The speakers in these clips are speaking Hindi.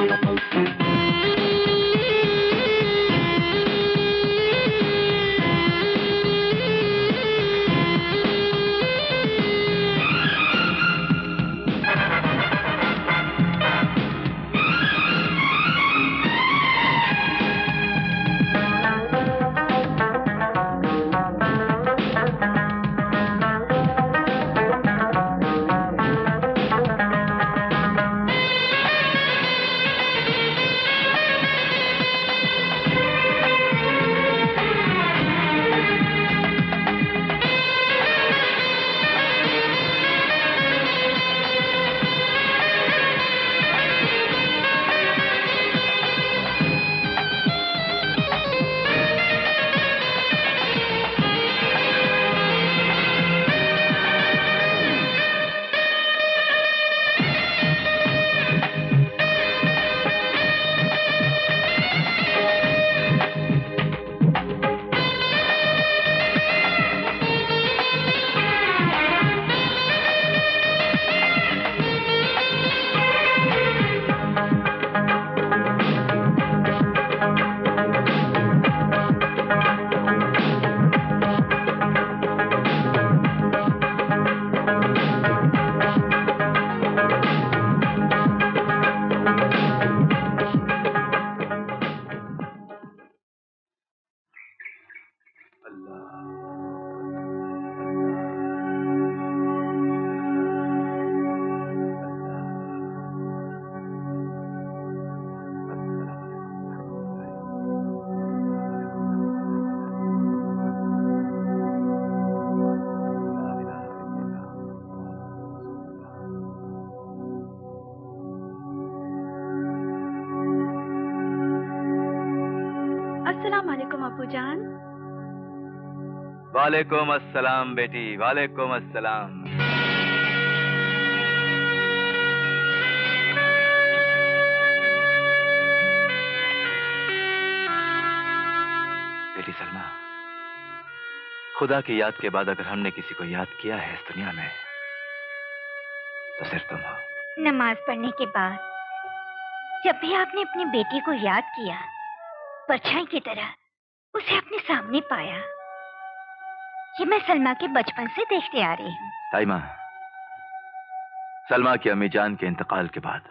अस्सलाम वालेकुम अस्सलाम बेटी, वालेकुम अस्सलाम। बेटी सलमा, खुदा की याद के बाद अगर हमने किसी को याद किया है इस दुनिया में तो सिर्फ़ तुम हो। नमाज़ पढ़ने के बाद, जब भी आपने अपनी बेटी को याद किया, परछाई की तरह उसे अपने सामने पाया ये मैं सलमा के बचपन से देखते आ रही हूँ। ताइमा सलमा की अम्मी जान के इंतकाल के बाद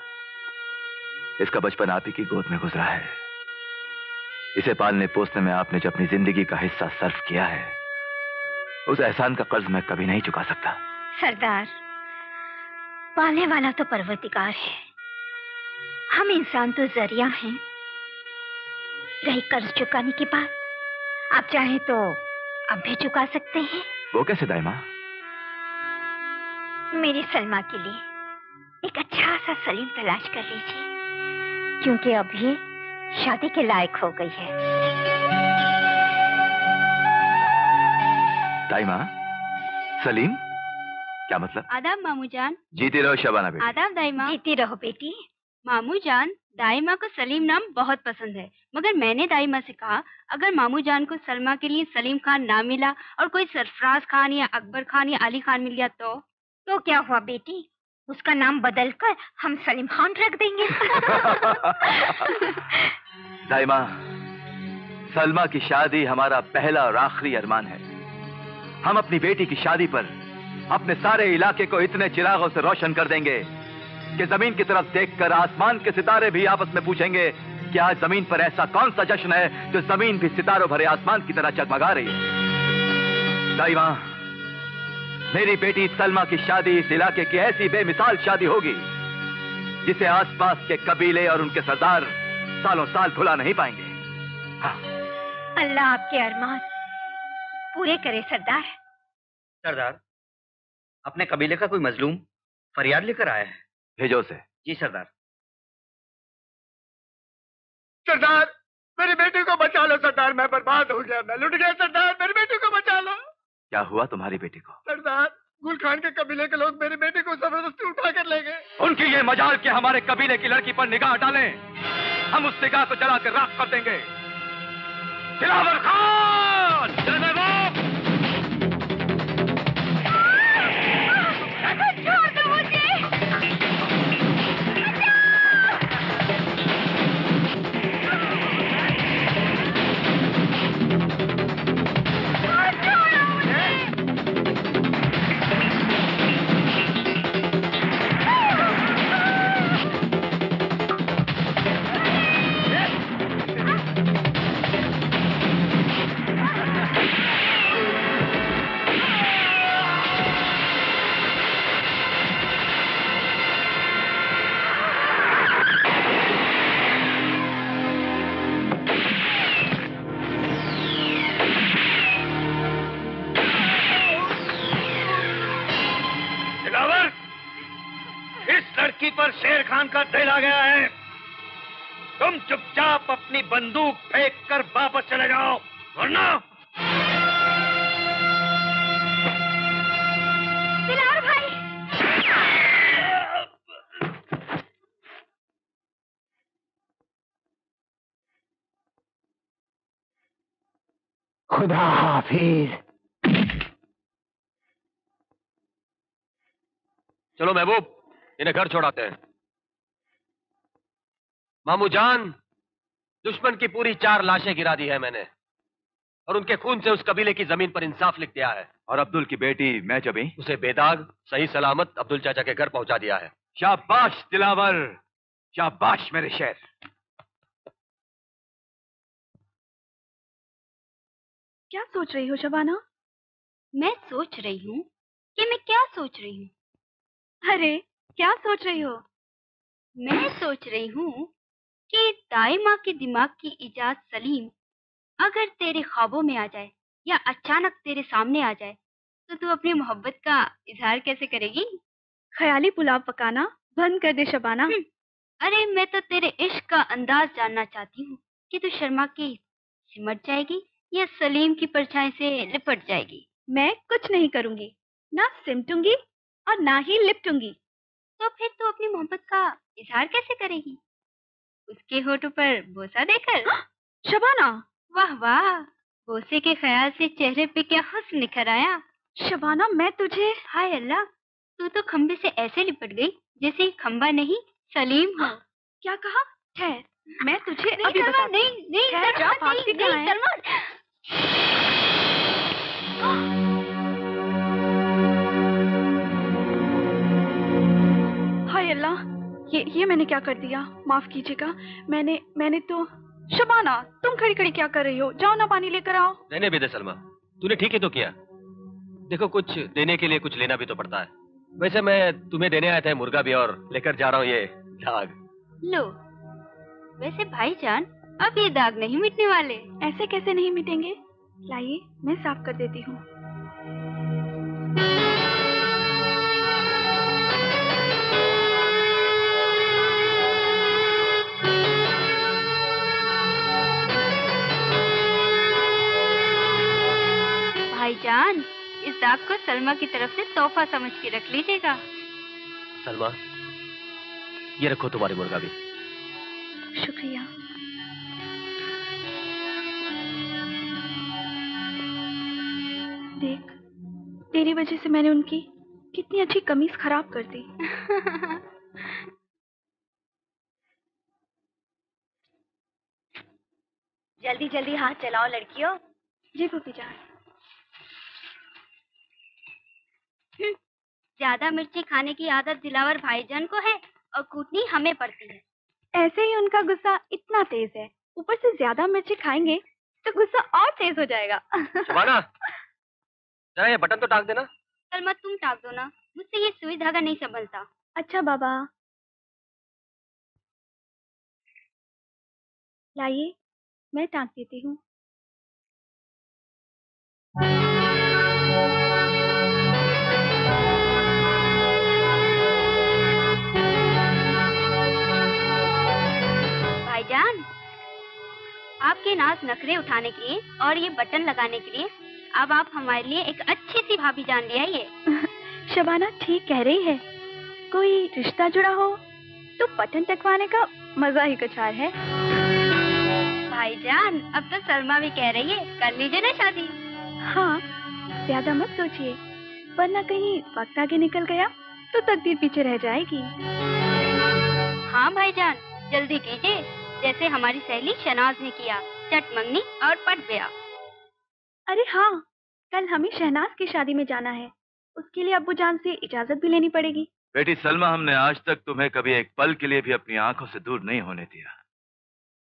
इसका बचपन आप ही की गोद में गुजरा है। इसे पालने पोसने में आपने जो अपनी ज़िंदगी का हिस्सा सर्फ किया है उस एहसान का कर्ज मैं कभी नहीं चुका सकता। सरदार पालने वाला तो परवरदिगार है। हम इंसान तो ज़रिया हैं। रही कर्ज चुकाने की बात आप चाहे तो अब भी चुका सकते हैं। वो कैसे दाइमा मेरी सलमा के लिए एक अच्छा सा सलीम तलाश कर लीजिए क्योंकि अब ये शादी के लायक हो गई है। दाइमा सलीम क्या मतलब? आदाब मामू जान। जीती रहो शबाना बेटी। आदाब दाइमा जीती रहो बेटी। मामू जान दाइमा को सलीम नाम बहुत पसंद है। मगर मैंने दाइमा से कहा, अगर मामू जान को सलमा के लिए सलीम खान ना मिला और कोई सरफराज खान या अकबर खान या अली खान मिल गया तो? तो क्या हुआ बेटी? उसका नाम बदल कर हम सलीम खान रख देंगे। दाइमा, सलमा की शादी हमारा पहला और आखिरी अरमान है। हम अपनी बेटी की शादी पर अपने सारे इलाके को इतने चिरागों से रोशन कर देंगे कि ज़मीन की तरफ़ देखकर आसमान के सितारे भी आपस में पूछेंगे कि आज ज़मीन पर ऐसा कौन सा जश्न है जो ज़मीन भी सितारों भरे आसमान की तरह चगमगा रही है? मेरी बेटी सलमा की शादी इस इलाके की ऐसी बेमिसाल शादी होगी जिसे आसपास के कबीले और उनके सरदार सालों साल भुला नहीं पाएँगे। हाँ, अल्लाह आपके अरमान पूरे करे सरदार। सरदार अपने कबीले का कोई मजलूम फरियाद लेकर आया है। भेजो से जी सरदार। सरदार मेरी बेटी को बचा लो सरदार। मैं बर्बाद हो गया मैं लुट गया सरदार। मेरी बेटी को बचा लो। क्या हुआ तुम्हारी बेटी को? सरदार गुल खान के कबीले के लोग मेरी बेटी को ज़बरदस्ती उठा कर ले गए। उनकी ये मजाल के हमारे कबीले की लड़की पर निगाह डालें हम उस निगाह को जला कर राख कर देंगे। दिलावर खान बंदूक फेंक कर वापस चले जाओ वरना भाई। खुदा हाफिज। चलो महबूब इन्हें घर छोड़ाते हैं। मामू जान दुश्मन की पूरी चार लाशें गिरा दी है मैंने। और उनके खून से उस कबीले की ज़मीन पर इंसाफ लिख दिया है। और अब्दुल की बेटी मैं जबी उसे बेदाग सही सलामत अब्दुल चाचा के घर पहुँचा दिया है। शाबाश दिलावर! शाबाश मेरे शेर! क्या सोच रही हो शबाना? मैं सोच रही हूँ कि मैं क्या सोच रही हूँ? अरे क्या सोच रही हो? मैं सोच रही हूँ कि दाई माँ के दिमाग की इजाज सलीम अगर तेरे ख्वाबों में आ जाए या अचानक तेरे सामने आ जाए तो तू अपनी मोहब्बत का इजहार कैसे करेगी? ख्याली पुलाव पकाना बंद कर दे शबाना। अरे मैं तो तेरे इश्क का अंदाज जानना चाहती हूँ कि तू शर्मा के सिमट जाएगी या सलीम की परछाई से लिपट जाएगी। मैं कुछ नहीं करूँगी ना सिमटूँगी और ना ही लिपटूँगी। तो फिर तू अपनी मोहब्बत का इजहार कैसे करेगी? उसके होठों पर बोसा देकर शबाना। वाह वाह बोसे के ख्याल से चेहरे पे क्या हंस निखर आया। शबाना मैं तुझे हाय अल्लाह तू तो खम्बे से ऐसे लिपट गई जैसे खम्बा नहीं सलीम हो। क्या कहा? ठहर मैं तुझे अभी सलमा, नहीं, नहीं, ठहर, जा, नहीं, कहाँ है? हाय अल्लाह। ये ये मैंने क्या कर दिया? माफ़ कीजिएगा। मैंने मैंने तो शबाना तुम खड़ी खड़ी क्या कर रही हो? जाओ ना पानी लेकर आओ। रहने भी दे सलमा। तूने ठीक ही तो किया। देखो कुछ देने के लिए कुछ लेना भी तो पड़ता है। वैसे मैं तुम्हें देने आया था मुर्गा भी और लेकर जा रहा हूँ ये दाग। लो। वैसे भाईजान अब ये दाग नहीं मिटने वाले। ऐसे कैसे नहीं मिटेंगे? लाइए मैं साफ़ कर देती हूँ। भाईजान इस दाग को सलमा की तरफ़ से तोहफा समझ के रख लीजिएगा। सलमा ये रखो तुम्हारी मुर्गा भी। शुक्रिया। देख तेरी वजह से मैंने उनकी कितनी अच्छी कमीज खराब कर दी। जल्दी जल्दी हाथ चलाओ लड़कियों। जी भाभी जान ज़्यादा मिर्ची खाने की आदत दिलावर भाईजान को है और कूटनी हमें पड़ती है। ऐसे ही उनका गुस्सा इतना तेज है। ऊपर से ज़्यादा मिर्ची खाएँगे तो गुस्सा और तेज हो जाएगा। जरा ये बटन तो टांग देना। सलमा तुम टाक दो ना मुझसे ये सुई धागा नहीं संभलता। अच्छा बाबा। लाइए मैं टांग देती हूँ। आपके नाज नखरे उठाने के लिए और ये बटन लगाने के लिए। अब आप हमारे लिए एक अच्छी सी भाभी जान ले आइए। शबाना ठीक कह रही है। कोई रिश्ता जुड़ा हो तो बटन टकवाने का मज़ा ही कुछ और है। भाईजान अब तो सलमा भी कह रही है कर लीजिए ना शादी। हाँ ज़्यादा मत सोचिए वरना कहीं वक्त आगे निकल गया तो तकदीर पीछे रह जाएगी। हाँ भाईजान जल्दी कीजिए। जैसे हमारी सहेली शहनाज ने किया चट मंगनी और पट गया अरे हाँ कल हमें शहनाज की शादी में जाना है। उसके लिए अबू जान से इजाज़त भी लेनी पड़ेगी। बेटी सलमा हमने आज तक तुम्हें कभी एक पल के लिए भी अपनी आँखों से दूर नहीं होने दिया।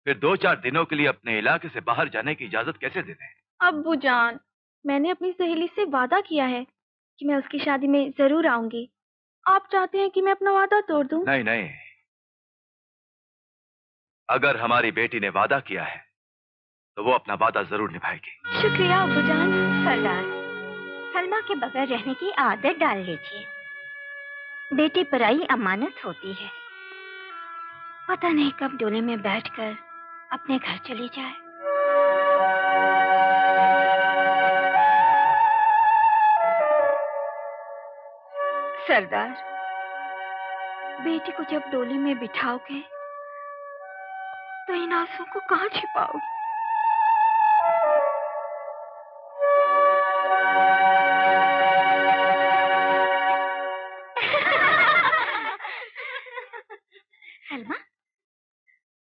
फिर दो चार दिनों के लिए अपने इलाके से बाहर जाने की इजाज़त कैसे दे दें अब्बू जान मैंने अपनी सहेली से वादा किया है कि मैं उसकी शादी में ज़रूर आऊँगी। आप चाहते हैं कि मैं अपना वादा तोड़ दूँ? नहीं नहीं अगर हमारी बेटी ने वादा किया है तो वो अपना वादा ज़रूर निभाएगी। शुक्रिया अब्बू जान सरदार। सलमा के बगैर रहने की आदत डाल लीजिए। बेटी पराई अमानत होती है। पता नहीं कब डोले में बैठकर अपने घर चली जाए। सरदार, बेटी को जब डोली में बिठाओगे तो इन आँसू को कहाँ छिपाओगे सलमा?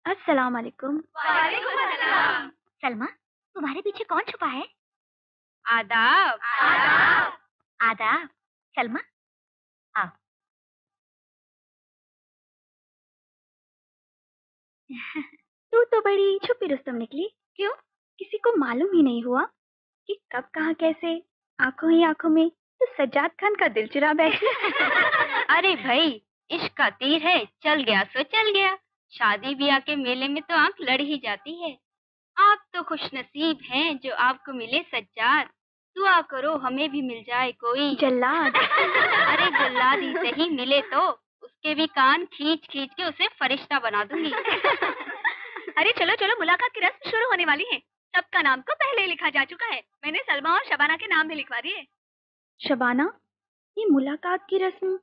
अस्सलाम वालेकुम सलमा तुम्हारे पीछे कौन छुपा है? आदाब। आदाब। सलमा आओ। तू तो बड़ी छुपी रुस्तम निकली। क्यों? किसी को मालूम ही नहीं हुआ कि कब कहाँ कैसे आँखों ही आँखों में तो सज्जाद खान का दिल चुरा बैठे अरे भाई इश्क का तीर है चल गया सो चल गया। शादी ब्याह के मेले में तो आँख लड़ ही जाती है। आप तो खुश नसीब हैं जो आपको मिले सज्जाद। दुआ करो हमें भी मिल जाए कोई। जल्लाद। अरे जल्लाद ही सही मिले तो उसके भी कान खींच खींच के उसे फरिश्ता बना दूँगी। अरे चलो चलो मुलाकात की रस्म शुरू होने वाली है। सबका नाम तो पहले ही लिखा जा चुका है। मैंने सलमा और शबाना के नाम भी लिखवा दिए शबाना ये मुलाकात की रस्म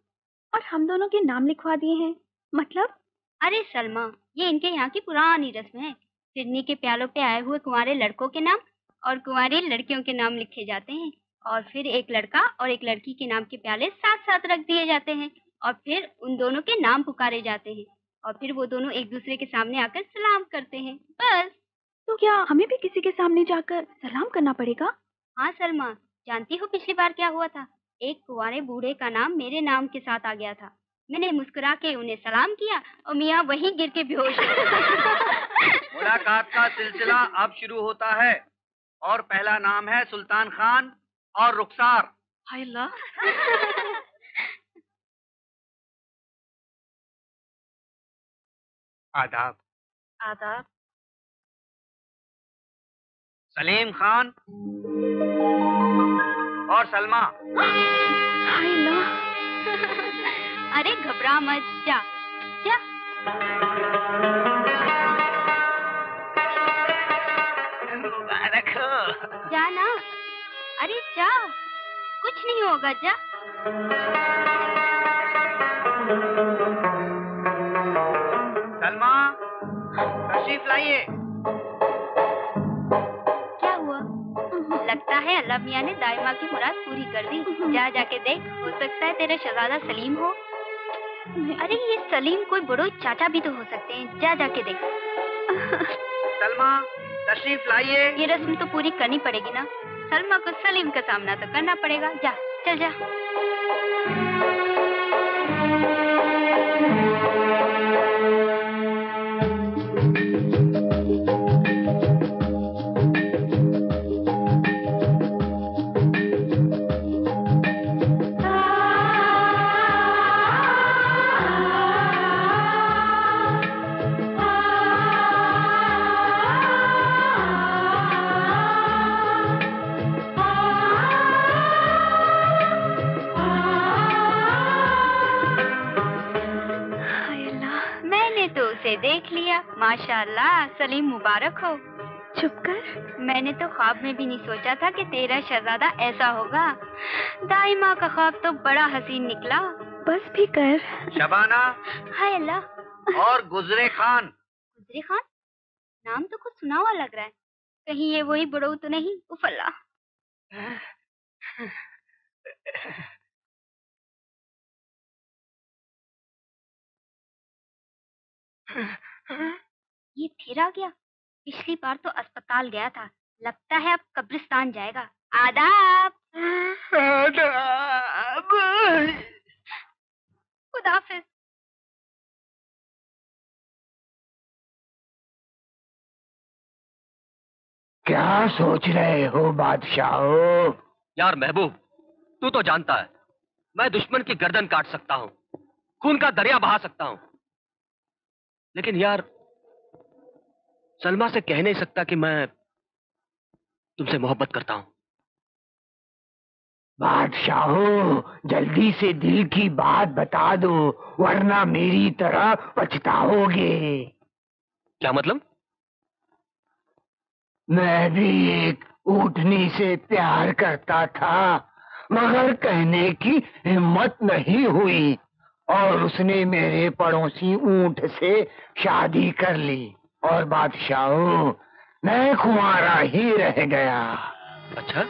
और हम दोनों के नाम लिखवा दिए हैं। मतलब? अरे सलमा ये इनके यहाँ की पुरानी रस्म है। सिडनी के प्यालों पे आए हुए कुंवारे लड़कों के नाम और कुंवारी लड़कियों के नाम लिखे जाते हैं। और फिर एक लड़का और एक लड़की के नाम के प्याले साथ साथ रख दिए जाते हैं और फिर उन दोनों के नाम पुकारे जाते हैं। और फिर वो दोनों एक दूसरे के सामने आकर सलाम करते हैं। बस। तो क्या हमें भी किसी के सामने जाकर सलाम करना पड़ेगा? हाँ सलमा जानती हो पिछली बार क्या हुआ था? एक कुंवारे बूढ़े का नाम मेरे नाम के साथ आ गया था। मैंने मुस्कुरा के उन्हें सलाम किया और मियाँ वहीं गिर के बेहोश मुलाकात का सिलसिला अब शुरू होता है और पहला नाम है सुल्तान खान और रुखसार। हाय आदाब। आदाब। सलीम खान और सलमा। अरे घबरा मत जा। जा। मुबारक हो। जा ना। अरे जा। कुछ नहीं होगा जा। तशरीफ़ लाइए। क्या हुआ? लगता है अल्लाह मियाँ ने दाइमा की मुराद पूरी कर दी। जा जाके देख हो सकता है तेरा शहजादा सलीम हो। अरे ये सलीम कोई बड़ो चाचा भी तो हो सकते हैं। जा जाके देख। सलमा तशरीफ़ लाइए। ये रस्म तो पूरी करनी पड़ेगी ना। सलमा को सलीम का सामना तो करना पड़ेगा। जा चल जा। माशाल्लाह सलीम मुबारक हो। चुप कर। मैंने तो ख्वाब में भी नहीं सोचा था कि तेरा शहजादा ऐसा होगा। दाई माँ का ख्वाब तो बड़ा हसीन निकला। बस भी कर। शबाना। हाय अल्लाह। और गुजरे खान। गुजरे खान? नाम तो कुछ सुना हुआ लग रहा है। कहीं ये वही बुढ़ऊ तो नहीं? उफ अल्लाह। ये फिर आ गया। पिछली बार तो अस्पताल गया था। लगता है अब कब्रिस्तान जाएगा। आदाब! आदाब! खुदाफिज क्या सोच रहे हो बादशाह? यार महबूब तू तो जानता है मैं दुश्मन की गर्दन काट सकता हूँ खून का दरिया बहा सकता हूँ। लेकिन यार सलमा से कह नहीं सकता कि मैं तुमसे मोहब्बत करता हूँ। बादशाहो जल्दी से दिल की बात बता दो वरना मेरी तरह पछताओगे। क्या मतलब? मैं भी एक ऊँटनी से प्यार करता था मगर कहने की हिम्मत नहीं हुई और उसने मेरे पड़ोसी ऊँट से शादी कर ली। और बादशाह मैं कुमारा ही रह गया। अच्छा?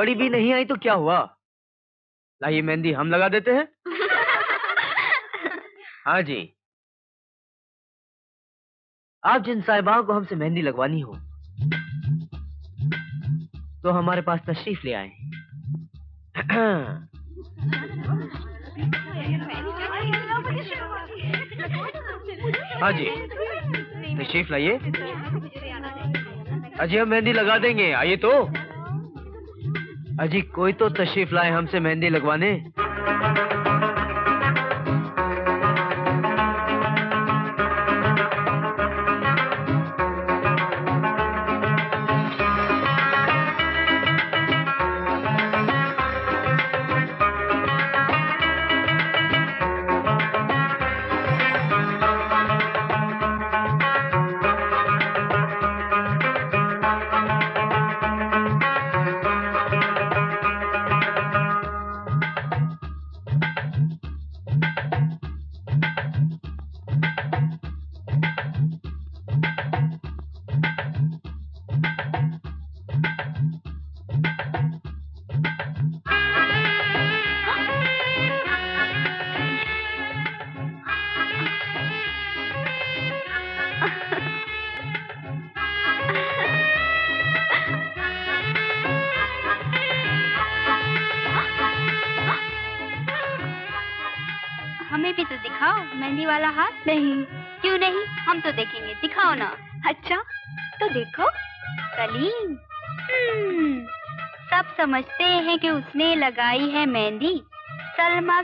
बड़ी भी नहीं आई तो क्या हुआ? लाइए मेहंदी, हम लगा देते हैं। हाँ जी। आप जिन साहिबाओं को हमसे मेहंदी लगवानी हो तो हमारे पास तशरीफ़ ले आए। हाँ जी। तशरीफ़ लाइए। अजी हम मेहंदी लगा देंगे। आइए तो। अजी कोई तो तशरीफ़ लाए हमसे मेहंदी लगवाने।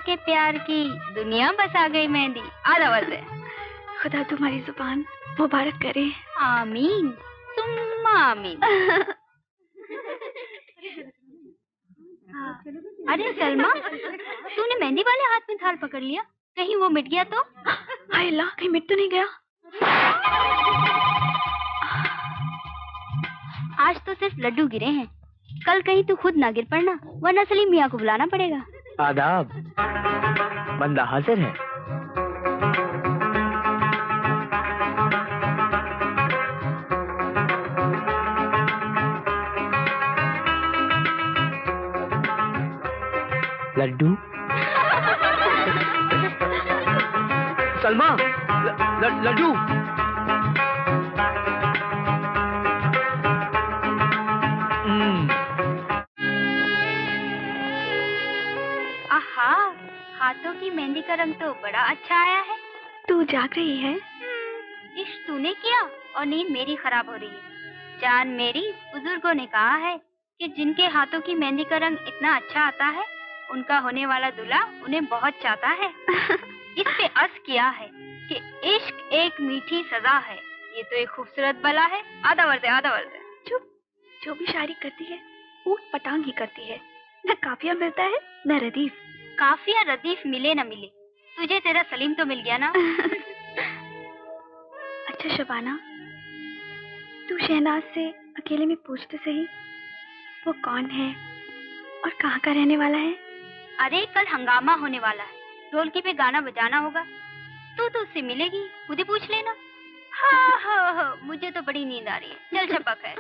के प्यार की दुनिया बसा गई मेहंदी। आधा वजह खुदा तुम्हारी ज़ुबान मुबारक करे। आमीन। सुम्मा आमीन। अरे सलमा तूने मेहंदी वाले हाथ में थाल पकड़ लिया। कहीं वो मिट गया तो? हाय अल्लाह कहीं मिट तो नहीं गया। आज तो सिर्फ़ लड्डू गिरे हैं। कल कहीं तू खुद ना गिर पड़ना वरना सलीम मियाँ को बुलाना पड़ेगा। आदाब। बंदा हाजिर है। लड्डू। सलमा लड्डू। हाथों की मेहंदी का रंग तो बड़ा अच्छा आया है। तू जाग रही है? इश्क तूने किया और नींद मेरी खराब हो रही है। जान मेरी बुज़ुर्गों ने कहा है कि जिनके हाथों की मेहंदी का रंग इतना अच्छा आता है उनका होने वाला दूल्हा उन्हें बहुत चाहता है। इस पे अस किया है कि इश्क एक मीठी सजा है। ये तो एक खूबसूरत बला है। आधा वर्द आधा वर्द चुप जो भी शायरी करती है ऊट पटांग ही करती है। न काफिया मिलता है न रदीफ। काफिया रदीफ मिले न मिले। तुझे तेरा सलीम तो मिल गया ना? अच्छा शबाना। तू शहनाज से अकेले में पूछ तो सही वो कौन है और कहाँ का रहने वाला है? अरे कल हंगामा होने वाला है। ढोलकी पे गाना बजाना होगा। तू तो उससे मिलेगी खुद ही पूछ लेना। हाँ हाँ हाँ मुझे तो बड़ी नींद आ रही है। चल छपक है।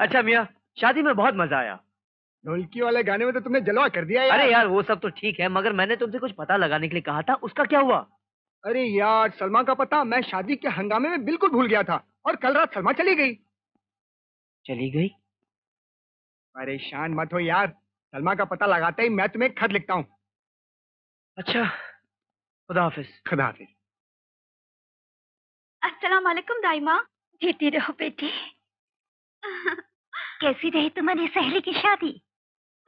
अच्छा मियाँ शादी में बहुत मज़ा आया। ढोलकी वाले गाने में तो तुमने जलवा कर दिया यार। अरे यार वो सब तो ठीक है मगर मैंने तुमसे कुछ पता लगाने के लिए कहा था उसका क्या हुआ? अरे यार सलमा का पता मैं शादी के हंगामे में बिल्कुल भूल गया था और कल रात सलमा चली गई। चली गई? परेशान मत हो यार सलमा का पता लगाते ही मैं तुम्हें खत लिखता हूँ। अच्छा खुदा हाफिज। खुदा हाफिज। अस्सलाम वालेकुम दाइमा जीती रहो बेटी। कैसी रही तुम्हारी सहेली की शादी?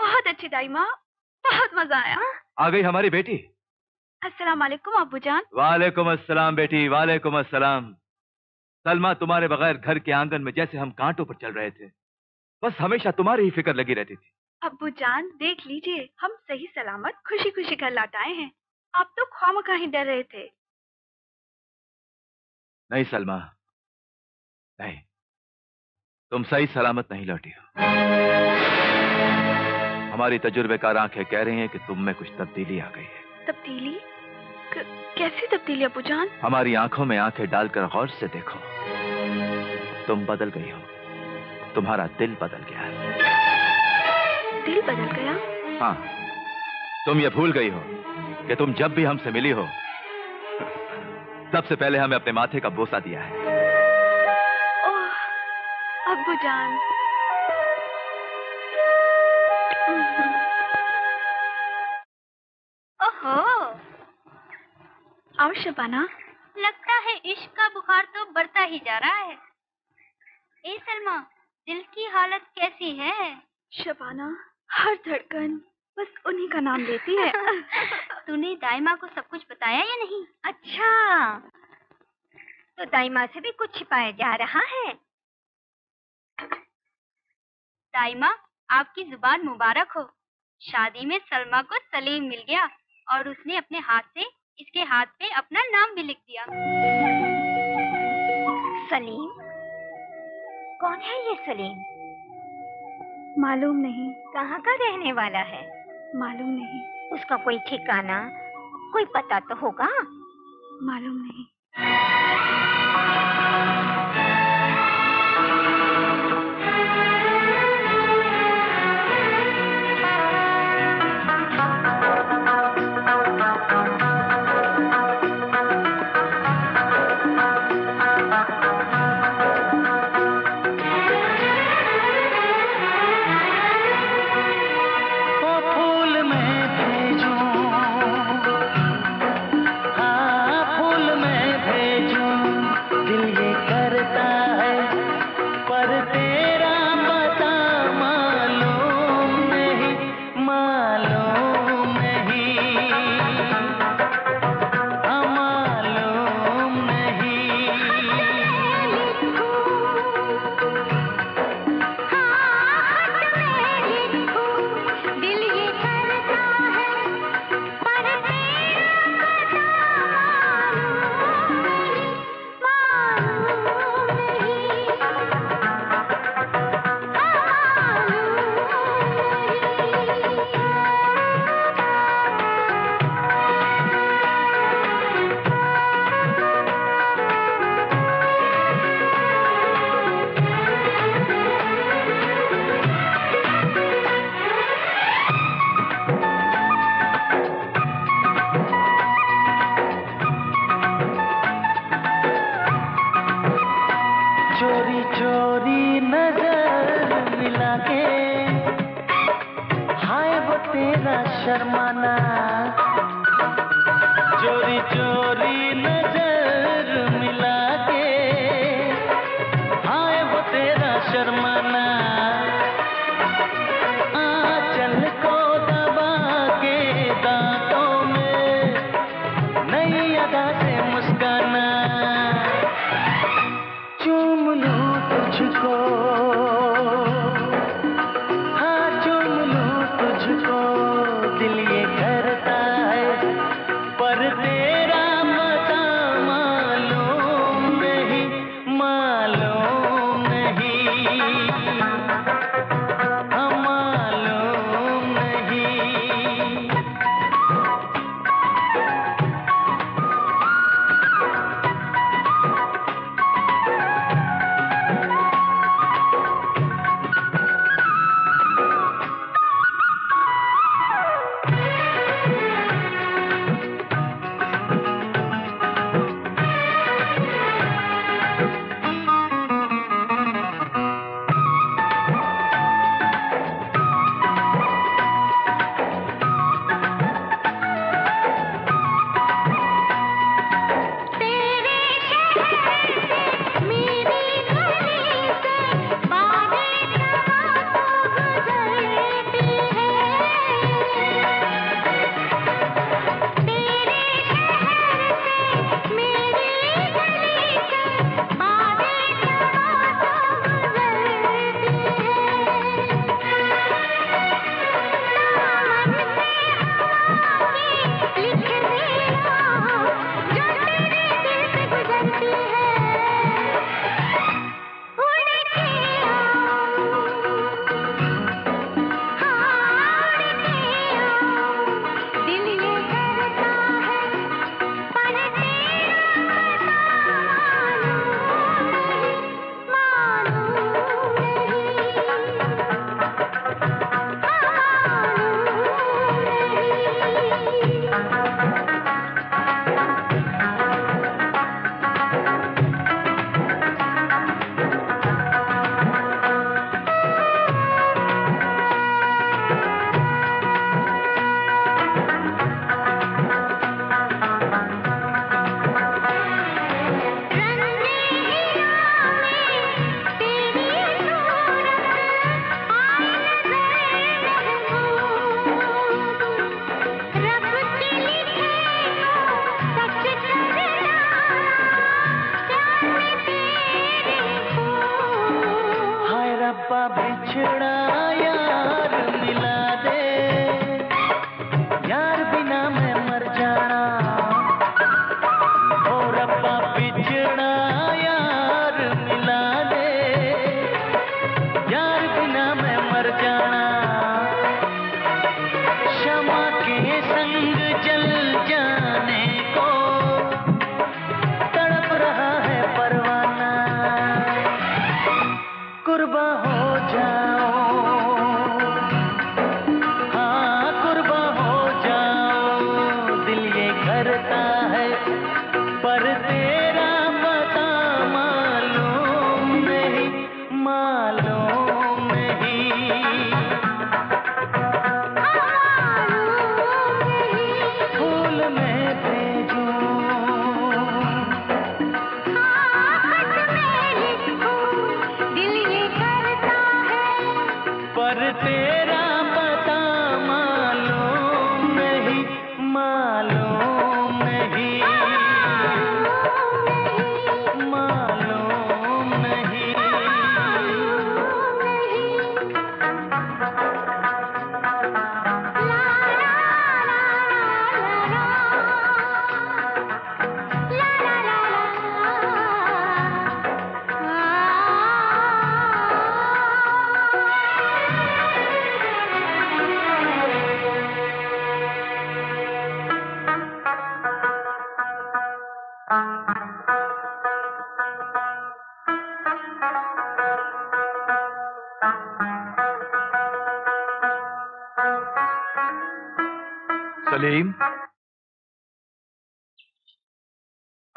बहुत अच्छी दाइमा बहुत मज़ा आया। आ गई हमारी बेटी। अस्सलाम वालेकुम अब्बूजान वालेकुम अस्सलाम बेटी वालेकुम अस्सलाम। सलमा तुम्हारे बगैर घर के आँगन में जैसे हम कांटों पर चल रहे थे बस हमेशा तुम्हारी ही फ़िक्र लगी रहती थी। अब्बू जान देख लीजिए हम सही सलामत खुशी खुशी घर लौट आए हैं। आप तो खामखा ही डर रहे थे। नहीं सलमा नहीं। तुम सही सलामत नहीं लौटी हो। हमारी तजुर्बेकार आँखें कह रही हैं कि तुम में कुछ तब्दीली आ गई है। तब्दीली? कैसी तब्दीली अब्बू जान हमारी आँखों में आँखें डालकर गौर से देखो। तुम बदल गई हो। तुम्हारा दिल बदल गया है। दिल बदल गया? हाँ। तुम ये भूल गई हो कि तुम जब भी हमसे मिली हो सबसे पहले हमें अपने माथे का बोसा दिया है। अब्बू जान। ओहो। आओ शबाना। लगता है इश्क का बुखार तो बढ़ता ही जा रहा है। ए सलमा दिल की हालत कैसी है? शबाना हर धड़कन बस उन्हीं का नाम लेती है। तूने दाइमा को सब कुछ बताया या नहीं? अच्छा। तो दाइमा से भी कुछ छिपाया जा रहा है। दाइमा आपकी ज़ुबान मुबारक हो। शादी में सलमा को सलीम मिल गया और उसने अपने हाथ से इसके हाथ पे अपना नाम भी लिख दिया। सलीम? कौन है ये सलीम? मालूम नहीं। कहाँ का रहने वाला है? मालूम नहीं। उसका कोई ठिकाना कोई पता तो होगा? मालूम नहीं। चोरी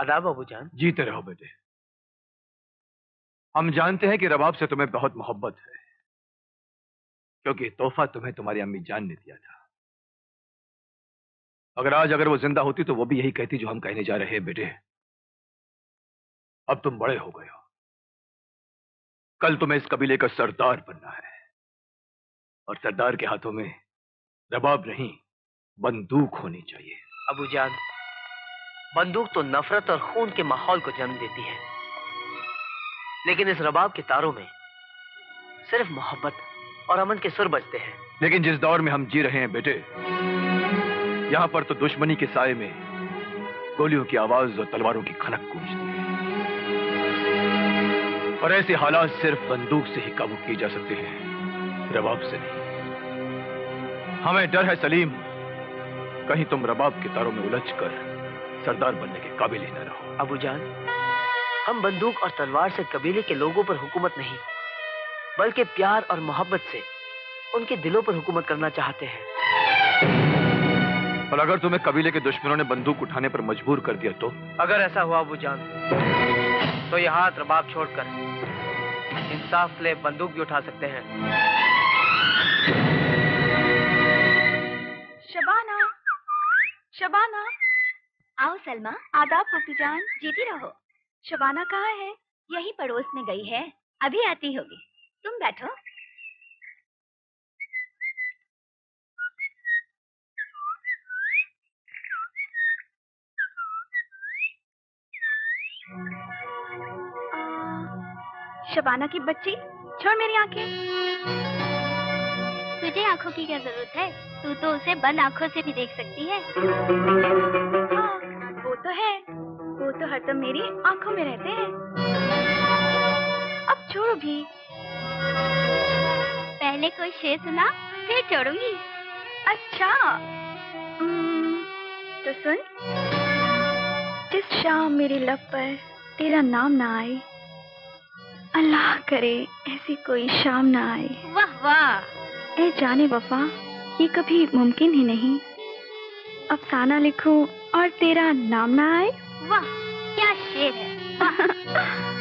अदाब अबू जान। जीते रहो बेटे। हम जानते हैं कि रबाब से तुम्हें बहुत मोहब्बत है। क्योंकि तोहफा तुम्हें तुम्हारी अम्मी जान ने दिया था। अगर आज अगर वो ज़िंदा होती तो वो भी यही कहती जो हम कहने जा रहे हैं बेटे। अब तुम बड़े हो गए हो। कल तुम्हें इस कबीले का सरदार बनना है। और सरदार के हाथों में रबाब नहीं बंदूक होनी चाहिए। अबू जान। बंदूक तो नफरत और खून के माहौल को जन्म देती है। लेकिन इस रबाब के तारों में सिर्फ़ मोहब्बत और अमन के सुर बजते हैं। लेकिन जिस दौर में हम जी रहे हैं बेटे, यहाँ पर तो दुश्मनी के साय में गोलियों की आवाज़ और तलवारों की खनक गूंजती है। और ऐसे हालात सिर्फ़ बंदूक से ही काबू किए जा सकते हैं, रबाब से नहीं। हमें डर है सलीम, कहीं तुम रबाब के तारों में उलझ कर सरदार बनने के काबिल ही न रहो। अबू जान हम बंदूक और तलवार से कबीले के लोगों पर हुकूमत नहीं बल्कि प्यार और मोहब्बत से उनके दिलों पर हुकूमत करना चाहते हैं। और अगर तुम्हें कबीले के दुश्मनों ने बंदूक उठाने पर मजबूर कर दिया तो? अगर ऐसा हुआ अबू जान तो ये हाथ रबाब छोड़कर इंसाफ ले बंदूक भी उठा सकते हैं। शबाना शबाना। आओ सलमा, आदाब पुप्पी जान जीती रहो। शबाना कहाँ है? यही पड़ोस में गई है। अभी आती होगी। तुम बैठो। शबाना की बच्ची, छोड़ मेरी आँखें। तुझे आँखों की क्या ज़रूरत है? तू तो उसे बंद आँखों से भी देख सकती है। तो है। वो तो हरदम मेरी आँखों में रहते हैं। अब छोड़ो भी। पहले कोई शेर सुना फिर छोड़ूँगी। अच्छा। तो सुन। जिस शाम मेरे लब पर तेरा नाम ना आए अल्लाह करे ऐसी कोई शाम ना आए। वाह वाह। ए जाने वफा ये कभी मुमकिन ही नहीं। अफसाना लिखूं और तेरा नाम ना आए? वाह क्या शेर है। वाह।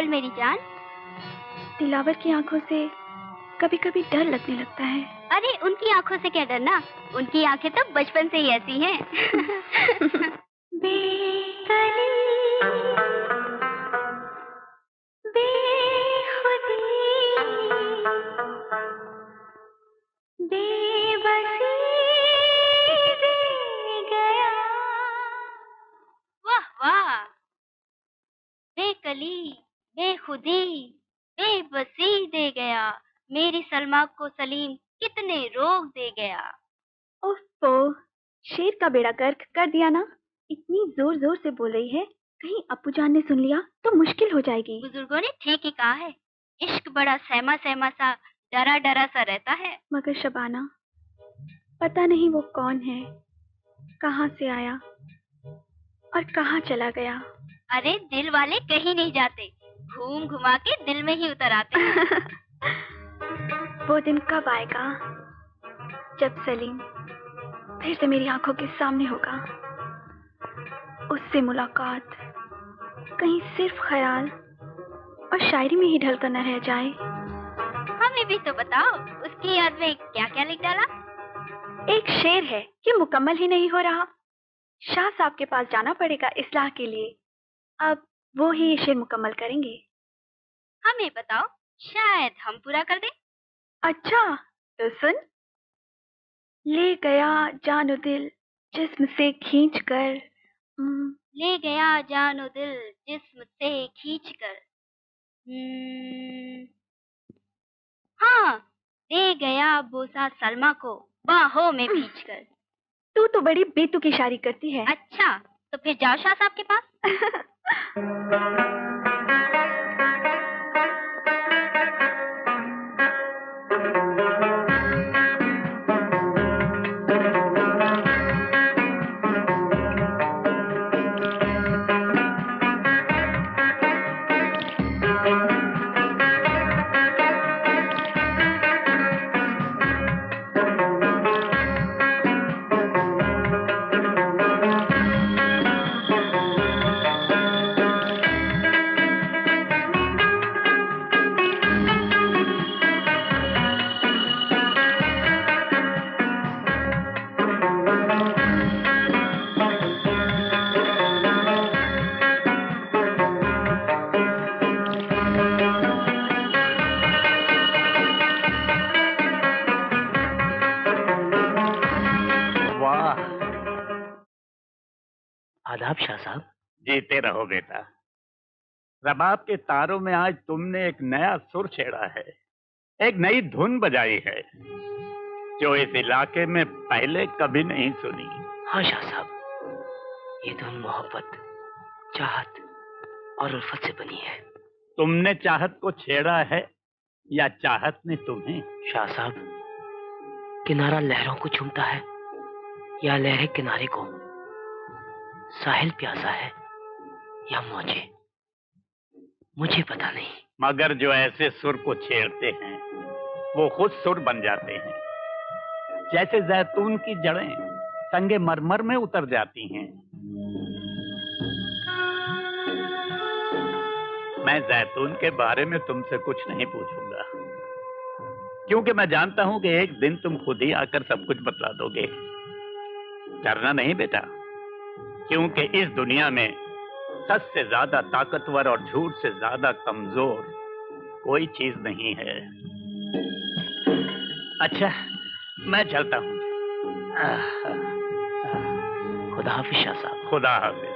बोल मेरी जान दिलावर की आँखों से कभी कभी डर लगने लगता है अरे उनकी आँखों से क्या डरना उनकी आँखें तो बचपन से ही ऐसी हैं वाह वाह बेकली बेखुदी बेबसी दे गया। मेरी सलमा को सलीम कितने रोग दे गया। ओफो शेर का बेड़ा गर्क कर दिया ना। इतनी ज़ोर ज़ोर से बोल रही है। कहीं अपू जान ने सुन लिया तो मुश्किल हो जाएगी। बुज़ुर्गों ने ठीक ही कहा है। इश्क बड़ा सहमा सहमा सा डरा डरा सा रहता है। मगर शबाना पता नहीं वो कौन है कहाँ से आया और कहाँ चला गया। अरे दिल वाले कहीं नहीं जाते। घूम घुमा के दिल में ही उतर आते हैं। वो दिन कब आएगा? जब सलीम फिर से मेरी आँखों के सामने होगा। उससे मुलाकात कहीं सिर्फ़ ख्याल और शायरी में ही ढलकर न रह जाए। हमें भी तो बताओ उसकी याद में क्या क्या लिख डाला? एक शेर है ये मुकम्मल ही नहीं हो रहा। शाह साहब के पास जाना पड़ेगा इसलाह के लिए। अब वो ही ये शेर मुकम्मल करेंगे। हमें बताओ शायद हम पूरा कर दें? अच्छा तो सुन। ले गया जानो दिल जिस्म से खींच कर हम्म, ले गया जानो दिल जिस्म से खींच कर हम्म, हाँ दे गया बोसा सलमा को बाहों में भींच कर तू तो बड़ी बेतुकी शायरी करती है। अच्छा। तो फिर जाओ शाह साहब के पास। रबाब के तारों में आज तुमने एक नया सुर छेड़ा है एक नई धुन बजाई है जो इस इलाके में पहले कभी नहीं सुनी। हाँ शाह साहब ये धुन मोहब्बत चाहत और उल्फत से बनी है। तुमने चाहत को छेड़ा है या चाहत ने तुम्हें? शाह साहब किनारा लहरों को चूमता है या लहरें किनारे को? साहिल प्यासा है या मौजे? मुझे पता नहीं। मगर जो ऐसे सुर को छेड़ते हैं, वो खुद सुर बन जाते हैं। जैसे जैतून की जड़ें संगे मरमर में उतर जाती हैं। मैं जैतून के बारे में तुमसे कुछ नहीं पूछूँगा। क्योंकि मैं जानता हूँ कि एक दिन तुम खुद ही आकर सब कुछ बतला दोगे। डरना नहीं बेटा, क्योंकि इस दुनिया में सच से ज़्यादा ताकतवर और झूठ से ज़्यादा कमज़ोर कोई चीज़ नहीं है। अच्छा मैं चलता हूँ। खुदा हाफिज शाह साहब। खुदा हाफिज।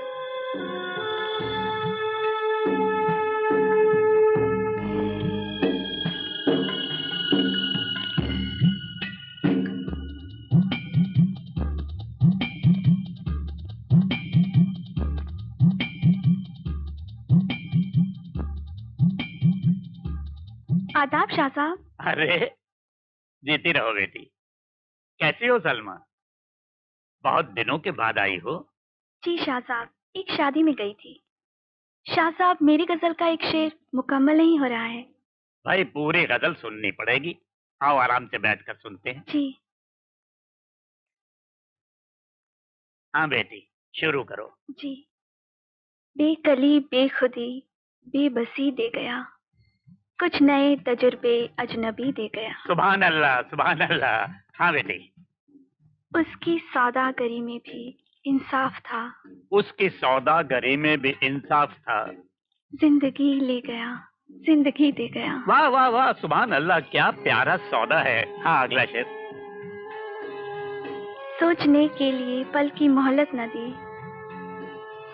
शाह साहब? अरे जीती रहो बेटी। कैसी हो सलमा? बहुत दिनों के बाद आई हो। जी शाह साहब एक शादी में गई थी। शाह साहब मेरी गज़ल का एक शेर मुकम्मल नहीं हो रहा है। भाई पूरी गज़ल सुननी पड़ेगी। आओ आराम से बैठकर सुनते हैं। जी। हाँ बेटी शुरू करो। जी। बेकली बेखुदी बेबसी दे गया। कुछ नए तजुर्बे अजनबी दे गया। सुबहान अल्लाह सुबहान अल्लाह हाँ बेटी। उसकी सौदागरी में भी इंसाफ था। उसकी सौदागरी में भी इंसाफ था। ज़िंदगी ले गया ज़िंदगी दे गया। वाह वाह वाह सुबहान अल्लाह क्या प्यारा सौदा है। हाँ अगला शेर। सोचने के लिए पल की मोहलत न दी।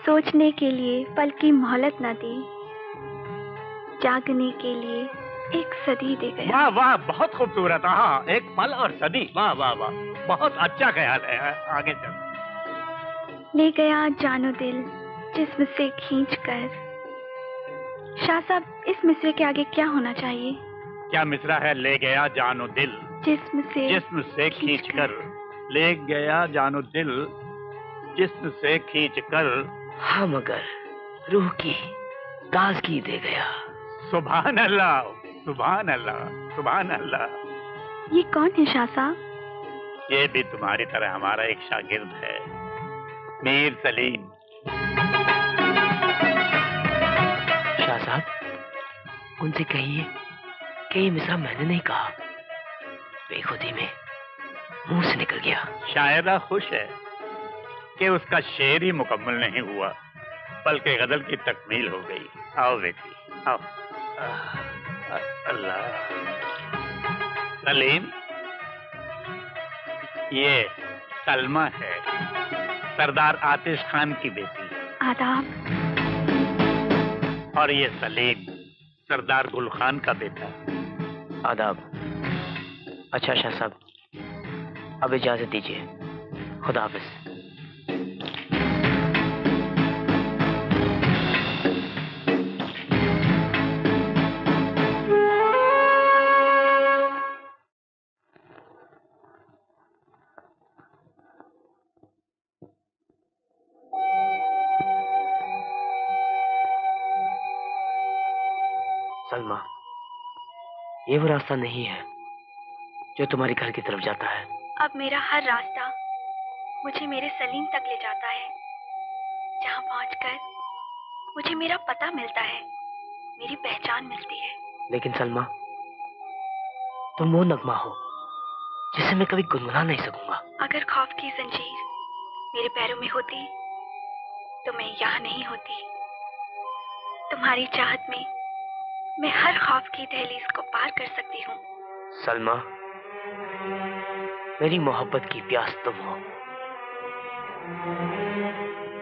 सोचने के लिए पल की मोहलत न दी। जागने के लिए एक सदी दे गया। वाह वाह बहुत खूबसूरत। हाँ एक पल और सदी। वाह वाह वाह बहुत अच्छा ख्याल है आगे चल। ले गया जानो दिल जिसम से खींच कर। शाह साहब इस मिसरे के आगे क्या होना चाहिए? क्या मिसरा है ले गया जानो दिल। जिस्म से जिस्म से खींच कर। ले गया जानो दिल जिस्म से खींच कर। हाँ मगर रूह की ताजगी दे गया। सुबहान अल्लाह सुबहान अल्लाह सुबहान अल्लाह ये कौन है शाह साहब ये भी तुम्हारी तरह हमारा एक शागिर्द है मीर सलीम। शाह साहब उनसे कहिए कि ये मिसरा मैंने नहीं कहा। बेखुदी में मुँह से निकल गया। शायरा खुश है कि उसका शेर ही मुकम्मल नहीं हुआ बल्कि गज़ल की तकमील हो गई। आओ बेटी आओ। अल्लाह। सलीम ये सलमा है सरदार आतिश खान की बेटी। आदाब। और ये सलीम सरदार गुल खान का बेटा। आदाब। अच्छा शाह साहब अब इजाज़त दीजिए। खुदा हाफिज। ये वो रास्ता नहीं है जो तुम्हारे घर की तरफ़ जाता है। अब मेरा हर रास्ता मुझे मेरे सलीम तक ले जाता है। जहाँ पहुँचकर मुझे मेरा पता मिलता है मेरी पहचान मिलती है। लेकिन सलमा तुम वो नगमा हो जिसे मैं कभी गुनगुना नहीं सकूँगा। अगर खौफ की जंजीर मेरे पैरों में होती तो मैं यहाँ नहीं होती। तुम्हारी चाहत में मैं हर खौफ की दहलीज को पार कर सकती हूँ। सलमा मेरी मोहब्बत की प्यास तुम हो।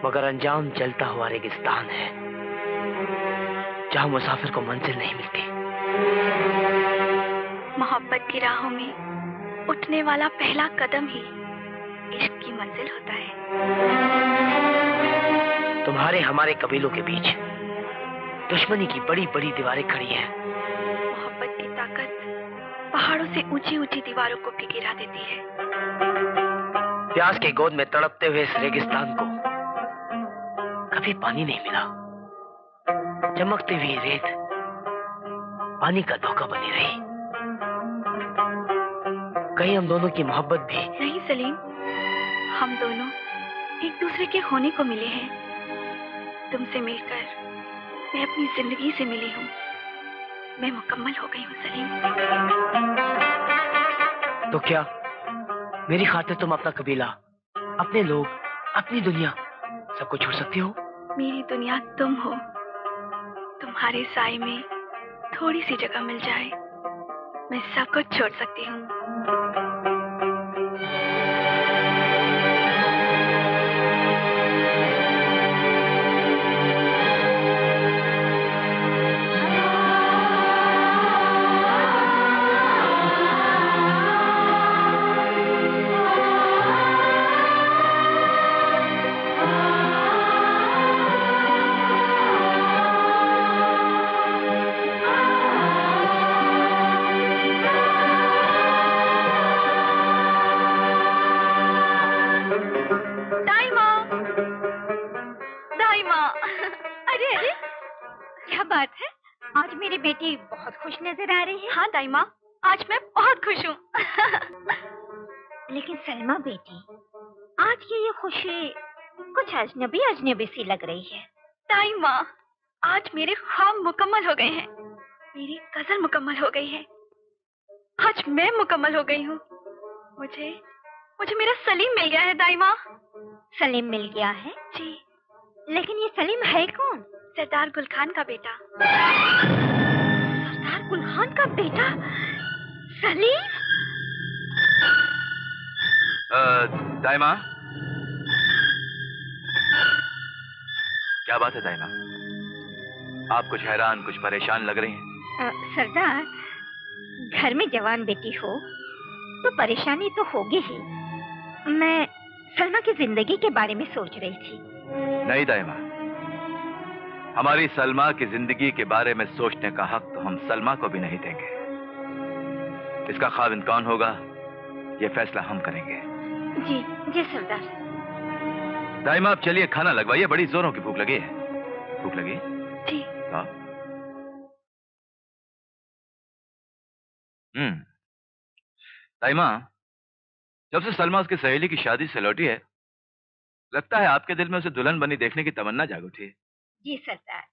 मगर अंजाम जलता हुआ रेगिस्तान है जहाँ मुसाफिर को मंजिल नहीं मिलती। मोहब्बत की राहों में उठने वाला पहला कदम ही इश्क की मंजिल होता है। तुम्हारे हमारे कबीलों के बीच दुश्मनी की बड़ी बड़ी दीवारें खड़ी हैं। मोहब्बत की ताकत पहाड़ों से ऊँची ऊँची दीवारों को भी गिरा देती है। प्यास के गोद में तड़पते हुए इस रेगिस्तान को कभी पानी नहीं मिला। चमकती हुई रेत पानी का धोखा बनी रही। कहीं हम दोनों की मोहब्बत भी नहीं सलीम हम दोनों एक दूसरे के होने को मिले हैं। तुमसे मिलकर मैं अपनी ज़िंदगी से मिली हूँ। मैं मुकम्मल हो गई हूँ सलीम। तो क्या? मेरी खातिर तुम अपना कबीला अपने लोग अपनी दुनिया सब कुछ छोड़ सकती हो? मेरी दुनिया तुम हो। तुम्हारे साय में थोड़ी सी जगह मिल जाए। मैं सब कुछ छोड़ सकती हूँ। अजनबी अजनबी सी लग रही है। दाई माँ आज मेरे ख्वाब मुकम्मल हो गए हैं। मेरी गज़ल मुकम्मल हो गई है। आज मैं मुकम्मल हो गई हूँ। मुझे मुझे मेरा सलीम मिल गया है दाई माँ। सलीम मिल गया है? जी। लेकिन ये सलीम है कौन? सरदार गुल खान का बेटा। सरदार गुल खान का बेटा? सलीम? दाइमा क्या बात है दाइमा आप कुछ हैरान कुछ परेशान लग रही हैं? सरदार घर में जवान बेटी हो तो परेशानी तो होगी ही। मैं सलमा की ज़िंदगी के बारे में सोच रही थी। नहीं दाइमा हमारी सलमा की ज़िंदगी के बारे में सोचने का हक तो हम सलमा को भी नहीं देंगे। इसका खाविंद कौन होगा ये फैसला हम करेंगे। जी जी सरदार। दाइमा आप चलिए खाना लगवाइए। बड़ी जोरों की भूख लगी है। भूख लगी जी। हाँ। हम्म। दाइमा जब से सलमा उसकी सहेली की शादी से लौटी है लगता है आपके दिल में उसे दुल्हन बनी देखने की तमन्ना जाग उठी है। जी सरदार।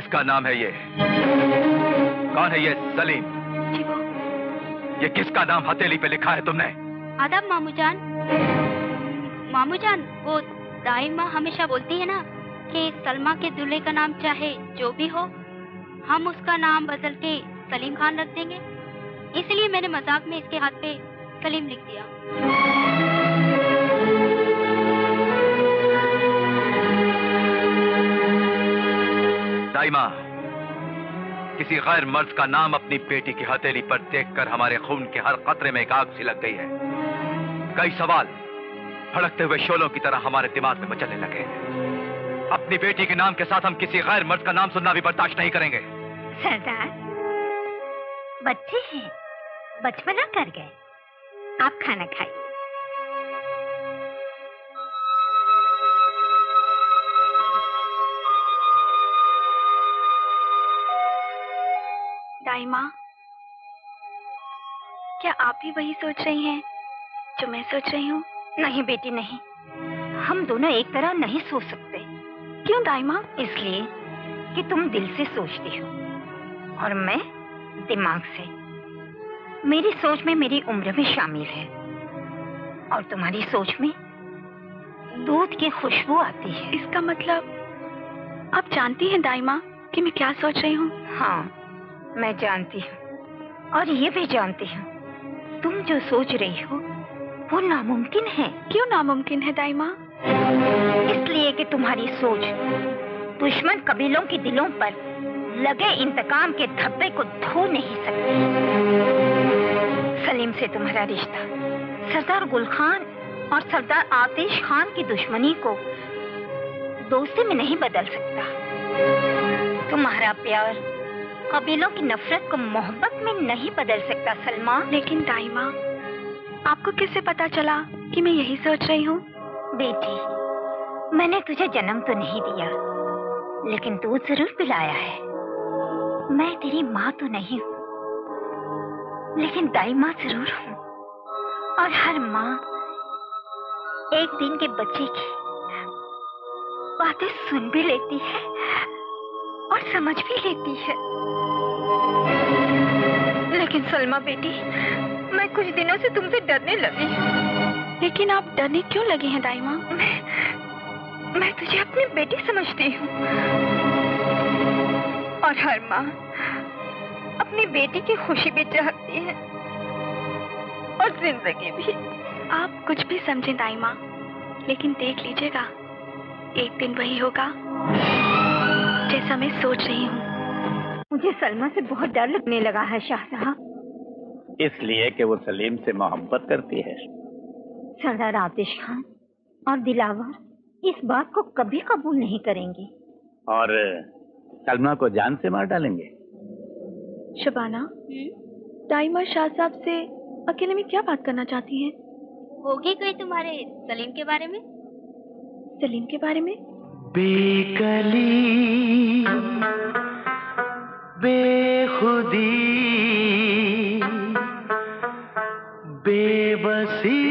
किसका नाम है ये? कौन है ये सलीम? ये किसका नाम हथेली पे लिखा है तुमने? आदाब मामू जान मामू जान वो दाई माँ हमेशा बोलती है ना कि सलमा के दूल्हे का नाम चाहे जो भी हो हम उसका नाम बदल के सलीम खान रख देंगे। इसलिए मैंने मज़ाक में इसके हाथ पे सलीम लिख दिया। दाइमा, किसी गैर मर्द का नाम अपनी बेटी की हथेली पर देखकर हमारे खून के हर कतरे में एक आग सी लग गई है। कई सवाल भड़कते हुए शोलों की तरह हमारे दिमाग में मचलने लगे हैं। अपनी बेटी के नाम के साथ हम किसी गैर मर्द का नाम सुनना भी बर्दाश्त नहीं करेंगे। सरदार, बच्चे हैं, बचपना कर गए। आप खाना खाइए। दाई माँ। क्या आप भी वही सोच रही हैं जो मैं सोच रही हूँ? नहीं बेटी नहीं। हम दोनों एक तरह नहीं सोच सकते। क्यों दाई माँ? इसलिए कि तुम दिल से सोचती हो और मैं दिमाग से। मेरी सोच में मेरी उम्र भी शामिल है और तुम्हारी सोच में दूध की खुशबू आती है। इसका मतलब आप जानती हैं दाई माँ कि मैं क्या सोच रही हूँ? हाँ। मैं जानती हूँ। और ये भी जानती हूँ। तुम जो सोच रही हो वो नामुमकिन है। क्यों नामुमकिन है दाई माँ इसलिए कि तुम्हारी सोच दुश्मन कबीलों के दिलों पर लगे इंतकाम के धब्बे को धो नहीं सकती। सलीम से तुम्हारा रिश्ता सरदार गुल खान और सरदार आतिश खान की दुश्मनी को दोस्ती में नहीं बदल सकता। तुम्हारा प्यार कबीलों की नफरत को मोहब्बत में नहीं बदल सकता सलमा लेकिन दाई माँ आपको कैसे पता चला कि मैं यही सोच रही हूँ? बेटी मैंने तुझे जन्म तो नहीं दिया लेकिन दूध ज़रूर पिलाया है। मैं तेरी माँ तो नहीं हूँ लेकिन दाई माँ ज़रूर हूँ। और हर माँ एक दिन के बच्चे की बातें सुन भी लेती है। और समझ भी लेती है। लेकिन सलमा बेटी मैं कुछ दिनों से तुमसे डरने लगी लेकिन आप डरने क्यों लगे हैं दाई माँ मैं मैं तुझे अपनी बेटी समझती हूँ। और हर माँ अपनी बेटी की खुशी भी चाहती है। और ज़िंदगी भी। आप कुछ भी समझें दाई माँ लेकिन देख लीजिएगा एक दिन वही होगा। जैसा मैं सोच रही हूँ। मुझे सलमा से बहुत डर लगने लगा है शाह साहब। इसलिए कि वो सलीम से मोहब्बत करती है। सरदार आतिश खान और दिलावर इस बात को कभी कबूल नहीं करेंगे। और सलमा को जान से मार डालेंगे? शबाना दाई माँ शाह साहब से अकेले में क्या बात करना चाहती हैं? होगी कोई तुम्हारे सलीम के बारे में? सलीम के बारे में? बेकली बेखुदी बेबसी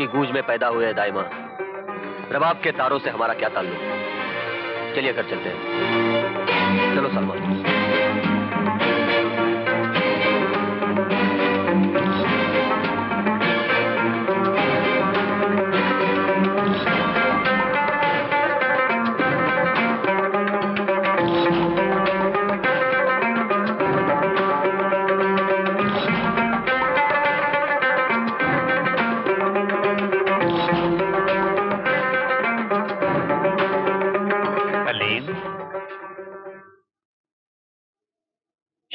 की गूंज में पैदा हुए दाइमा। रबाब के तारों से हमारा क्या ताल्लुक? चलिए घर चलते हैं। चलो, सलमान।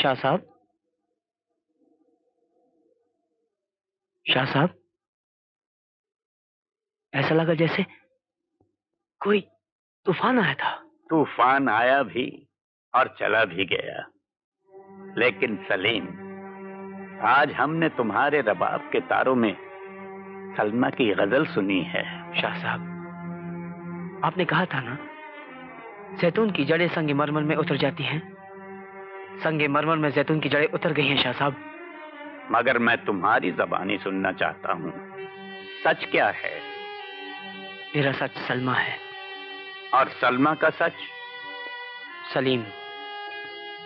शाह साहब? शाह साहब? ऐसा लगा जैसे कोई तूफ़ान आया था। तूफ़ान आया भी और चला भी गया। लेकिन सलीम आज हमने तुम्हारे रबाब के तारों में सलमा की गज़ल सुनी है। शाह साहब आपने कहा था ना जैतून की जड़ें संगे मरमर में उतर जाती हैं। संगे मरमर में जैतून की जड़ें उतर गई हैं शाह साहब। मगर मैं तुम्हारी जबानी सुनना चाहता हूँ। सच क्या है? मेरा सच सलमा है। और सलमा का सच? सलीम।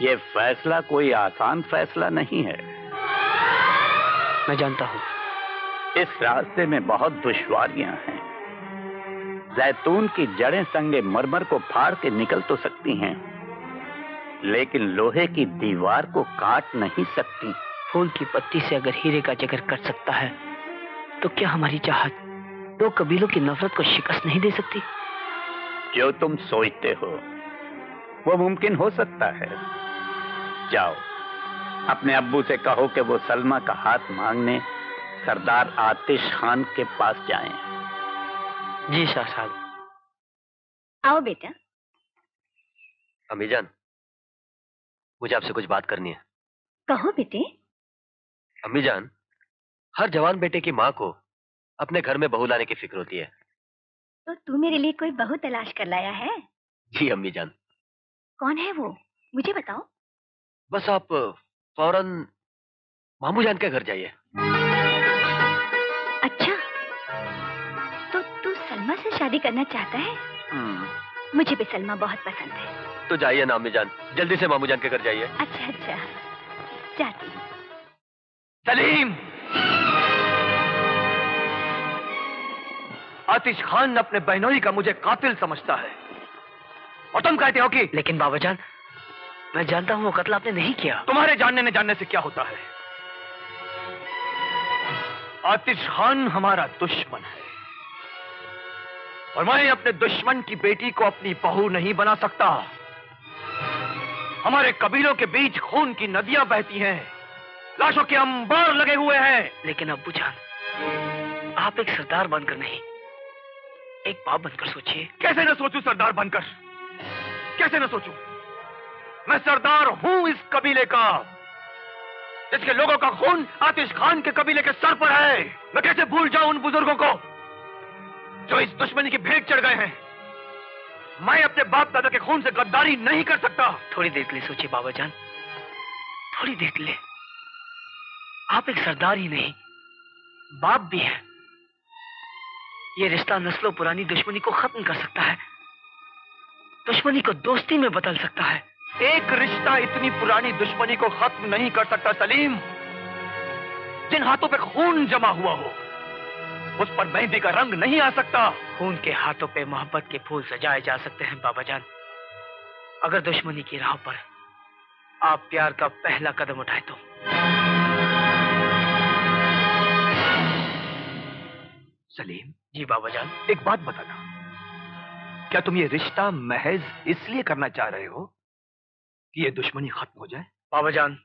ये फैसला कोई आसान फैसला नहीं है। मैं जानता हूँ। इस रास्ते में बहुत दुश्वारियाँ हैं। जैतून की जड़ें संगे मरमर को फाड़ के निकल तो सकती हैं। लेकिन लोहे की दीवार को काट नहीं सकती। फूल की पत्ती से अगर हीरे का ज़िक्र कर सकता है तो क्या हमारी चाहत दो कबीलों की नफरत को शिकस्त नहीं दे सकती? जो तुम सोचते हो वो मुमकिन हो सकता है। जाओ अपने अब्बू से कहो कि वो सलमा का हाथ मांगने सरदार आतिश खान के पास जाएँ। जी शाह साहब। आओ बेटा। अमीजान मुझे आपसे कुछ बात करनी है। कहो बेटे। अम्मी जान हर जवान बेटे की माँ को अपने घर में बहू लाने की फ़िक्र होती है। तो तू मेरे लिए कोई बहू तलाश कर लाया है? जी अम्मी जान कौन है वो? मुझे बताओ। बस आप फ़ौरन मामू जान के घर जाइए। अच्छा तो तू सलमा से शादी करना चाहता है? हम्म, मुझे भी सलमा बहुत पसंद है। तो जाइए ना अम्मी जान। जल्दी से मामू जान के घर जाइए। अच्छा अच्छा। जाती हूँ। सलीम! आतिश खान अपने बहनोई का मुझे कातिल समझता है। और तुम कहते हो कि लेकिन बाबा जान मैं जानता हूँ वो कत्ल आपने नहीं किया। तुम्हारे जानने न जानने से क्या होता है? आतिश खान हमारा दुश्मन है। और मैं अपने दुश्मन की बेटी को अपनी बहू नहीं बना सकता। हमारे कबीलों के बीच खून की नदियाँ बहती हैं। लाशों के अंबार लगे हुए हैं। लेकिन अब्बू जान आप एक सरदार बनकर नहीं एक बाप बनकर सोचिए। कैसे न सोचूं सरदार बनकर? कैसे न सोचूं? मैं सरदार हूँ इस कबीले का जिसके लोगों का खून आतिश खान के कबीले के सर पर है। मैं कैसे भूल जाऊँ उन बुज़ुर्गों को? जो इस दुश्मनी की भेंट चढ़ गए हैं मैं अपने बाप दादा के खून से गद्दारी नहीं कर सकता। थोड़ी देर के लिए सोचिए बाबा जान थोड़ी देर के लिए। आप एक सरदार ही नहीं बाप भी हैं। ये रिश्ता नस्लों पुरानी दुश्मनी को खत्म कर सकता है। दुश्मनी को दोस्ती में बदल सकता है। एक रिश्ता इतनी पुरानी दुश्मनी को खत्म नहीं कर सकता सलीम जिन हाथों पे खून जमा हुआ हो। उस पर मेहंदी का रंग नहीं आ सकता। खून के हाथों पे मोहब्बत के फूल सजाए जा सकते हैं बाबा जान अगर दुश्मनी की राह पर आप प्यार का पहला कदम उठाए तो। सलीम जी बाबा जान एक बात बताना। क्या तुम ये रिश्ता महज इसलिए करना चाह रहे हो कि ये दुश्मनी खत्म हो जाए? बाबा जान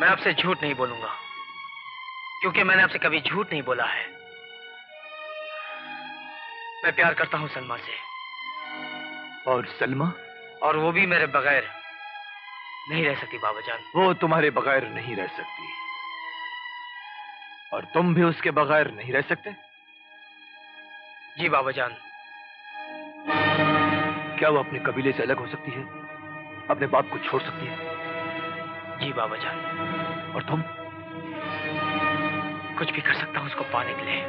मैं आपसे झूठ नहीं बोलूँगा। क्योंकि मैंने आपसे कभी झूठ नहीं बोला है। मैं प्यार करता हूँ सलमा से। और सलमा? और वो भी मेरे बगैर नहीं रह सकती बाबा जान। वो तुम्हारे बगैर नहीं रह सकती। और तुम भी उसके बगैर नहीं रह सकते? जी बाबा जान। क्या वो अपने कबीले से अलग हो सकती है? अपने बाप को छोड़ सकती है? जी बाबा जान। और तुम? कुछ भी कर सकता हूँ उसको पाने के लिए।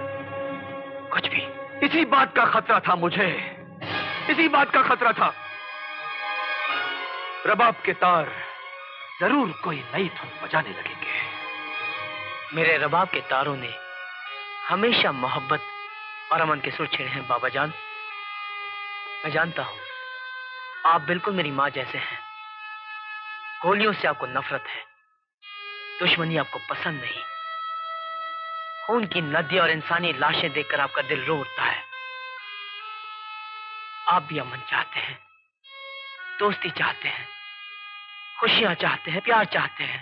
कुछ भी। इसी बात का खतरा था मुझे। इसी बात का खतरा था। रबाब के तार ज़रूर कोई नई धुन बजाने लगेंगे। मेरे रबाब के तारों ने हमेशा मोहब्बत और अमन के सुर छेड़े हैं, बाबा जान। मैं जानता हूँ, आप बिल्कुल मेरी माँ जैसे हैं। गोलियों से आपको नफरत है। दुश्मनी आपको पसंद नहीं। खून की नदी और इंसानी लाशें देखकर आपका दिल रो उठता है। आप भी अमन चाहते हैं, दोस्ती चाहते हैं, खुशियाँ चाहते हैं, प्यार चाहते हैं।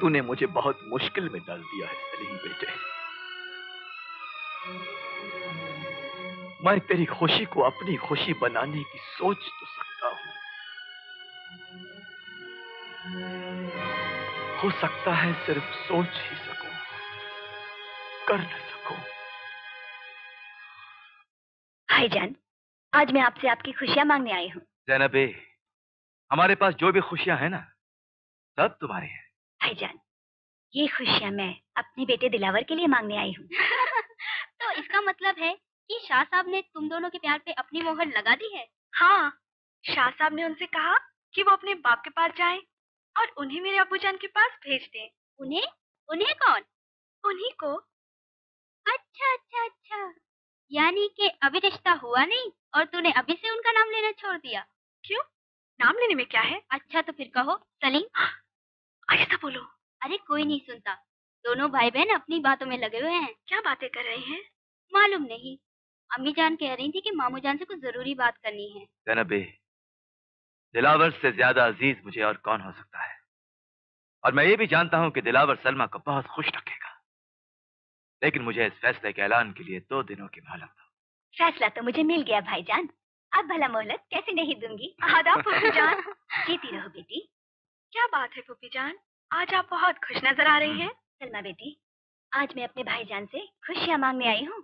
तूने मुझे बहुत मुश्किल में डाल दिया है सलीम बेटे। मैं तेरी खुशी को अपनी खुशी बनाने की सोच तो सकता हूँ सकता है सिर्फ़ सोच ही सकूँ कर न सकूँ। भाईजान आज मैं आपसे आपकी खुशियाँ मांगने आई हूँ। जैनबे हमारे पास जो भी खुशियाँ हैं ना सब तुम्हारी हैं। भाईजान ये खुशियाँ मैं अपने बेटे दिलावर के लिए मांगने आई हूँ। तो इसका मतलब है कि शाह साहब ने तुम दोनों के प्यार पे अपनी मोहर लगा दी है? हाँ शाह साहब ने उनसे कहा कि वो अपने बाप के पास जाएँ। और उन्हें मेरे अबू जान के पास भेज दें। उन्हें? उन्हें कौन? उन्हीं को। अच्छा अच्छा अच्छा। यानी कि अभी रिश्ता हुआ नहीं और तूने अभी से उनका नाम लेना छोड़ दिया। क्यों? नाम लेने में क्या है? अच्छा तो फिर कहो सलीम। ऐसा बोलो। अरे कोई नहीं सुनता। दोनों भाई बहन अपनी बातों में लगे हुए हैं। क्या बातें कर रहे हैं? मालूम नहीं। अम्मी जान कह रही थी कि मामू जान से कुछ ज़रूरी बात करनी है। जैनबे दिलावर से ज़्यादा अज़ीज़ मुझे और कौन हो सकता है? और मैं ये भी जानता हूँ कि दिलावर सलमा को बहुत खुश रखेगा। लेकिन मुझे इस फैसले के ऐलान के लिए दो दिनों की मोहलत दो। फैसला तो मुझे मिल गया भाईजान। अब भला मोहलत कैसे नहीं दूँगी? आदाब फूफी जान। जीती रहो बेटी। क्या बात है फूफी जान। आज आप बहुत खुश नज़र आ रही हैं। सलमा बेटी आज मैं अपने भाईजान से खुशियाँ मांगने आई हूँ।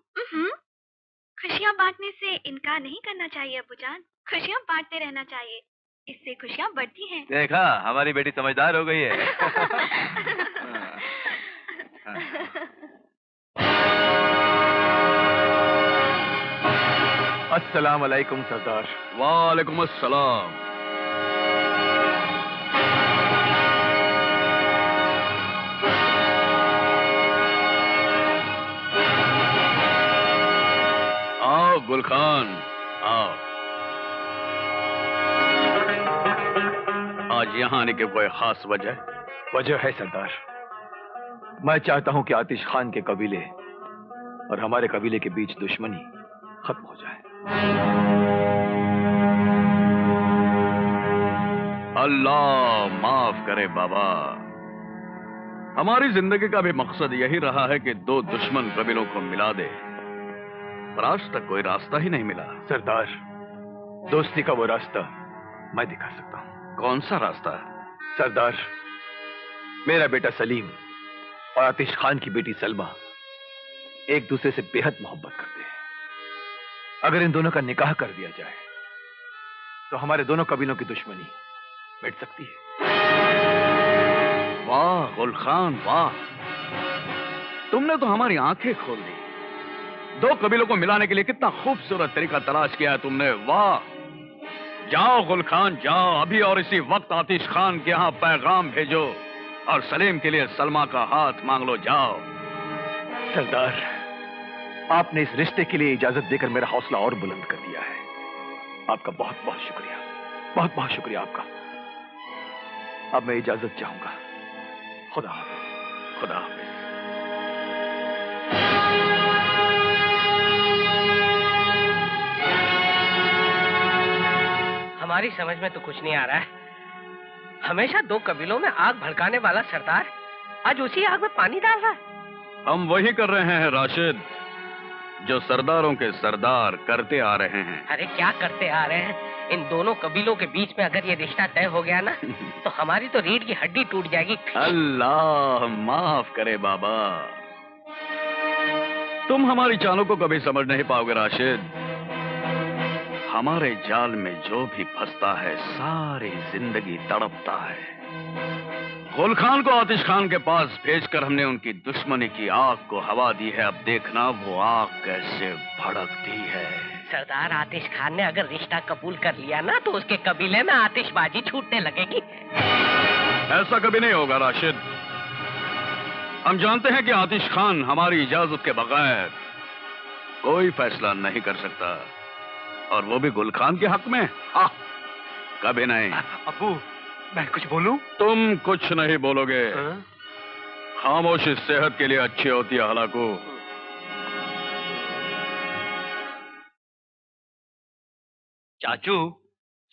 खुशियाँ बांटने से इनकार नहीं करना चाहिए अबू जान। खुशियाँ बांटते रहना चाहिए। इससे खुशियाँ बढ़ती हैं। देखा हमारी बेटी समझदार हो गई है। अस्सलाम वालेकुम सरदार। वालेकुम अस्सलाम। आओ गुलखान आओ। आज यहाँ आने की कोई खास वजह? वजह है सरदार। मैं चाहता हूँ कि आतिश खान के कबीले और हमारे कबीले के बीच दुश्मनी खत्म हो जाए। अल्लाह माफ़ करे बाबा। हमारी ज़िंदगी का भी मकसद यही रहा है कि दो दुश्मन कबीलों को मिला दे। पर आज तक कोई रास्ता ही नहीं मिला। सरदार दोस्ती का वो रास्ता मैं दिखा सकता हूँ। कौन सा रास्ता? सरदार, मेरा बेटा सलीम और आतिश खान की बेटी सलमा एक दूसरे से बेहद मोहब्बत करते हैं। अगर इन दोनों का निकाह कर दिया जाए तो हमारे दोनों कबीलों की दुश्मनी मिट सकती है। वाह, गुल खान, वाह। तुमने तो हमारी आँखें खोल दी। दो कबीलों को मिलाने के लिए कितना खूबसूरत तरीका तलाश किया है तुमने। वाह। जाओ गुल खान, जाओ। अभी और इसी वक्त आतिश खान के यहाँ पैगाम भेजो और सलीम के लिए सलमा का हाथ मांग लो, जाओ। सरदार, आपने इस रिश्ते के लिए इजाज़त देकर मेरा हौसला और बुलंद कर दिया है। आपका बहुत बहुत शुक्रिया। बहुत बहुत शुक्रिया आपका। अब मैं इजाज़त चाहूँगा। खुदा हाफिज खुदा हाफिज। हमारी समझ में तो कुछ नहीं आ रहा है। हमेशा दो कबीलों में आग भड़काने वाला सरदार आज उसी आग में पानी डाल रहा है। हम वही कर रहे हैं राशिद जो सरदारों के सरदार करते आ रहे हैं। अरे क्या करते आ रहे हैं? इन दोनों कबीलों के बीच में अगर ये रिश्ता तय हो गया ना तो हमारी तो रीढ़ की हड्डी टूट जाएगी। अल्लाह माफ़ करे बाबा। तुम हमारी चालों को कभी समझ नहीं पाओगे राशिद। हमारे जाल में जो भी फंसता है सारी ज़िंदगी तड़पता है। गुल खान को आतिश खान के पास भेजकर हमने उनकी दुश्मनी की आग को हवा दी है। अब देखना वो आग कैसे भड़कती है। सरदार आतिश खान ने अगर रिश्ता कबूल कर लिया ना तो उसके कबीले में आतिशबाजी छूटने लगेगी। ऐसा कभी नहीं होगा राशिद। हम जानते हैं कि आतिश खान हमारी इजाज़त के बगैर कोई फैसला नहीं कर सकता। और वो भी गुल खान के हक में। आ, कभी नहीं। अबू मैं कुछ बोलूँ? तुम कुछ नहीं बोलोगे। खामोशी सेहत के लिए अच्छी होती है हालाँकि। चाचू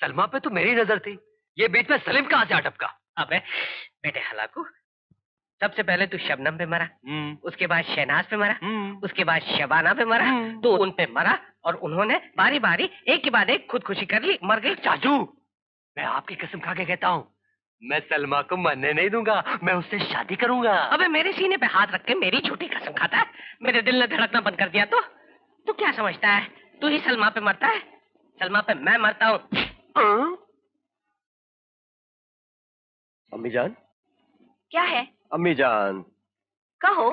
सलमा पे तो मेरी नज़र थी। ये बीच में सलीम कहाँ से अटपका अबे बेटे हलाकू सबसे पहले तू शबनम पे मरा उसके बाद शहनाज पे मरा उसके बाद शबाना पे मरा तो उन पे मरा और उन्होंने बारी बारी एक के बाद एक खुदकुशी कर ली मर गई। चाचू मैं आपकी कसम खा के कहता हूँ मैं सलमा को मरने नहीं दूँगा मैं उससे शादी करूँगा। अबे मेरे सीने पे हाथ रख के मेरी छोटी कसम खाता है मेरे दिल ने धड़कना बंद कर दिया तो? तू क्या समझता है? तू ही सलमा पे मरता है? सलमा पे मैं मरता हूँ? अम्मी जान? क्या है? अम्मी जान। कहो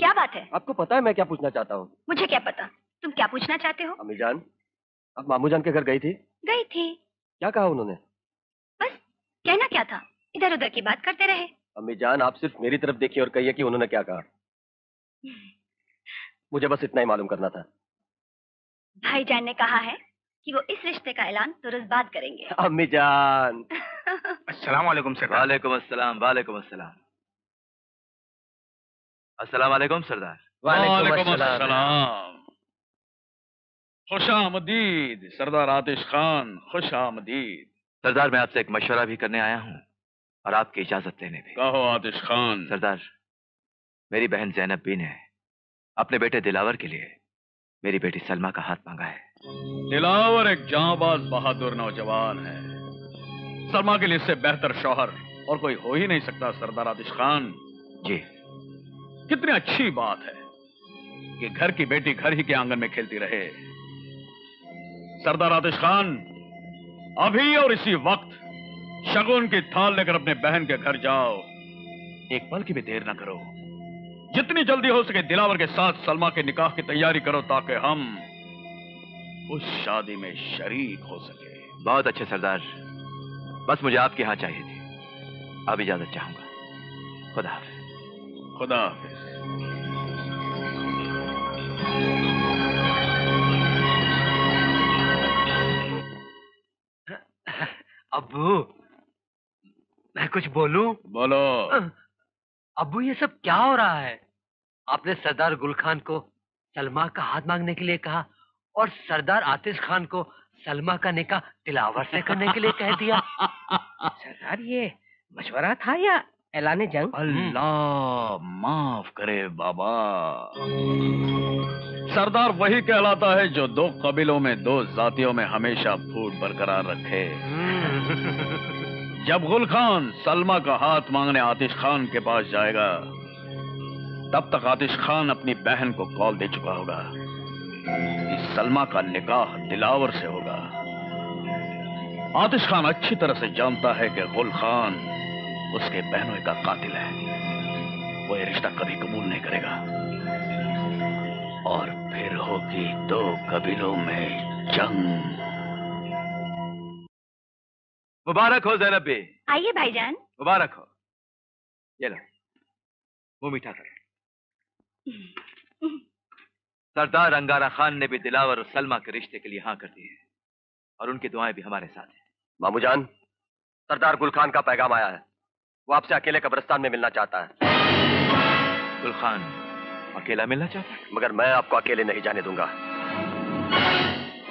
क्या बात है? आपको पता है मैं क्या पूछना चाहता हूँ? मुझे क्या पता? तुम क्या पूछना चाहते हो? अम्मी जान आप मामू जान के घर गई थी? गई थी। क्या कहा उन्होंने? बस कहना क्या था? इधर उधर की बात करते रहे। अम्मी जान आप सिर्फ़ मेरी तरफ़ देखिए और कहिए कि उन्होंने क्या कहा। मुझे बस इतना ही मालूम करना था। भाई जान ने कहा है कि वो इस रिश्ते का ऐलान तुरंत बाद करेंगे। अम्मी जान। अस्सलाम वालेकुम सरदार। वालेकुम अस्सलाम वालेकुम अस्सलाम। अस्सलाम वालेकुम सरदार। वालेकुम अस्सलाम। खुश आमदीद सरदार आतिश खान खुश आमदीद। सरदार मैं आपसे एक मशवरा भी करने आया हूँ और आपकी इजाज़त लेने भी कहो आतिश खान। सरदार मेरी बहन जैनब बी ने अपने बेटे दिलावर के लिए मेरी बेटी सलमा का हाथ मांगा है। दिलावर एक जांबाज बहादुर नौजवान है। सलमा के लिए इससे बेहतर शौहर और कोई हो ही नहीं सकता सरदार आतिश खान। जी। कितनी अच्छी बात है कि घर की बेटी घर ही के आँगन में खेलती रहे। सरदार आतिश खान अभी और इसी वक्त शगुन की थाल लेकर अपने बहन के घर जाओ। एक पल की भी देर ना करो। जितनी जल्दी हो सके दिलावर के साथ सलमा के निकाह की तैयारी करो ताकि हम उस शादी में शरीक हो सके। बहुत अच्छे सरदार। बस मुझे आपके यहाँ चाहिए थी। अब इजाज़त चाहूँगा। खुदा हाफिज। खुदा हाफिज। अब्बू मैं कुछ बोलूँ? बोलो। अबू ये सब क्या हो रहा है? आपने सरदार गुल खान को सलमा का हाथ मांगने के लिए कहा और सरदार आतिश खान को सलमा का निकाह तिलावर से करने के लिए कह दिया। सरदार ये मशवरा था या ऐलान जंग। अल्लाह माफ़ करे बाबा। सरदार वही कहलाता है जो दो कबीलों में दो जातियों में हमेशा फूट बरकरार रखे। जब गुल खान सलमा का हाथ मांगने आतिश खान के पास जाएगा तब तक आतिश खान अपनी बहन को कॉल दे चुका होगा। कि सलमा का निकाह दिलावर से होगा। आतिश खान अच्छी तरह से जानता है कि गुल खान उसके बहनों का कातिल है। वो ये रिश्ता कभी कबूल नहीं करेगा। और फिर होगी दो कबीलों में जंग। मुबारक हो जैनब। भी आइए भाईजान। मुबारक हो। ये लो। वो मीठा कर। सरदार अंगारा खान ने भी दिलावर और सलमा के रिश्ते के लिए हाँ कर दी है। और उनकी दुआएँ भी हमारे साथ हैं। मामू जान सरदार गुल खान का पैगाम आया है। वो आपसे अकेले कब्रिस्तान में मिलना चाहता है। गुल खान अकेला मिलना चाहता है? मगर मैं आपको अकेले नहीं जाने दूँगा।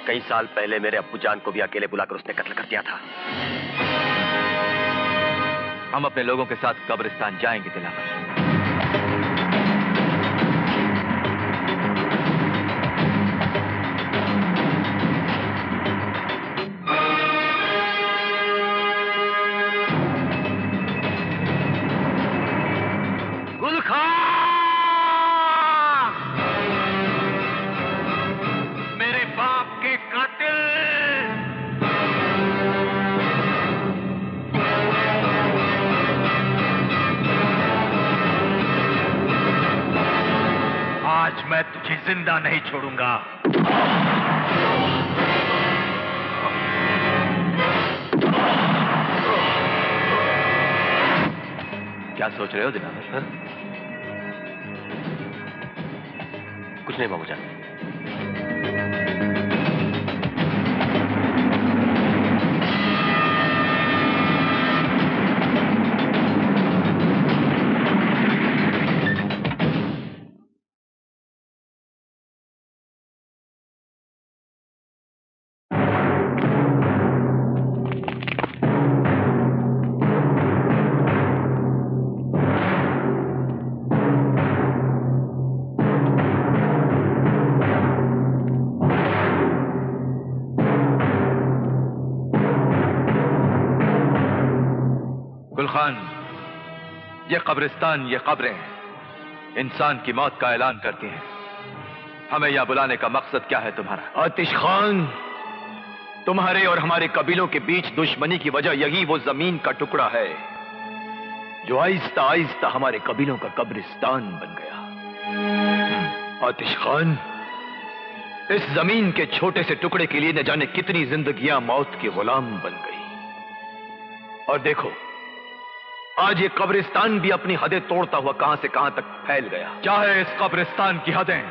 कई साल पहले मेरे अब्बू जान को भी अकेले बुलाकर उसने कत्ल कर दिया था। हम अपने लोगों के साथ कब्रिस्तान जाएँगे दिलावर। ज़िंदा नहीं छोड़ूँगा। क्या सोच रहे हो सर? कुछ नहीं मामू गुलखान ये कब्रिस्तान, ये कब्रें इंसान की मौत का ऐलान करती हैं। हमें यहाँ बुलाने का मकसद क्या है तुम्हारा? आतिश खान, तुम्हारे और हमारे कबीलों के बीच दुश्मनी की वजह यही वो ज़मीन का टुकड़ा है, जो आहिस्ता आहिस्ता हमारे कबीलों का कब्रिस्तान बन गया। आतिश खान, इस ज़मीन के छोटे से टुकड़े के लिए न जाने कितनी जिंदगियाँ मौत के गुलाम बन गई। और देखो आज ये कब्रिस्तान भी अपनी हदें तोड़ता हुआ कहाँ से कहाँ तक फैल गया। चाहे इस कब्रिस्तान की हदें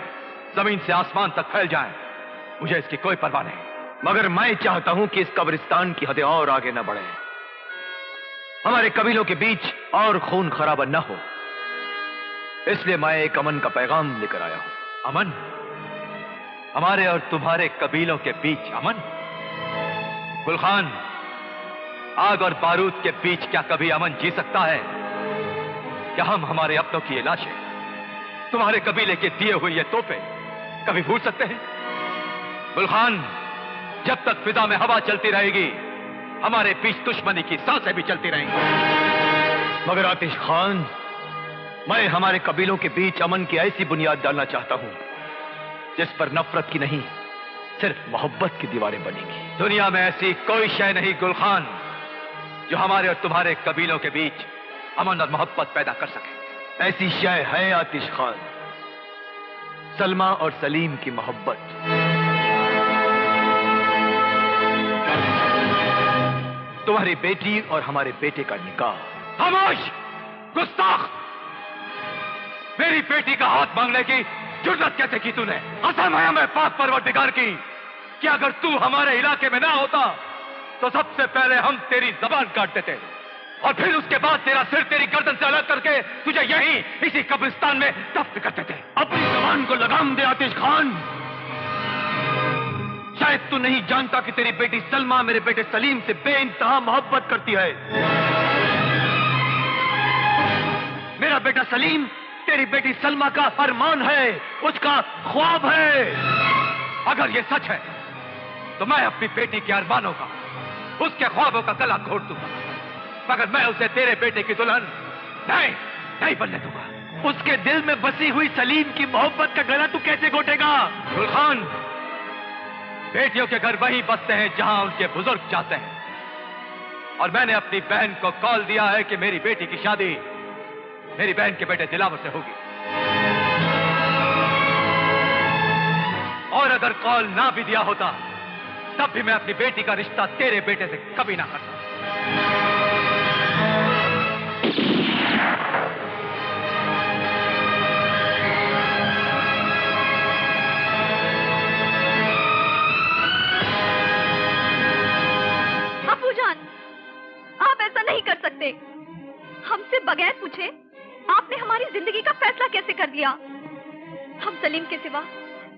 ज़मीन से आसमान तक फैल जाएँ, मुझे इसकी कोई परवाह नहीं। मगर मैं चाहता हूँ कि इस कब्रिस्तान की हदें और आगे न बढ़े। हमारे कबीलों के बीच और खून खराबा न हो। इसलिए मैं एक अमन का पैगाम लेकर आया हूँ। अमन? हमारे और तुम्हारे कबीलों के बीच अमन? गुलखान आग और बारूद के बीच क्या कभी अमन जी सकता है? क्या हम हमारे अपनों की ये लाशें, तुम्हारे कबीले के दिए हुए ये तोहफे कभी भूल सकते हैं? गुलखान जब तक फिजा में हवा चलती रहेगी, हमारे बीच दुश्मनी की साँसें भी चलती रहेंगी। मगर आतिश खान, मैं हमारे कबीलों के बीच अमन की ऐसी बुनियाद डालना चाहता हूँ, जिस पर नफरत की नहीं, सिर्फ़ मोहब्बत की दीवारें बनेगी। दुनिया में ऐसी कोई शय नहीं, गुलखान। जो हमारे और तुम्हारे कबीलों के बीच अमन और मोहब्बत पैदा कर सके। ऐसी शय है आतिश खान। सलमा और सलीम की मोहब्बत। तुम्हारी बेटी और हमारे बेटे का निकाह। खामोश! गुस्ताख! मेरी बेटी का हाथ मांगने की जुर्रत कैसे की तूने? असम है हमें पाक परवरदिगार की। कि अगर तू हमारे इलाके में ना होता तो सबसे पहले हम तेरी जबान काट देते और फिर उसके बाद तेरा सिर तेरी गर्दन से अलग करके तुझे यहीं, इसी कब्रिस्तान में दफ्न करते थे अपनी जबान को लगाम दे, आतिश खान। शायद तू नहीं जानता कि तेरी बेटी सलमा मेरे बेटे सलीम से बे इंतहा मोहब्बत करती है। मेरा बेटा सलीम, तेरी बेटी सलमा का अरमान है, उसका ख्वाब है। अगर ये सच है तो मैं अपनी बेटी के अरमानों का उसके ख्वाबों का गला घोट दूँगा। मगर मैं उसे तेरे बेटे की दुल्हन नहीं नहीं बनने दूँगा। उसके दिल में बसी हुई सलीम की मोहब्बत का गला तू कैसे घोटेगा? गुलखान बेटियों के घर वही बसते हैं जहाँ उनके बुज़ुर्ग जाते हैं। और मैंने अपनी बहन को कॉल दिया है कि मेरी बेटी की शादी मेरी बहन के बेटे दिलावर से होगी। और अगर कॉल ना भी दिया होता तब भी मैं अपनी बेटी का रिश्ता तेरे बेटे से कभी ना करता आप ऐसा नहीं कर सकते। हमसे बगैर पूछे, आपने हमारी ज़िंदगी का फैसला कैसे कर दिया? हम सलीम के सिवा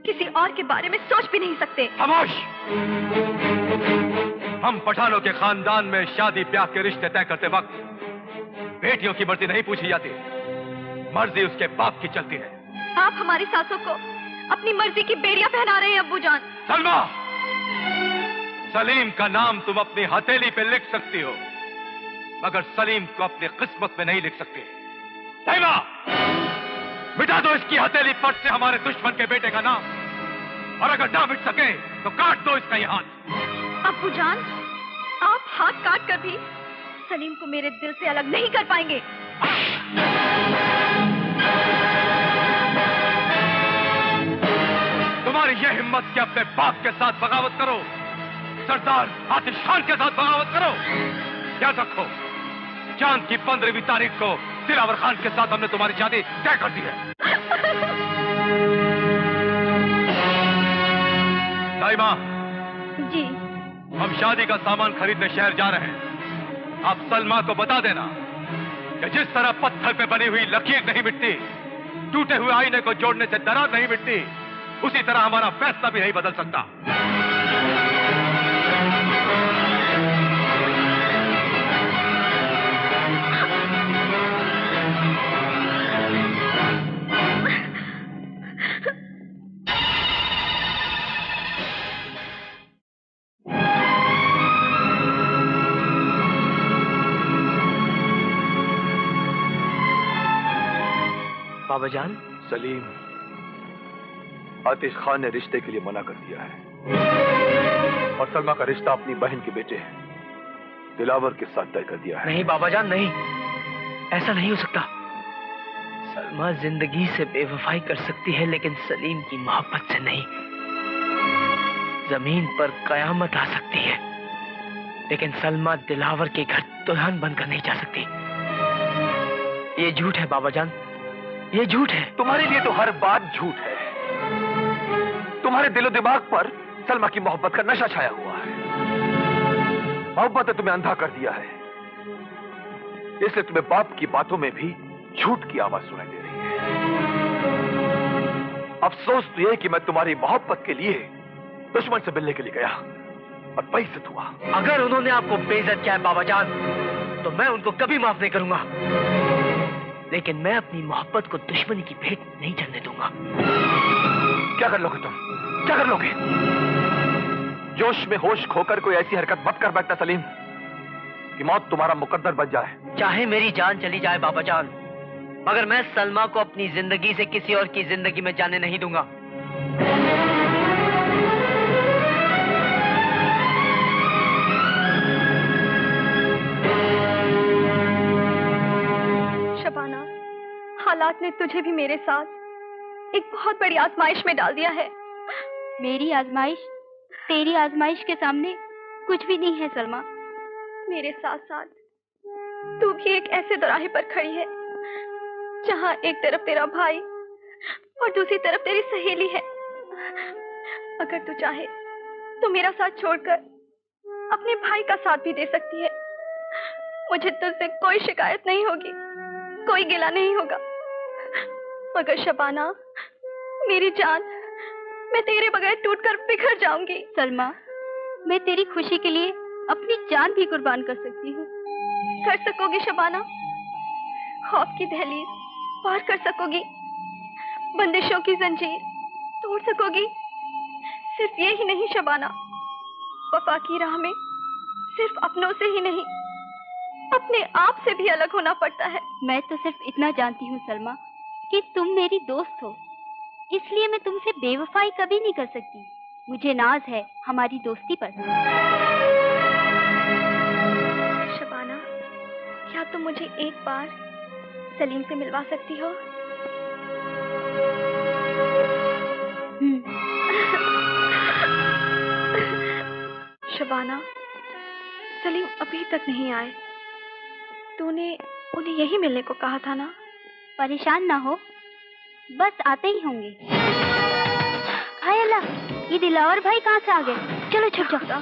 किसी और के बारे में सोच भी नहीं सकते। खामोश! हम पठानों के खानदान में शादी ब्याह के रिश्ते तय करते वक्त बेटियों की मर्ज़ी नहीं पूछी जाती। मर्ज़ी उसके बाप की चलती है। आप हमारी सासों को अपनी मर्ज़ी की बेड़ियाँ पहना रहे हैं अब्बू जान। सलमा! सलीम का नाम तुम अपनी हथेली पे लिख सकती हो मगर सलीम को अपनी किस्मत में नहीं लिख सकती। तैमा मिटा दो इसकी हथेली पर से हमारे दुश्मन के बेटे का नाम। और अगर ना मिट सके तो काट दो इसका ये हाथ। अब्बू जान आप हाथ काट कर भी सलीम को मेरे दिल से अलग नहीं कर पाएँगे। तुम्हारी ये हिम्मत कि अपने बाप के साथ बगावत करो सरदार आतिश खान के साथ बगावत करो। याद रखो चाँद की पंद्रहवीं तारीख को दिलावर खान के साथ हमने तुम्हारी शादी तय कर दी है। जी। हम शादी का सामान खरीदने शहर जा रहे हैं। आप सलमा को बता देना कि जिस तरह पत्थर पे बनी हुई लकीर नहीं मिटती टूटे हुए आईने को जोड़ने से दरार नहीं मिटती उसी तरह हमारा फैसला भी नहीं बदल सकता। बाबा जान। सलीम आतिश खान ने रिश्ते के लिए मना कर दिया है। और सलमा का रिश्ता अपनी बहन के बेटे दिलावर के साथ तय कर दिया है। नहीं बाबा जान नहीं। ऐसा नहीं हो सकता। सलमा ज़िंदगी से बेवफाई कर सकती है लेकिन सलीम की मोहब्बत से नहीं। ज़मीन पर कयामत आ सकती है। लेकिन सलमा दिलावर के घर दुल्हन बनकर नहीं जा सकती। ये झूठ है बाबा जान। ये झूठ है। तुम्हारे लिए तो हर बात झूठ है। तुम्हारे दिलो दिमाग पर सलमा की मोहब्बत का नशा छाया हुआ है। मोहब्बत ने तुम्हें अंधा कर दिया है। इसलिए तुम्हें बाप की बातों में भी झूठ की आवाज़ सुनाई दे रही है। अफसोस तो यह कि मैं तुम्हारी मोहब्बत के लिए दुश्मन से मिलने के लिए गया और बेइज्जत हुआ। अगर उन्होंने आपको बेइज्जत किया है बाबा जान तो मैं उनको कभी माफ़ नहीं करूँगा। लेकिन मैं अपनी मोहब्बत को दुश्मनी की भेंट नहीं चलने दूँगा। क्या कर लोगे तुम? क्या कर लोगे? जोश में होश खोकर कोई ऐसी हरकत मत कर बैठना सलीम कि मौत तुम्हारा मुकद्दर बन जाए। चाहे मेरी जान चली जाए बाबा जान मगर मैं सलमा को अपनी ज़िंदगी से किसी और की ज़िंदगी में जाने नहीं दूँगा। हालात ने तुझे भी मेरे साथ एक बहुत बड़ी आजमाइश में डाल दिया है। मेरी आजमाइश? तेरी आजमाइश के सामने कुछ भी नहीं है सलमा। मेरे साथ साथ तू भी एक ऐसे दौराहे पर खड़ी है जहाँ एक तरफ़ तेरा भाई और दूसरी तरफ़ तेरी सहेली है। अगर तू चाहे तो मेरा साथ छोड़कर अपने भाई का साथ भी दे सकती है। मुझे तुझसे कोई शिकायत नहीं होगी कोई गिला नहीं होगा। मगर शबाना मेरी जान मैं तेरे बगैर टूटकर बिखर जाऊँगी। सलमा मैं तेरी खुशी के लिए अपनी जान भी कुर्बान कर सकती हूँ। कर सकोगी शबाना। खौफ की दहलीज पार कर सकोगी। बंदिशों की जंजीर तोड़ सकोगी। सिर्फ़ ये ही नहीं शबाना वफा की राह में सिर्फ़ अपनों से ही नहीं अपने आप से भी अलग होना पड़ता है। मैं तो सिर्फ़ इतना जानती हूँ सलमा। कि तुम मेरी दोस्त हो। इसलिए मैं तुमसे बेवफाई कभी नहीं कर सकती। मुझे नाज है हमारी दोस्ती पर। शबाना क्या तुम मुझे एक बार सलीम से मिलवा सकती हो? शबाना सलीम अभी तक नहीं आए। तूने उन्हें यही मिलने को कहा था ना? परेशान ना हो। बस आते ही होंगे। हाय अल्लाह, ये दिलावर भाई कहाँ से आ गए? चलो छुप जाओ।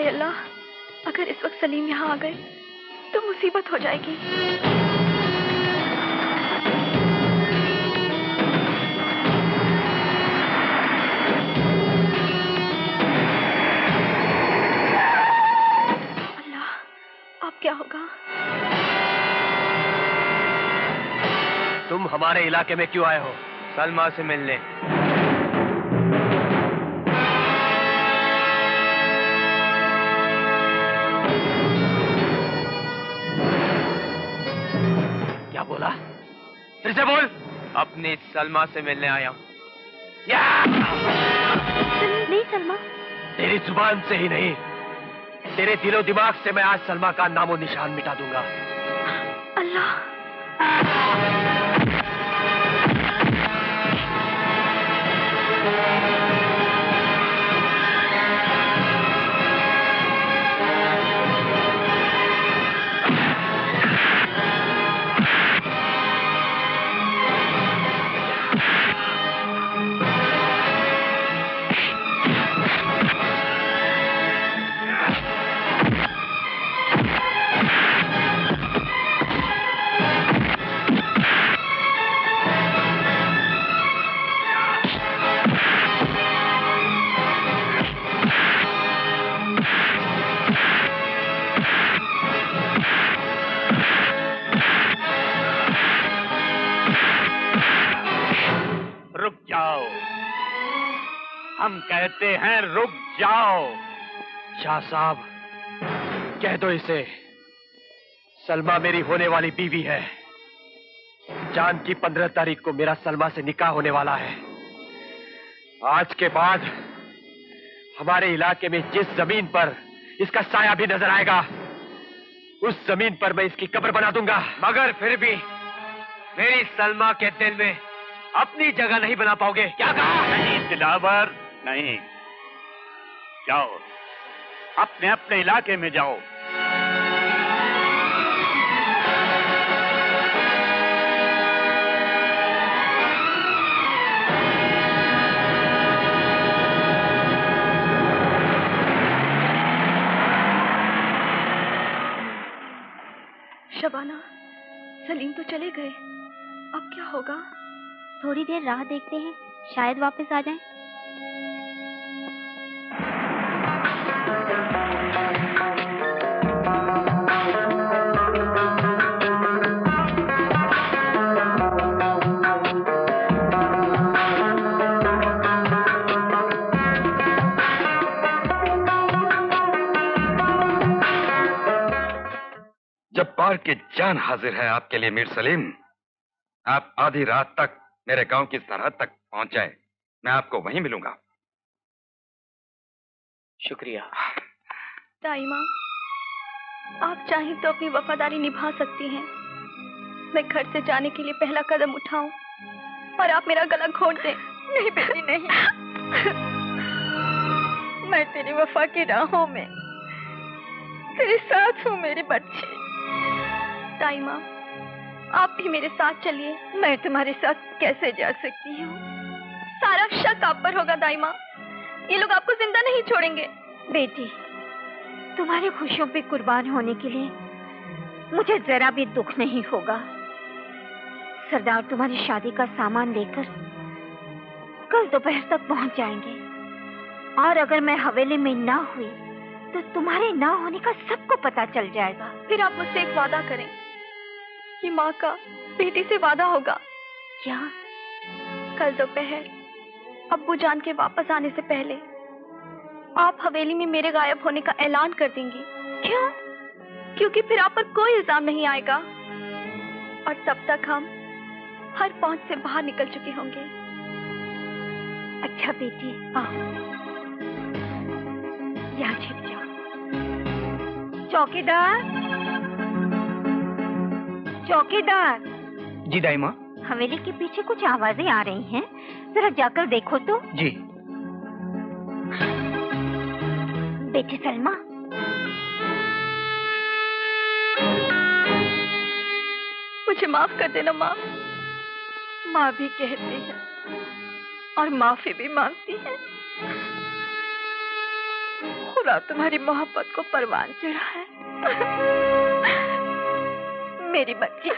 अल्लाह, अगर इस वक्त सलीम यहाँ आ गए तो मुसीबत हो जाएगी। क्या होगा? तुम हमारे इलाके में क्यों आए हो? सलमा से मिलने। क्या बोला? फिर से बोल। अपनी सलमा से मिलने आया हूँ। नहीं सलमा। तेरी ज़ुबान से ही नहीं। तेरे दिलो दिमाग से मैं आज सलमा का नामो निशान मिटा दूँगा। अल्लाह। कहते हैं रुक जाओ। शाह साहब कह दो इसे। सलमा मेरी होने वाली बीवी है। जान की पंद्रह तारीख को मेरा सलमा से निकाह होने वाला है। आज के बाद हमारे इलाके में जिस ज़मीन पर इसका साया भी नज़र आएगा उस ज़मीन पर मैं इसकी कब्र बना दूँगा। मगर फिर भी मेरी सलमा के दिल में अपनी जगह नहीं बना पाओगे। क्या कहा? नहीं दिलावर नहीं। जाओ। अपने अपने इलाके में जाओ। शबाना सलीम तो चले गए। अब क्या होगा? थोड़ी देर राह देखते हैं शायद वापस आ जाएँ। जब्बार की जान हाजिर है आपके लिए मीर सलीम। आप आधी रात तक मेरे गाँव की सरहद तक पहुँच जाए। मैं आपको वहीं मिलूँगा। शुक्रिया। दाइमा आप चाहें तो अपनी वफादारी निभा सकती हैं। मैं घर से जाने के लिए पहला कदम उठाऊं और आप मेरा गला घोट दें। नहीं बेटी नहीं। मैं तेरी वफा की राहों में तेरे साथ हूँ मेरी बच्ची। दाइमा आप भी मेरे साथ चलिए। मैं तुम्हारे साथ कैसे जा सकती हूँ? सारा शक आप पर होगा दाइमा। ये लोग आपको ज़िंदा नहीं छोड़ेंगे। बेटी तुम्हारी खुशियों पे कुर्बान होने के लिए मुझे जरा भी दुख नहीं होगा। सरदार तुम्हारी शादी का सामान लेकर कल दोपहर तक पहुँच जाएँगे। और अगर मैं हवेली में ना हुई तो तुम्हारे ना होने का सबको पता चल जाएगा। फिर आप मुझसे एक वादा करें। कि माँ का बेटी से वादा होगा। क्या कल दोपहर अब्बू जान के वापस आने से पहले आप हवेली में मेरे गायब होने का ऐलान कर देंगी। क्यों? क्योंकि फिर आप पर कोई इल्ज़ाम नहीं आएगा। और तब तक हम हर पहुँच से बाहर निकल चुके होंगे। अच्छा बेटी, आओ। चौकीदार? चौकीदार। जी दाइमा। हवेली के पीछे कुछ आवाज़ें आ रही हैं। जरा जाकर देखो तो। जी। बेटे सलमा। मुझे माफ़ कर देना माँ। माँ भी कहती है और माफ़ी भी मांगती है। खुदा तुम्हारी मोहब्बत को परवान चढ़ा है मेरी बच्ची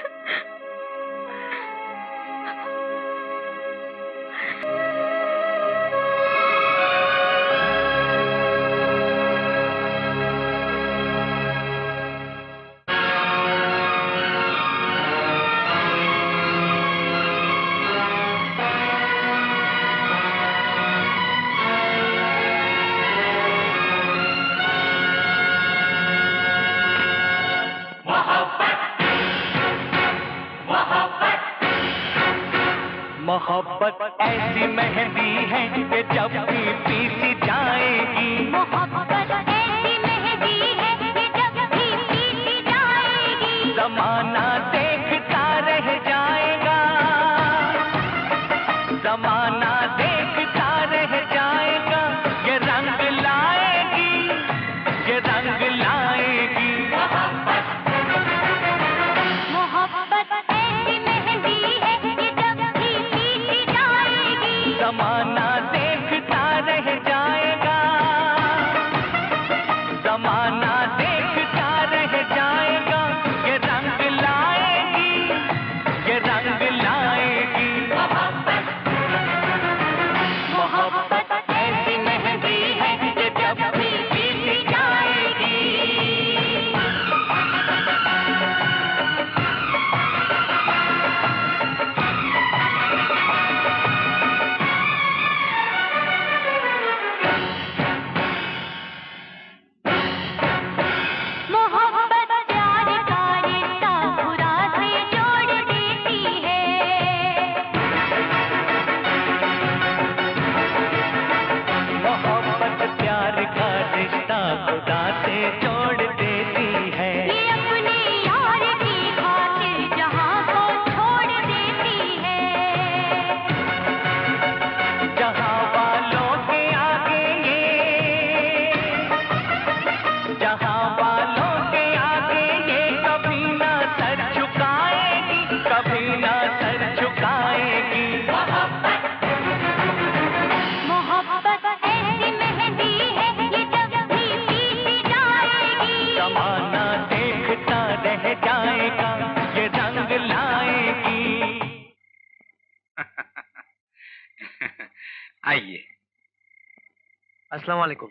अस्सलाम वालेकुम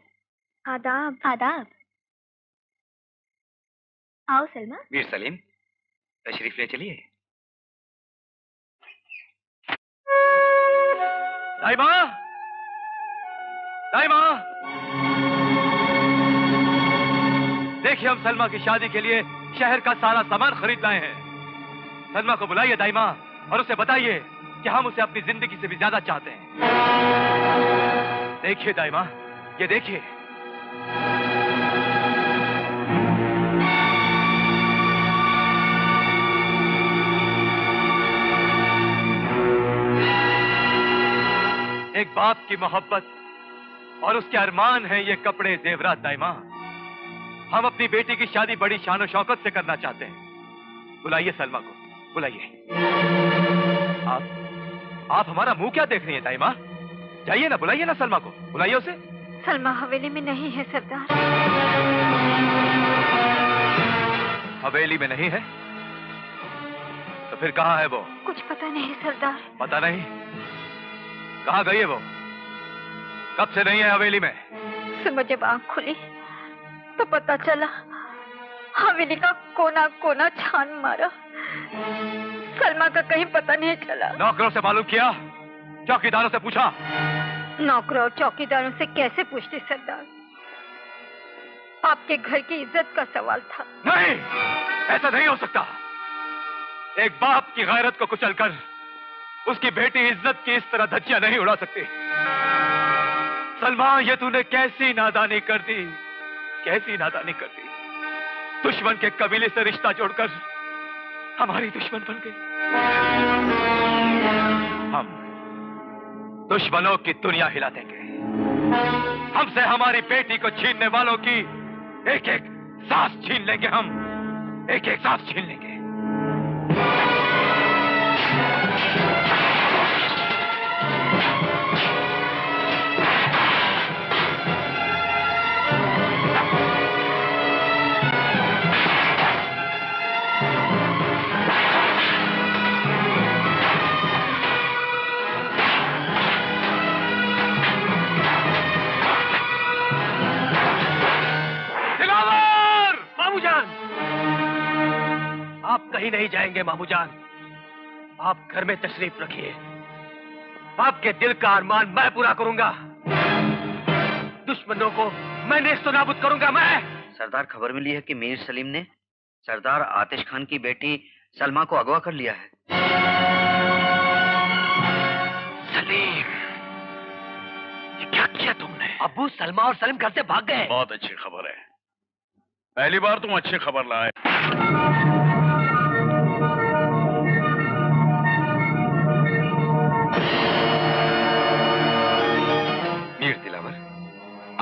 आदाब आदाब आओ सलमा। मीर सलीम तशरीफ़ ले चलिए। दाइमा दाइमा देखिए हम सलमा की शादी के लिए शहर का सारा सामान खरीद लाए हैं। सलमा को बुलाइए दाइमा और उसे बताइए कि हम उसे अपनी ज़िंदगी से भी ज़्यादा चाहते हैं। देखिए दाइमा ये देखिए। एक बाप की मोहब्बत और उसके अरमान है ये कपड़े जेवरात दाइमा हम अपनी बेटी की शादी बड़ी शान शौकत से करना चाहते हैं। बुलाइए सलमा को। बुलाइए। आप आप हमारा मुँह क्या देख रही हैं दाइमा जाइए ना, बुलाइए ना सलमा को। बुलाइए उसे। सलमा हवेली में नहीं है सरदार। हवेली में नहीं है? तो फिर कहाँ है वो? कुछ पता नहीं सरदार। पता नहीं? कहाँ गई है वो? कब से नहीं है हवेली में? सुबह जब आँख खुली तो पता चला हवेली का कोना कोना छान मारा। सलमा का कहीं पता नहीं चला। नौकरों से मालूम किया चौकीदारों से पूछा। नौकरों और चौकीदारों से कैसे पूछते सरदार? आपके घर की इज़्ज़त का सवाल था। नहीं, ऐसा नहीं हो सकता। एक बाप की गैरत को कुचलकर उसकी बेटी इज़्ज़त की इस तरह धज्जियाँ नहीं उड़ा सकती। सलमान, ये तूने कैसी नादानी कर दी? कैसी नादानी कर दी? दुश्मन के कबीले से रिश्ता जोड़कर हमारी दुश्मन बन गई। हम दुश्मनों की दुनिया हिला देंगे। हमसे हमारी बेटी को छीनने वालों की एक एक सांस छीन लेंगे हम। एक एक सांस छीन लेंगे। कहीं नहीं जाएँगे मामू जान। आप घर में तशरीफ़ रखिए। आपके दिल का अरमान मैं पूरा करूँगा। दुश्मनों को मैं नेस्त नाबूद करूँगा मैं। सरदार खबर मिली है कि मीर सलीम ने सरदार आतिश खान की बेटी सलमा को अगवा कर लिया है। सलीम ये क्या किया तुमने? अबू सलमा और सलीम घर से भाग गए। बहुत अच्छी खबर है। पहली बार तुम अच्छी खबर लाए।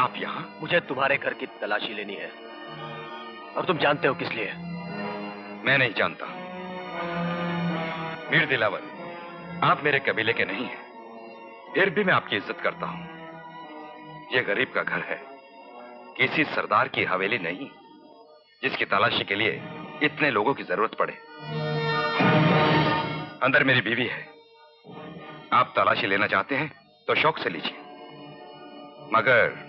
आप यहाँ? मुझे तुम्हारे घर की तलाशी लेनी है। और तुम जानते हो किस लिए? मैं नहीं जानता। मीर दिलावर आप मेरे कबीले के नहीं हैं। फिर भी मैं आपकी इज़्ज़त करता हूँ। यह गरीब का घर है। किसी सरदार की हवेली नहीं जिसकी तलाशी के लिए इतने लोगों की ज़रूरत पड़े। अंदर मेरी बीवी है। आप तलाशी लेना चाहते हैं तो शौक से लीजिए। मगर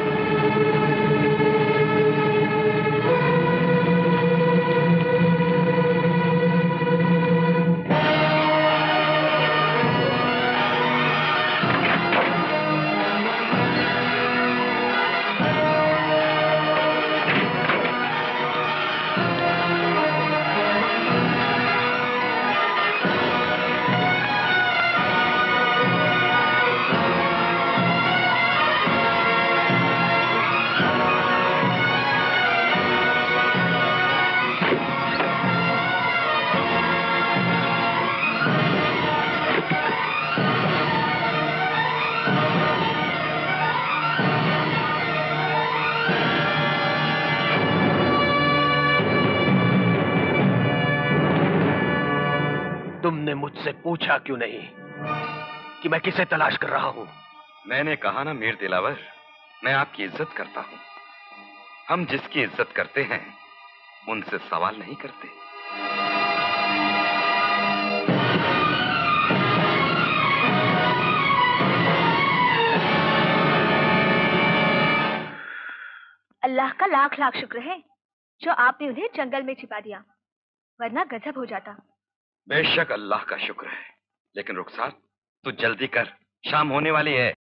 पूछा क्यों नहीं कि मैं किसे तलाश कर रहा हूँ? मैंने कहा ना मीर दिलावर मैं आपकी इज़्ज़त करता हूँ। हम जिसकी इज़्ज़त करते हैं उनसे सवाल नहीं करते। अल्लाह का लाख लाख शुक्र है जो आपने उन्हें जंगल में छिपा दिया वरना गजब हो जाता। बेशक अल्लाह का शुक्र है। लेकिन रुखसार तू जल्दी कर। शाम होने वाली है।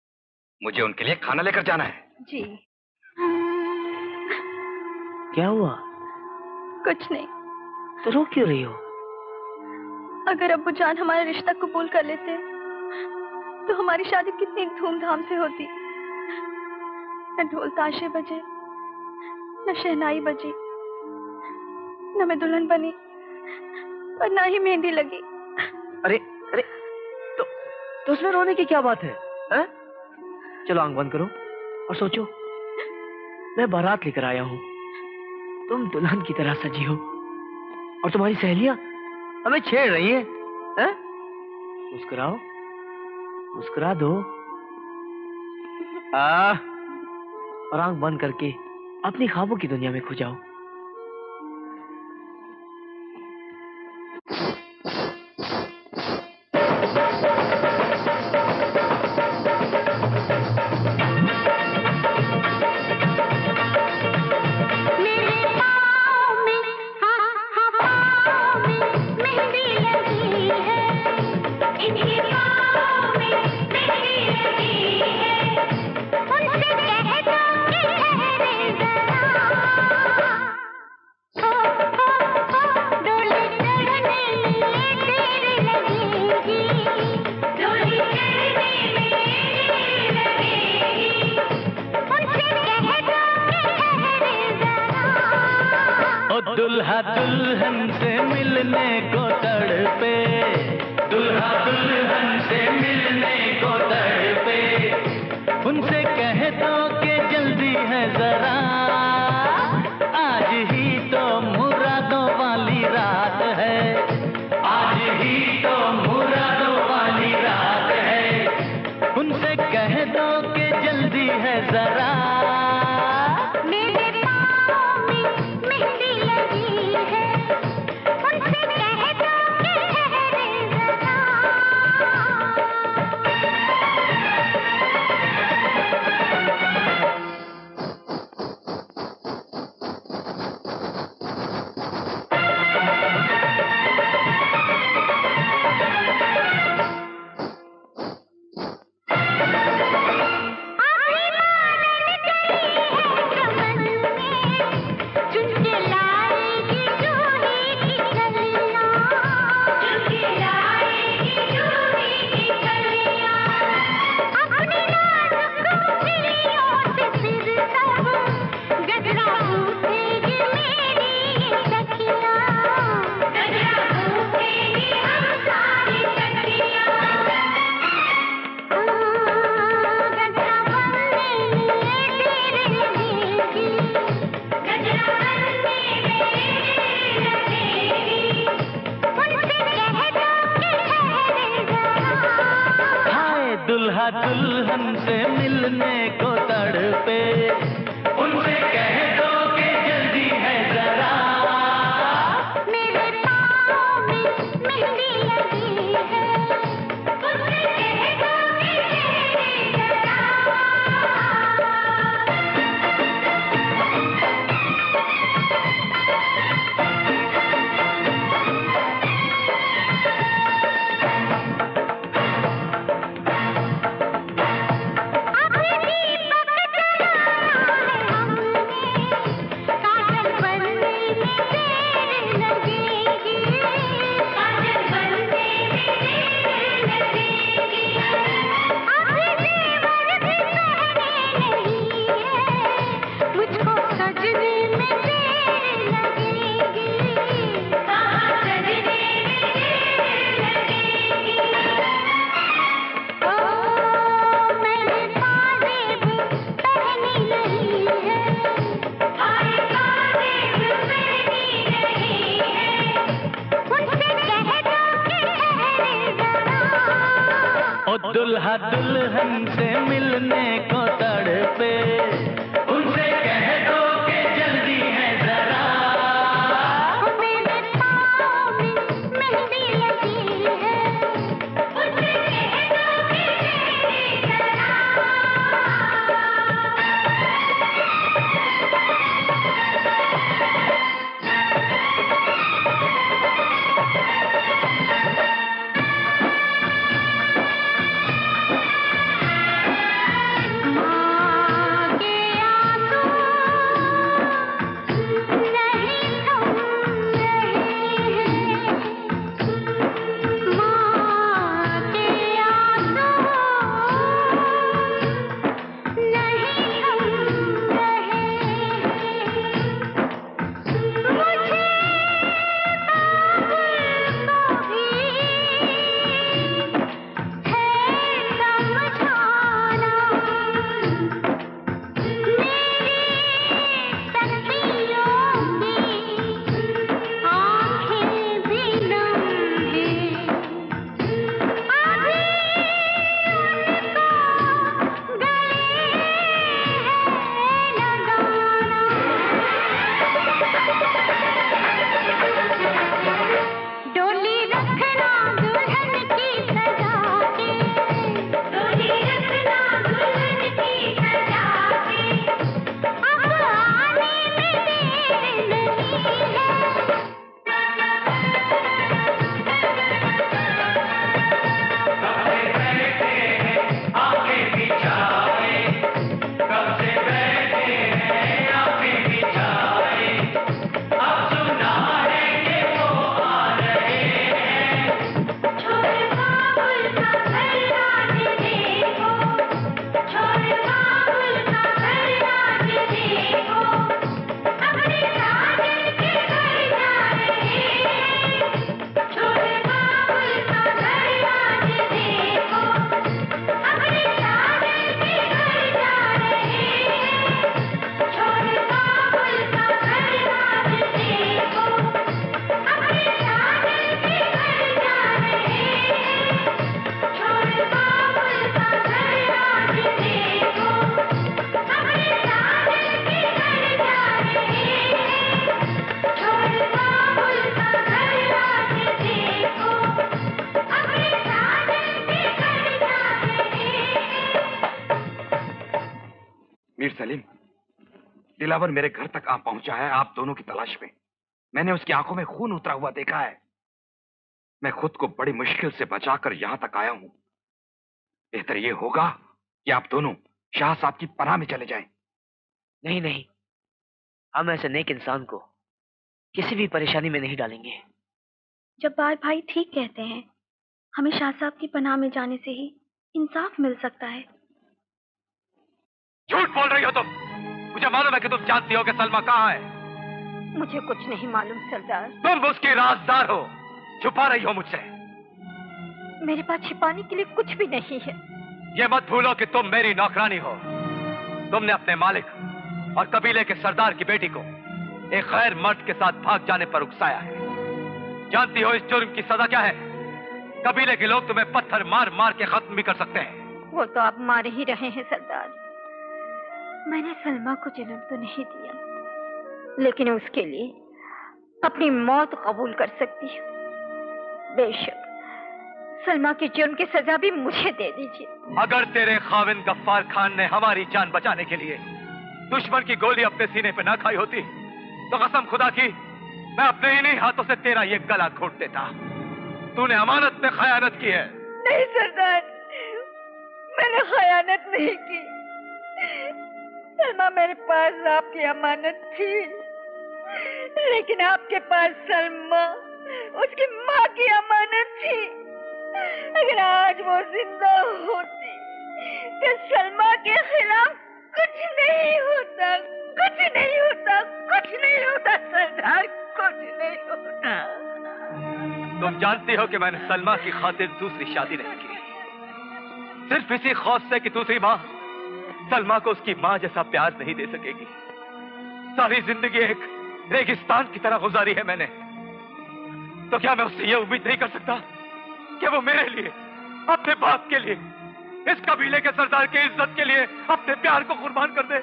मुझे उनके लिए खाना लेकर जाना है। जी। क्या हुआ? कुछ नहीं। तो रो क्यों रही हो? अगर अब्बू जान हमारा रिश्ता कबूल कर लेते तो हमारी शादी कितनी धूमधाम से होती। न ढोल ताशे बजे न शहनाई बजी न मैं दुल्हन बनी। और ना ही मेहंदी लगी। अरे अरे तो तो उसमें रोने की क्या बात है हैं? चलो आँख बंद करो और सोचो मैं बारात लेकर आया हूँ। तुम दुल्हन की तरह सजी हो। और तुम्हारी सहेलियाँ हमें छेड़ रही हैं हैं? मुस्कुराओ मुस्कुरा दो। आ, और आँख बंद करके अपनी ख्वाबों की दुनिया में खो जाओ। दिलावर मेरे घर तक आ पहुँचा है आप दोनों की तलाश में। मैंने उसकी आँखों में खून उतरा हुआ देखा है। मैं खुद को बड़ी मुश्किल से बचाकर यहाँ तक आया हूँ। बेहतर ये होगा कि आप दोनों शाह साहब की पनाह में चले जाएँ। नहीं नहीं। हम ऐसे नेक इंसान को किसी भी परेशानी में नहीं डालेंगे। जब्बार भाई ठीक कहते हैं हमें शाह साहब की पनाह में जाने से ही इंसाफ मिल सकता है। झूठ बोल रही हो तुम! मुझे मालूम है कि तुम जानती हो कि सलमा कहाँ है। मुझे कुछ नहीं मालूम सरदार। तुम उसकी राजदार हो छुपा रही हो मुझसे। मेरे पास छिपाने के लिए कुछ भी नहीं है। ये मत भूलो कि तुम मेरी नौकरानी हो। तुमने अपने मालिक और कबीले के सरदार की बेटी को एक गैर मर्द के साथ भाग जाने पर उकसाया है। जानती हो इस जुर्म की सजा क्या है? कबीले के लोग तुम्हें पत्थर मार मार के खत्म भी कर सकते हैं। वो तो आप मार ही रहे हैं सरदार। मैंने सलमा को जन्म तो नहीं दिया लेकिन उसके लिए अपनी मौत कबूल कर सकती हूँ। बेशक सलमा के जुर्म की सजा भी मुझे दे दीजिए। अगर तेरे खाविन गफ्फार खान ने हमारी जान बचाने के लिए दुश्मन की गोली अपने सीने पे ना खाई होती तो कसम खुदा की मैं अपने इन्हीं हाथों से तेरा ये गला घोट देता। तूने अमानत में खयानत की है। नहीं सरदार मैंने खयानत नहीं की। सलमा मेरे पास आपकी अमानत थी। लेकिन आपके पास सलमा, उसकी माँ की अमानत थी। अगर आज वो ज़िंदा होती तो सलमा के खिलाफ कुछ नहीं होता, कुछ नहीं होता, कुछ नहीं होता, सरदार, कुछ नहीं होता। तुम जानती हो कि मैंने सलमा की खातिर दूसरी शादी नहीं की। सिर्फ़ इसी खौफ से कि दूसरी माँ सलमा को उसकी माँ जैसा प्यार नहीं दे सकेगी। सारी ज़िंदगी एक रेगिस्तान की तरह गुजारी है मैंने। तो क्या मैं उससे ये उम्मीद नहीं कर सकता कि वो मेरे लिए, अपने बाप के लिए, इस कबीले के सरदार के इज़्ज़त के लिए अपने प्यार को कुर्बान कर दे?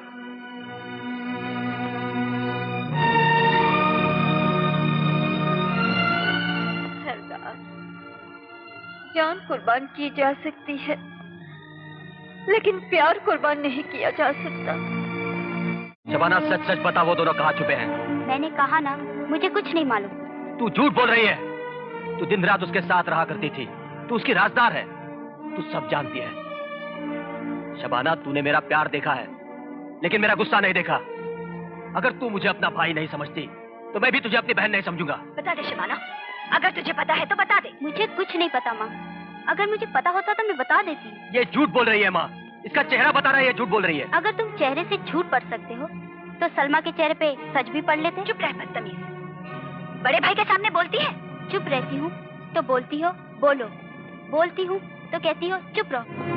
जान कुर्बान की जा सकती है। लेकिन प्यार कुर्बान नहीं किया जा सकता। शबाना सच सच बता वो दोनों कहाँ छुपे हैं? मैंने कहा ना मुझे कुछ नहीं मालूम। तू झूठ बोल रही है। तू दिन रात उसके साथ रहा करती थी। तू उसकी राजदार है। तू सब जानती है। शबाना तूने मेरा प्यार देखा है लेकिन मेरा गुस्सा नहीं देखा। अगर तू मुझे अपना भाई नहीं समझती तो मैं भी तुझे अपनी बहन नहीं समझूँगा। बता दे शबाना। अगर तुझे पता है तो बता दे। मुझे कुछ नहीं पता माँ। अगर मुझे पता होता तो मैं बता देती। ये झूठ बोल रही है माँ। इसका चेहरा बता रहा है ये झूठ बोल रही है। अगर तुम चेहरे से झूठ पढ़ सकते हो तो सलमा के चेहरे पे सच भी पढ़ लेते। चुप रह बदतमीज। बड़े भाई के सामने बोलती है? चुप रहती हूँ तो बोलती हो बोलो। बोलती हूँ तो कहती हो चुप रहो।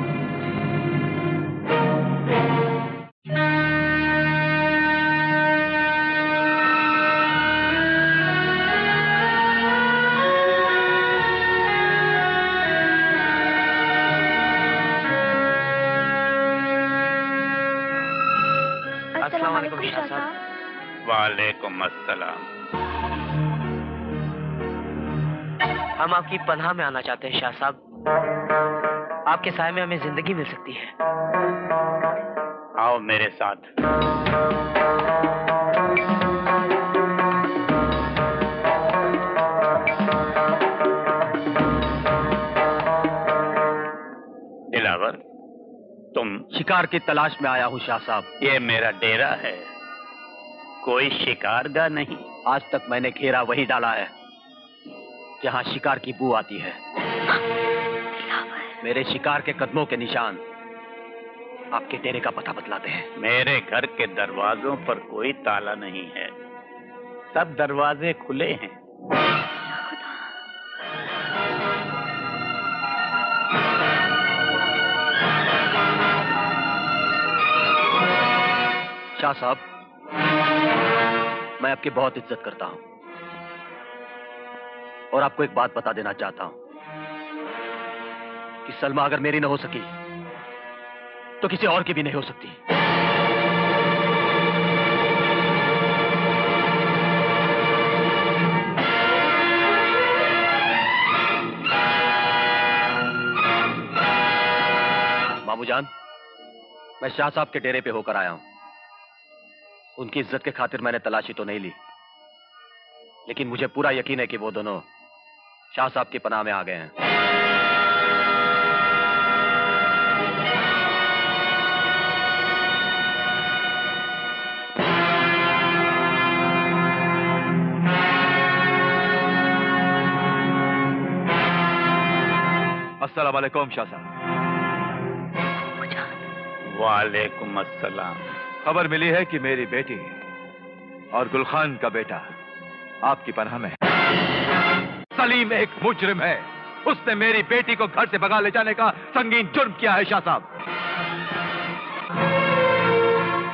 वालेकुम अस्सलाम। हम आपकी पनाह में आना चाहते हैं शाह साहब। आपके साय में हमें ज़िंदगी मिल सकती है। आओ मेरे साथ। तुम शिकार की तलाश में आया हूँ शाह साहब। ये मेरा डेरा है। कोई शिकारगा नहीं। आज तक मैंने घेरा वही डाला है जहाँ शिकार की बू आती है। मेरे शिकार के कदमों के निशान आपके डेरे का पता बतलाते हैं। मेरे घर के दरवाजों पर कोई ताला नहीं है। सब दरवाजे खुले हैं। शाह साहब मैं आपकी बहुत इज़्ज़त करता हूँ। और आपको एक बात बता देना चाहता हूँ कि सलमा अगर मेरी ना हो सकी तो किसी और की भी नहीं हो सकती। मामू जान, मैं शाह साहब के डेरे पे होकर आया हूँ। उनकी इज़्ज़त के खातिर मैंने तलाशी तो नहीं ली। लेकिन मुझे पूरा यकीन है कि वो दोनों शाह साहब की पनाह में आ गए हैं। अस्सलाम शाह साहब। वालेकुम अस्सलाम। खबर मिली है कि मेरी बेटी और गुलखान का बेटा आपकी पनाह में है। सलीम एक मुजरिम है। उसने मेरी बेटी को घर से भगा ले जाने का संगीन जुर्म किया है, शाह साहब।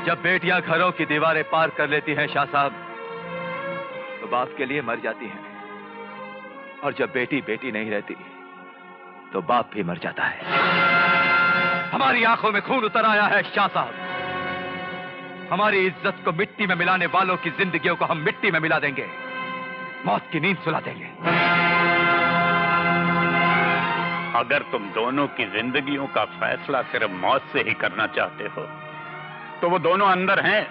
जब बेटियाँ घरों की दीवारें पार कर लेती हैं, शाह साहब तो बाप के लिए मर जाती हैं। और जब बेटी बेटी नहीं रहती तो बाप भी मर जाता है। हमारी आँखों में खून उतर आया है, शाह साहब। हमारी इज़्ज़त को मिट्टी में मिलाने वालों की जिंदगियों को हम मिट्टी में मिला देंगे। मौत की नींद सुला देंगे। अगर तुम दोनों की जिंदगियों का फैसला सिर्फ़ मौत से ही करना चाहते हो तो वो दोनों अंदर हैं।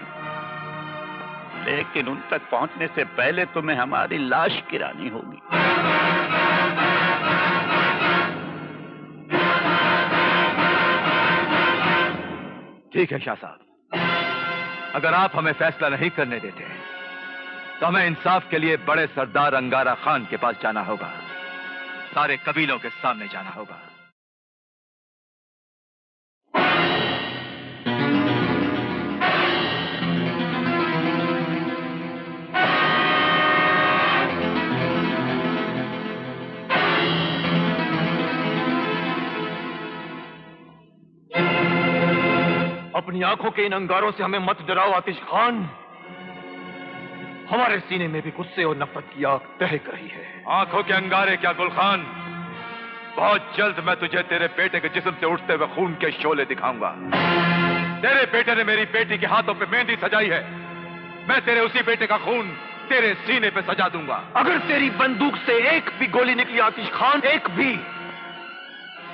लेकिन उन तक पहुँचने से पहले तुम्हें हमारी लाश गिरानी होगी। ठीक है शाह साहब। अगर आप हमें फैसला नहीं करने देते तो हमें इंसाफ के लिए बड़े सरदार अंगारा खान के पास जाना होगा। सारे कबीलों के सामने जाना होगा। अपनी आँखों के इन अंगारों से हमें मत डराओ आतिश खान। हमारे सीने में भी गुस्से और नफरत की आग दहक रही है। आँखों के अंगारे क्या गुलखान? बहुत जल्द मैं तुझे तेरे बेटे के जिस्म से उठते हुए खून के शोले दिखाऊँगा। तेरे बेटे ने मेरी बेटी के हाथों पे मेहंदी सजाई है। मैं तेरे उसी बेटे का खून तेरे सीने पे सजा दूँगा। अगर तेरी बंदूक से एक भी गोली निकली आतिश खान एक भी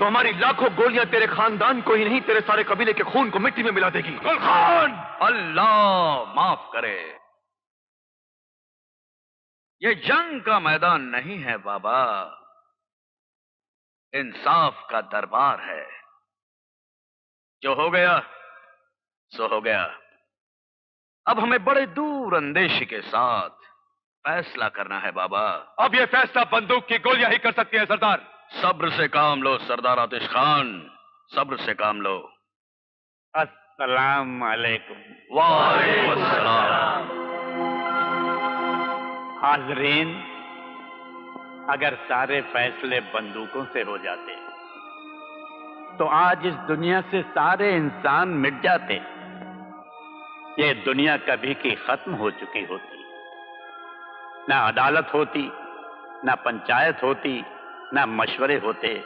तो हमारी लाखों गोलियाँ तेरे खानदान को ही नहीं तेरे सारे कबीले के खून को मिट्टी में मिला देगी। गुलखान अल्लाह माफ़ करे। ये जंग का मैदान नहीं है बाबा। इंसाफ का दरबार है। जो हो गया सो हो गया। अब हमें बड़े दूर अंदेशी के साथ फैसला करना है बाबा। अब यह फैसला बंदूक की गोलियाँ ही कर सकती है सरदार। सब्र से काम लो सरदार आतिश खान। सब्र से काम लो। अस्सलाम वालेकुम। वालेकुम अस्सलाम हाजरीन अगर सारे फैसले बंदूकों से हो जाते तो आज इस दुनिया से सारे इंसान मिट जाते। ये दुनिया कभी की खत्म हो चुकी होती। ना अदालत होती ना पंचायत होती ना मशवरे होते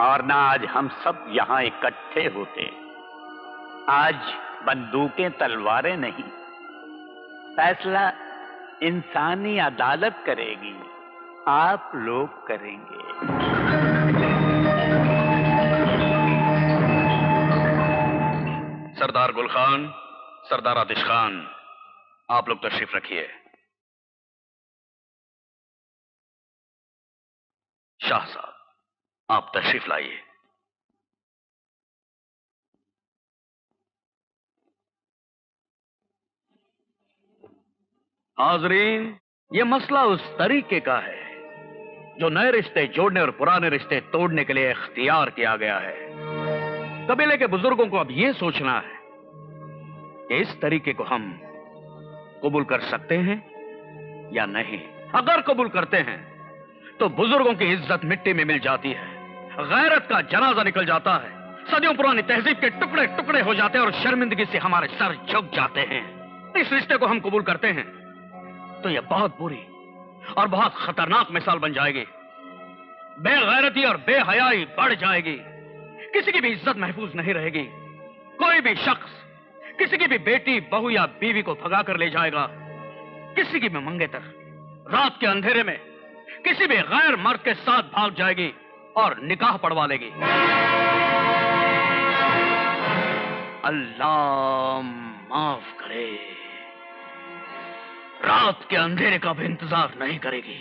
और ना आज हम सब यहाँ इकट्ठे होते। आज बंदूकें, तलवारें नहीं। फैसला इंसानी अदालत करेगी, आप लोग करेंगे। सरदार गुलखान, सरदार आतिश खान, आप लोग तशरीफ़ रखिए। शाह साहब, आप तशरीफ़ लाइए। हाजरीन, ये मसला उस तरीके का है, जो नए रिश्ते जोड़ने और पुराने रिश्ते तोड़ने के लिए इख्तियार किया गया है। कबीले के बुज़ुर्गों को अब यह सोचना है कि इस तरीके को हम कबूल कर सकते हैं या नहीं। अगर कबूल करते हैं तो बुज़ुर्गों की इज़्ज़त मिट्टी में मिल जाती है। गैरत का जनाजा निकल जाता है। सदियों पुरानी तहजीब के टुकड़े टुकड़े हो जाते हैं और शर्मिंदगी से हमारे सर झुक जाते हैं। इस रिश्ते को हम कबूल करते हैं। तो यह बहुत बुरी और बहुत खतरनाक मिसाल बन जाएगी। बेगैरती और बेहयाई बढ़ जाएगी। किसी की भी इज़्ज़त महफूज नहीं रहेगी। कोई भी शख्स, किसी की भी बेटी, बहू या बीवी को भगा कर ले जाएगा। किसी की भी मंगेतर रात के अंधेरे में किसी भी गैर मर्द के साथ भाग जाएगी और निकाह पड़वा लेगी। अल्लाह माफ़ करे। रात के अंधेरे का भी इंतज़ार नहीं करेगी।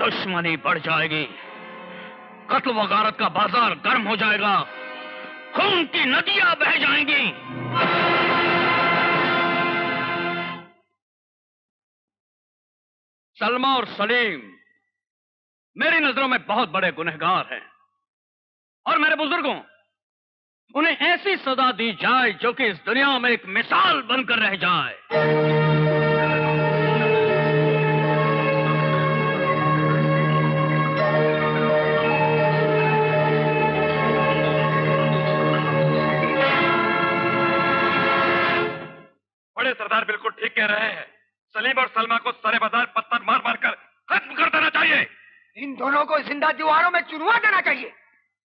दुश्मनी बढ़ जाएगी। कत्ल वगारत का बाज़ार गर्म हो जाएगा। खून की नदियाँ बह जाएँगी। सलमा और सलीम मेरी नज़रों में बहुत बड़े गुनहगार हैं। और मेरे बुज़ुर्गों, उन्हें ऐसी सजा दी जाए जो कि इस दुनिया में एक मिसाल बनकर रह जाए। बड़े सरदार बिल्कुल ठीक कह रहे हैं। सलीम और सलमा को सरे बाज़ार पत्थर मार मार कर खत्म कर देना चाहिए। इन दोनों को ज़िंदा दीवारों में चुनवा देना चाहिए।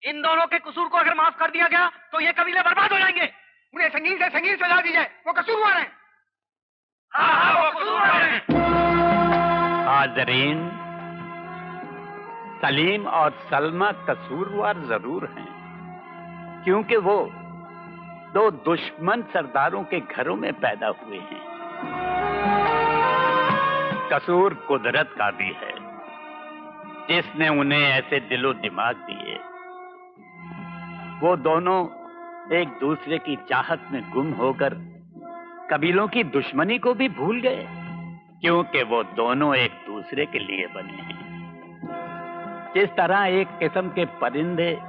इन दोनों के कसूर को अगर माफ़ कर दिया गया तो ये कबीले बर्बाद हो जाएँगे। उन्हें संगीन से संगीन सजा दी जाए। वो कसूरवार हैं। हाँ हाँ वो कसूरवार हैं। हाजरीन सलीम और सलमा कसूरवार ज़रूर हैं क्योंकि वो दो दुश्मन सरदारों के घरों में पैदा हुए हैं। कसूर कुदरत का भी है। जिसने उन्हें ऐसे दिलो दिमाग दिए। वो दोनों एक दूसरे की चाहत में गुम होकर कबीलों की दुश्मनी को भी भूल गए, क्योंकि वो दोनों एक दूसरे के लिए बने हैं। जिस तरह एक किस्म के परिंदे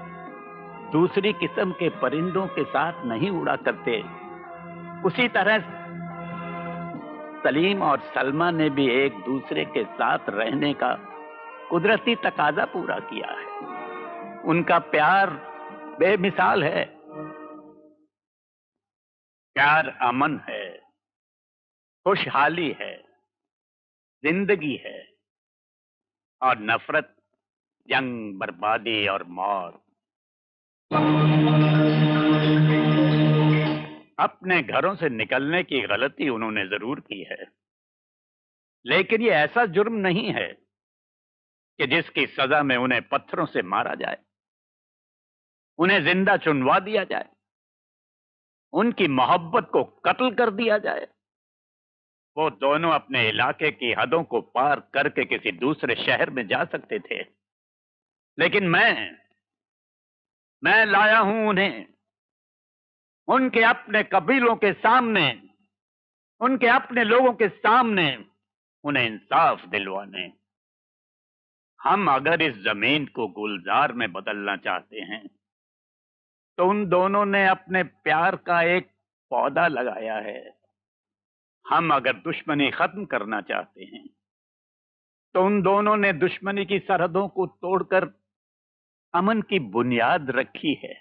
दूसरी किस्म के परिंदों के साथ नहीं उड़ा करते, उसी तरह सलीम और सलमा ने भी एक दूसरे के साथ रहने का कुदरती तकाजा पूरा किया है। उनका प्यार बेमिसाल है। प्यार अमन है। खुशहाली है। ज़िंदगी है। और नफरत, जंग, बर्बादी और मौत। अपने घरों से निकलने की गलती उन्होंने ज़रूर की है। लेकिन ये ऐसा जुर्म नहीं है कि जिसकी सजा में उन्हें पत्थरों से मारा जाए, उन्हें ज़िंदा चुनवा दिया जाए, उनकी मोहब्बत को कत्ल कर दिया जाए। वो दोनों अपने इलाके की हदों को पार करके किसी दूसरे शहर में जा सकते थे। लेकिन मैं मैं लाया हूँ उन्हें। उनके अपने कबीलों के सामने, उनके अपने लोगों के सामने उन्हें इंसाफ दिलवाने। हम अगर इस ज़मीन को गुलजार में बदलना चाहते हैं तो उन दोनों ने अपने प्यार का एक पौधा लगाया है। हम अगर दुश्मनी खत्म करना चाहते हैं तो उन दोनों ने दुश्मनी की सरहदों को तोड़कर अमन की बुनियाद रखी है।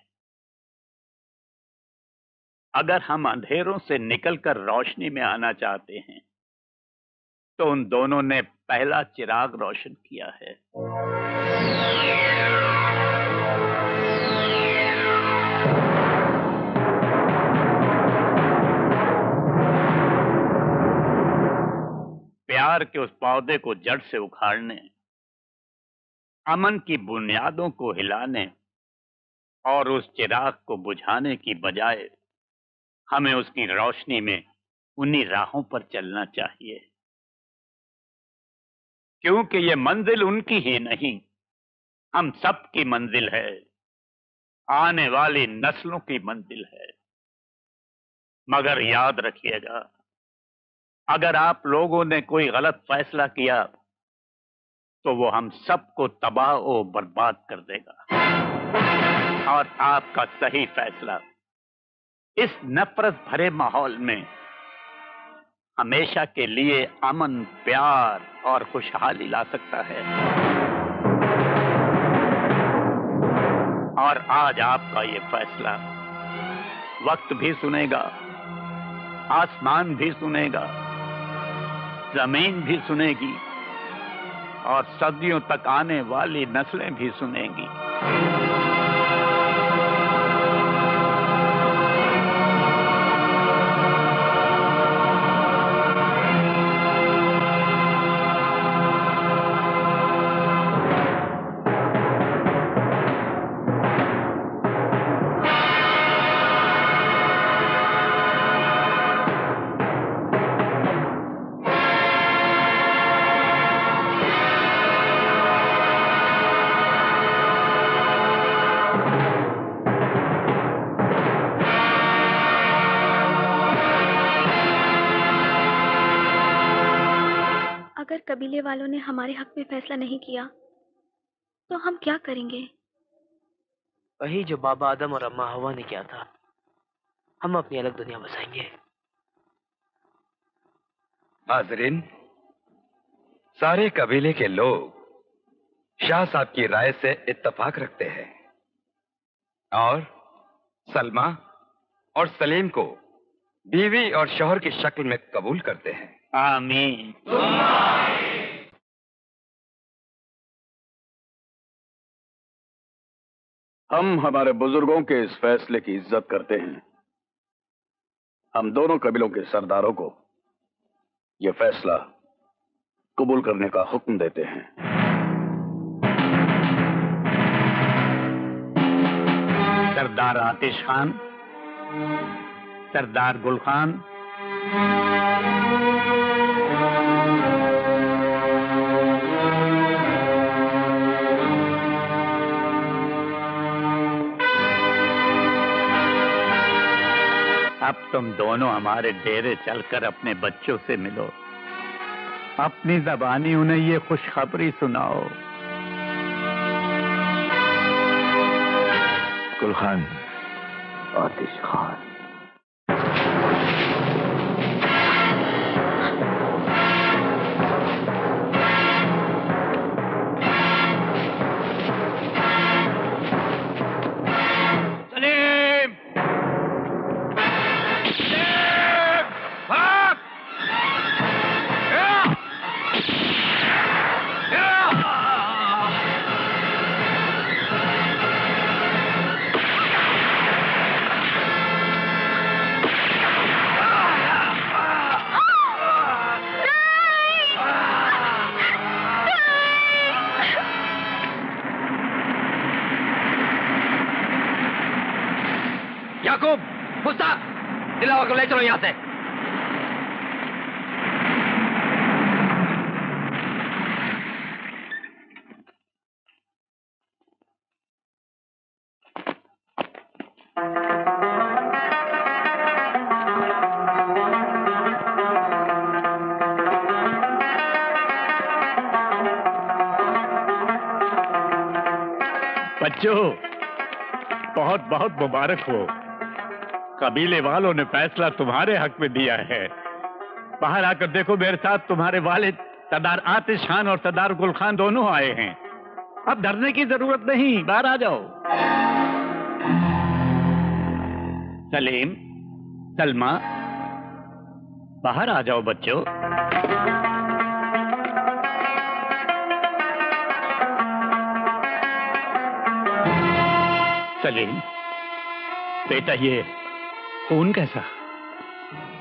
अगर हम अंधेरों से निकलकर रोशनी में आना चाहते हैं तो उन दोनों ने पहला चिराग रोशन किया है। प्यार के उस पौधे को जड़ से उखाड़ने, अमन की बुनियादों को हिलाने और उस चिराग को बुझाने की बजाय हमें उसकी रोशनी में उन्हीं राहों पर चलना चाहिए। क्योंकि ये मंजिल उनकी ही नहीं, हम सब की मंजिल है। आने वाली नस्लों की मंजिल है। मगर याद रखिएगा, अगर आप लोगों ने कोई गलत फैसला किया तो वो हम सबको तबाह और बर्बाद कर देगा। और आपका सही फैसला इस नफरत भरे माहौल में हमेशा के लिए अमन, प्यार और खुशहाली ला सकता है। और आज आपका ये फैसला वक्त भी सुनेगा, आसमान भी सुनेगा, ज़मीन भी सुनेगी और सदियों तक आने वाली नस्लें भी सुनेंगी। हमारे हक में फैसला नहीं किया तो हम क्या करेंगे? वही जो बाबा आदम और अम्मा हवा ने किया था हम अपनी अलग दुनिया बसाएँगे। हाजरीन सारे कबीले के लोग शाह साहब की राय से इत्तेफाक रखते हैं। और सलमा और सलीम को बीवी और शोहर की शक्ल में कबूल करते हैं। आमीन। हम हमारे बुज़ुर्गों के इस फैसले की इज़्ज़त करते हैं। हम दोनों कबीलों के सरदारों को यह फैसला कबूल करने का हुक्म देते हैं। सरदार आतिश खान, सरदार गुल खान अब तुम दोनों हमारे डेरे चलकर अपने बच्चों से मिलो। अपनी जबानी उन्हें ये खुशखबरी सुनाओ। गुल खान आतिश खान। याकूब मुस्ता दिलावर को ले चलो यहाँ से। बच्चों बहुत बहुत मुबारक हो। कबीले वालों ने फैसला तुम्हारे हक में दिया है। बाहर आकर देखो मेरे साथ तुम्हारे वालिद सरदार आतिश खान और सरदार गुल खान दोनों आए हैं। अब डरने की ज़रूरत नहीं, बाहर आ जाओ। सलीम, सलमा, बाहर आ जाओ बच्चों। सलीम, बेटा ये खून कैसा?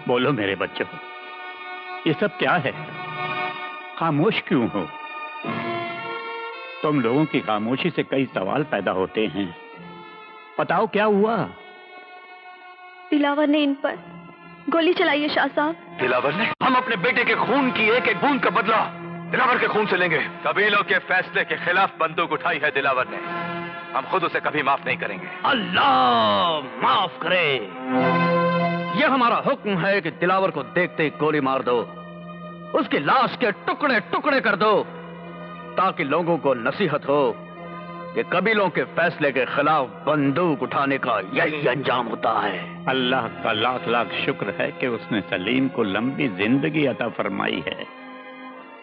बोलो मेरे बच्चों ये सब क्या है? खामोश क्यों हो? तुम लोगों की खामोशी से कई सवाल पैदा होते हैं। बताओ क्या हुआ? दिलावर ने इन पर गोली चलाई है शाह साहब। दिलावर ने? हम अपने बेटे के खून की एक एक बूंद का बदला दिलावर के खून से लेंगे। कबीलों के फैसले के खिलाफ बंदूक उठाई है दिलावर ने। हम खुद उसे कभी माफ़ नहीं करेंगे। अल्लाह माफ़ करे। यह हमारा हुक्म है कि दिलावर को देखते ही गोली मार दो। उसकी लाश के टुकड़े टुकड़े कर दो ताकि लोगों को नसीहत हो कि कबीलों के फैसले के खिलाफ बंदूक उठाने का यही अंजाम होता है। अल्लाह का लाख लाख शुक्र है कि उसने सलीम को लंबी ज़िंदगी अता फरमाई है।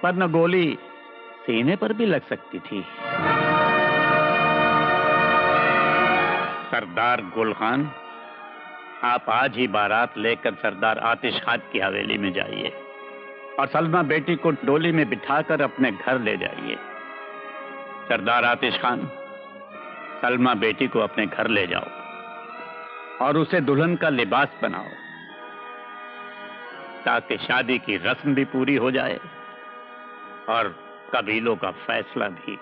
पर न गोली सीने पर भी लग सकती थी। सरदार गुल खान, आप आज ही बारात लेकर सरदार आतिश खान की हवेली में जाइए और सलमा बेटी को डोली में बिठाकर अपने घर ले जाइए। सरदार आतिश खान, सलमा बेटी को अपने घर ले जाओ और उसे दुल्हन का लिबास बनाओ, ताकि शादी की रस्म भी पूरी हो जाए और कबीलों का फैसला भी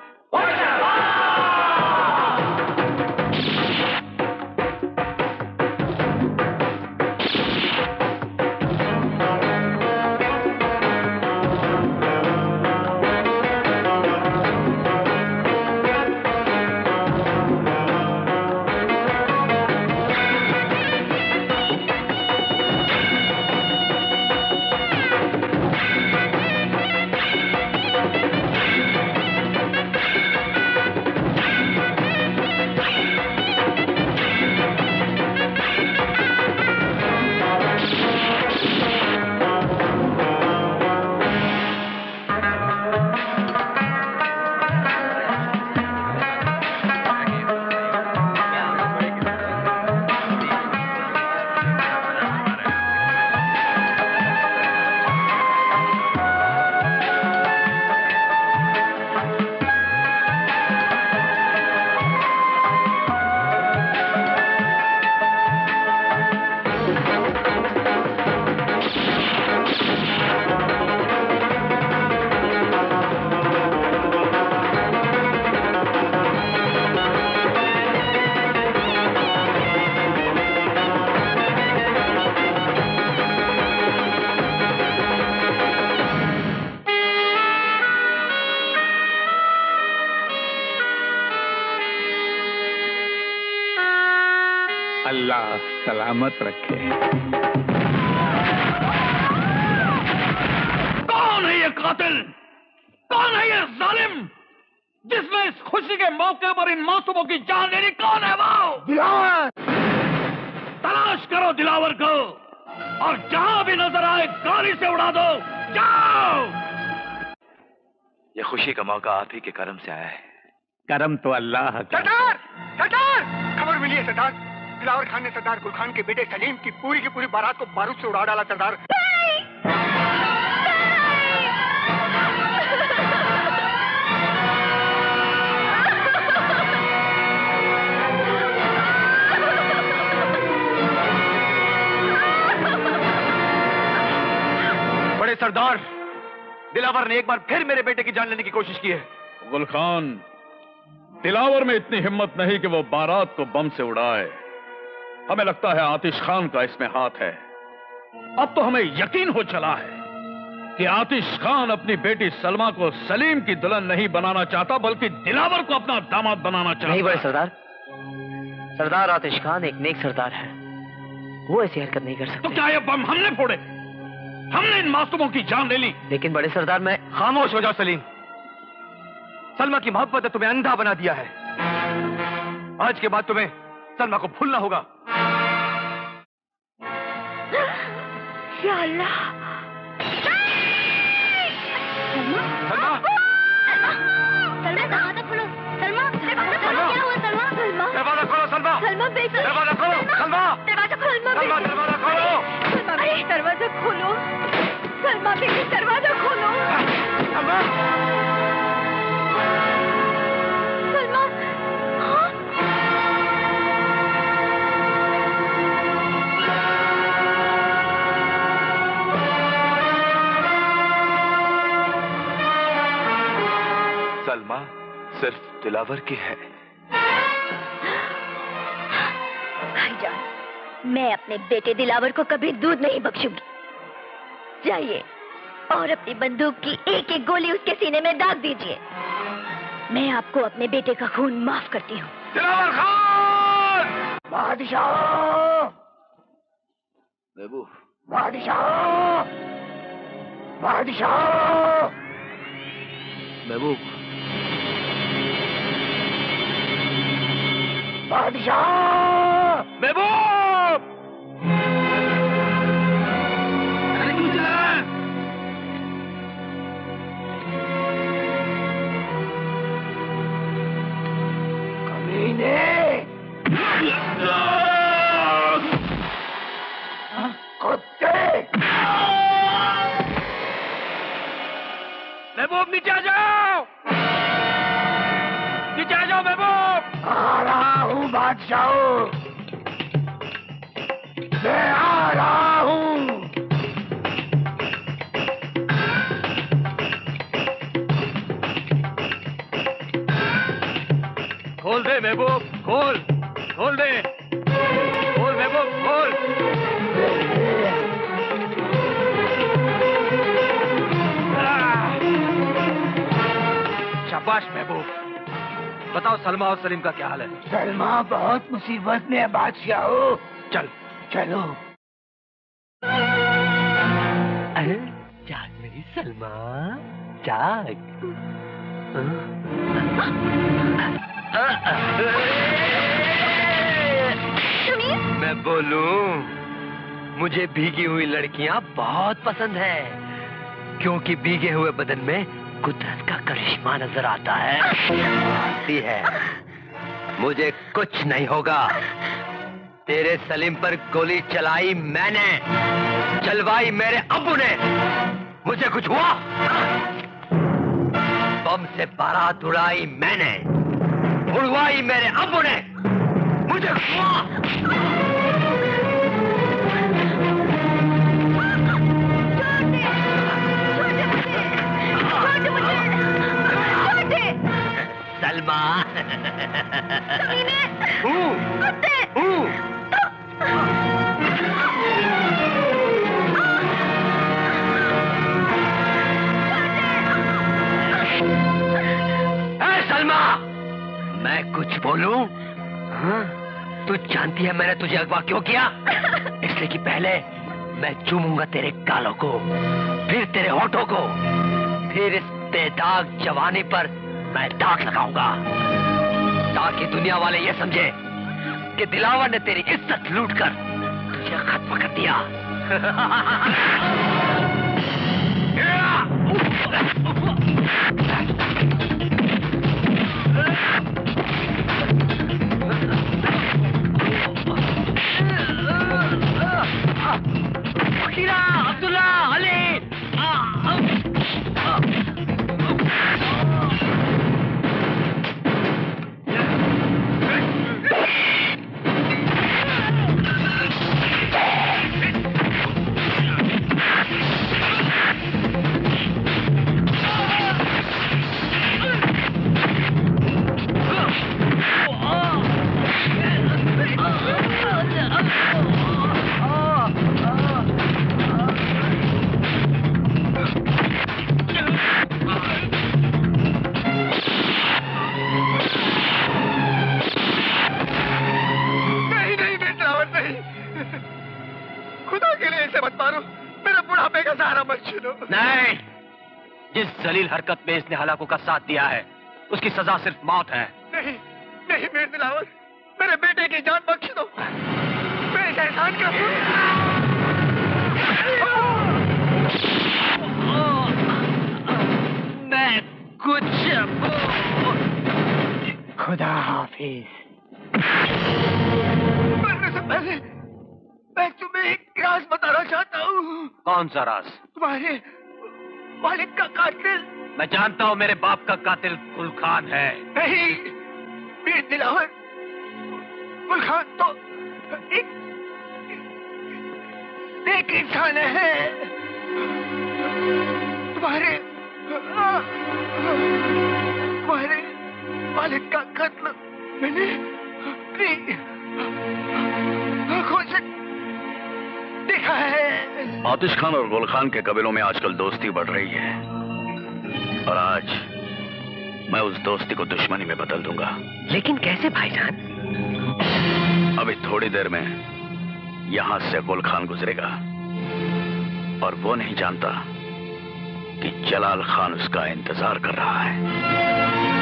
सलामत रखे। कौन है ये कातिल? कौन है ये जालिम? जिसने इस खुशी के मौके पर इन मासूमों की जान लेनी कौन है वो? दिलावर! तलाश करो दिलावर को और जहाँ भी नज़र आए गाड़ी से उड़ा दो। जाओ! ये खुशी का मौका आप ही के कर्म से आया है। कर्म तो अल्लाह का। सरदार! सरदार! खबर मिली है सरदार। दिलावर खान ने सरदार गुल खान के बेटे सलीम की पूरी की पूरी बारात को बारूद से उड़ा डाला, सरदार। बड़े सरदार, दिलावर ने एक बार फिर मेरे बेटे की जान लेने की कोशिश की है। गुलखान, दिलावर में इतनी हिम्मत नहीं कि वो बारात को बम से उड़ाए। हमें लगता है आतिश खान का इसमें हाथ है। अब तो हमें यकीन हो चला है कि आतिश खान अपनी बेटी सलमा को सलीम की दुल्हन नहीं बनाना चाहता बल्कि दिलावर को अपना दामाद बनाना चाहता नहीं बड़े सरदार। सरदार आतिश खान एक नेक सरदार है। वो ऐसी हरकत नहीं कर तो सकते। क्या ये बम हमने फोड़े? हमने इन मासूमों की जान ले ली। लेकिन बड़े सरदार मैं खामोश हो जाओ सलीम। सलमा की मोहब्बत ने तुम्हें अंधा बना दिया है। आज के बाद तुम्हें सलमा को भूलना होगा। या अल्लाह सलमा सलमा दरवाज़ा खोलो सलमा दरवाज़ा खोलो क्या हुआ सलमा सलमा दरवाज़ा खोलो सलमा सलमा बेटा दरवाज़ा खोलो सलमा दरवाज़ा खोलो सलमा दरवाज़ा खोलो सलमा बेटी दरवाज़ा खोलो सलमा बेटी दरवाज़ा खोलो सलमा सलमा सलमा सिर्फ़ दिलावर की है। भाईजान मैं अपने बेटे दिलावर को कभी दूध नहीं बख्शूँगी। जाइए और अपनी बंदूक की एक एक गोली उसके सीने में दाग दीजिए। मैं आपको अपने बेटे का खून माफ़ करती हूँ। दिलावर खान! बादशाह! महबूब। बादशाह! बादशाह! महबूब। बादशाह! महबूब! कमीने! कुत्ते! महबूब नीचे आ जाओ। बादशाह मैं आ रहा हूँ। खोल दे महबूब, खोल खोल दे। खोल महबूब, खोल। शाबाश महबूब। बताओ सलमा और सलीम का क्या हाल है? सलमा बहुत मुसीबत में है बादशाह। चल। चलो। अरे जाग मेरी सलमा जाग। मैं बोलूँ मुझे भीगी हुई लड़कियाँ बहुत पसंद है क्योंकि भीगे हुए बदन में कुदरत का करिश्मा नज़र आता है। आती है मुझे कुछ नहीं होगा। तेरे सलीम पर गोली चलाई मैंने। चलवाई मेरे अबू ने। मुझे कुछ हुआ। बम से बारात उड़ाई मैंने। उड़वाई मेरे अबू ने। मुझे हुआ। जानती है मैंने तुझे अगवा क्यों किया? इसलिए कि पहले मैं चूमूँगा तेरे गालों को, फिर तेरे होठों को, फिर इस बेदाग जवानी पर मैं दाग लगाऊँगा। ताकि दुनिया वाले ये समझे कि दिलावर ने तेरी इज़्ज़त लूट कर तुझे खत्म कर दिया। में इसने हलाकों का साथ दिया है। उसकी सजा सिर्फ़ मौत है। नहीं नहीं मीर दिलावर। मेरे बेटे की जान बख्श दो। मैं इस एहसान का मैं कुछ खुदा हाफिज। मैं तुम्हें एक राज बताना चाहता हूँ। कौन सा राज? तुम्हारे मालिक का कातिल। मैं जानता हूँ मेरे बाप का कातिल गुल खान है। नहीं मीर दिलावर। गुलखान तो एक एक इंसान है। तुम्हारे तुम्हारे मालिक का कत्ल मैंने अपनी आँखों से देखा है। आतिश खान और गुल खान के कबीलों में आजकल दोस्ती बढ़ रही है। और आज मैं उस दोस्ती को दुश्मनी में बदल दूँगा। लेकिन कैसे भाईजान अभी थोड़ी देर में यहाँ से गुल खान गुजरेगा। और वो नहीं जानता कि जलाल खान उसका इंतज़ार कर रहा है।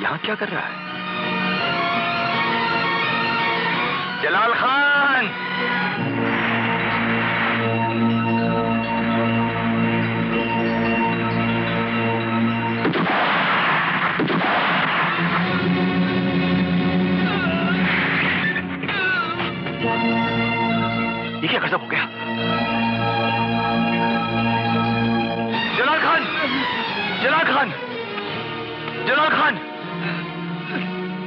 यहाँ क्या कर रहा है? जलाल खान! ये क्या गजब हो गया? जलाल खान! जलाल खान! जलाल खान!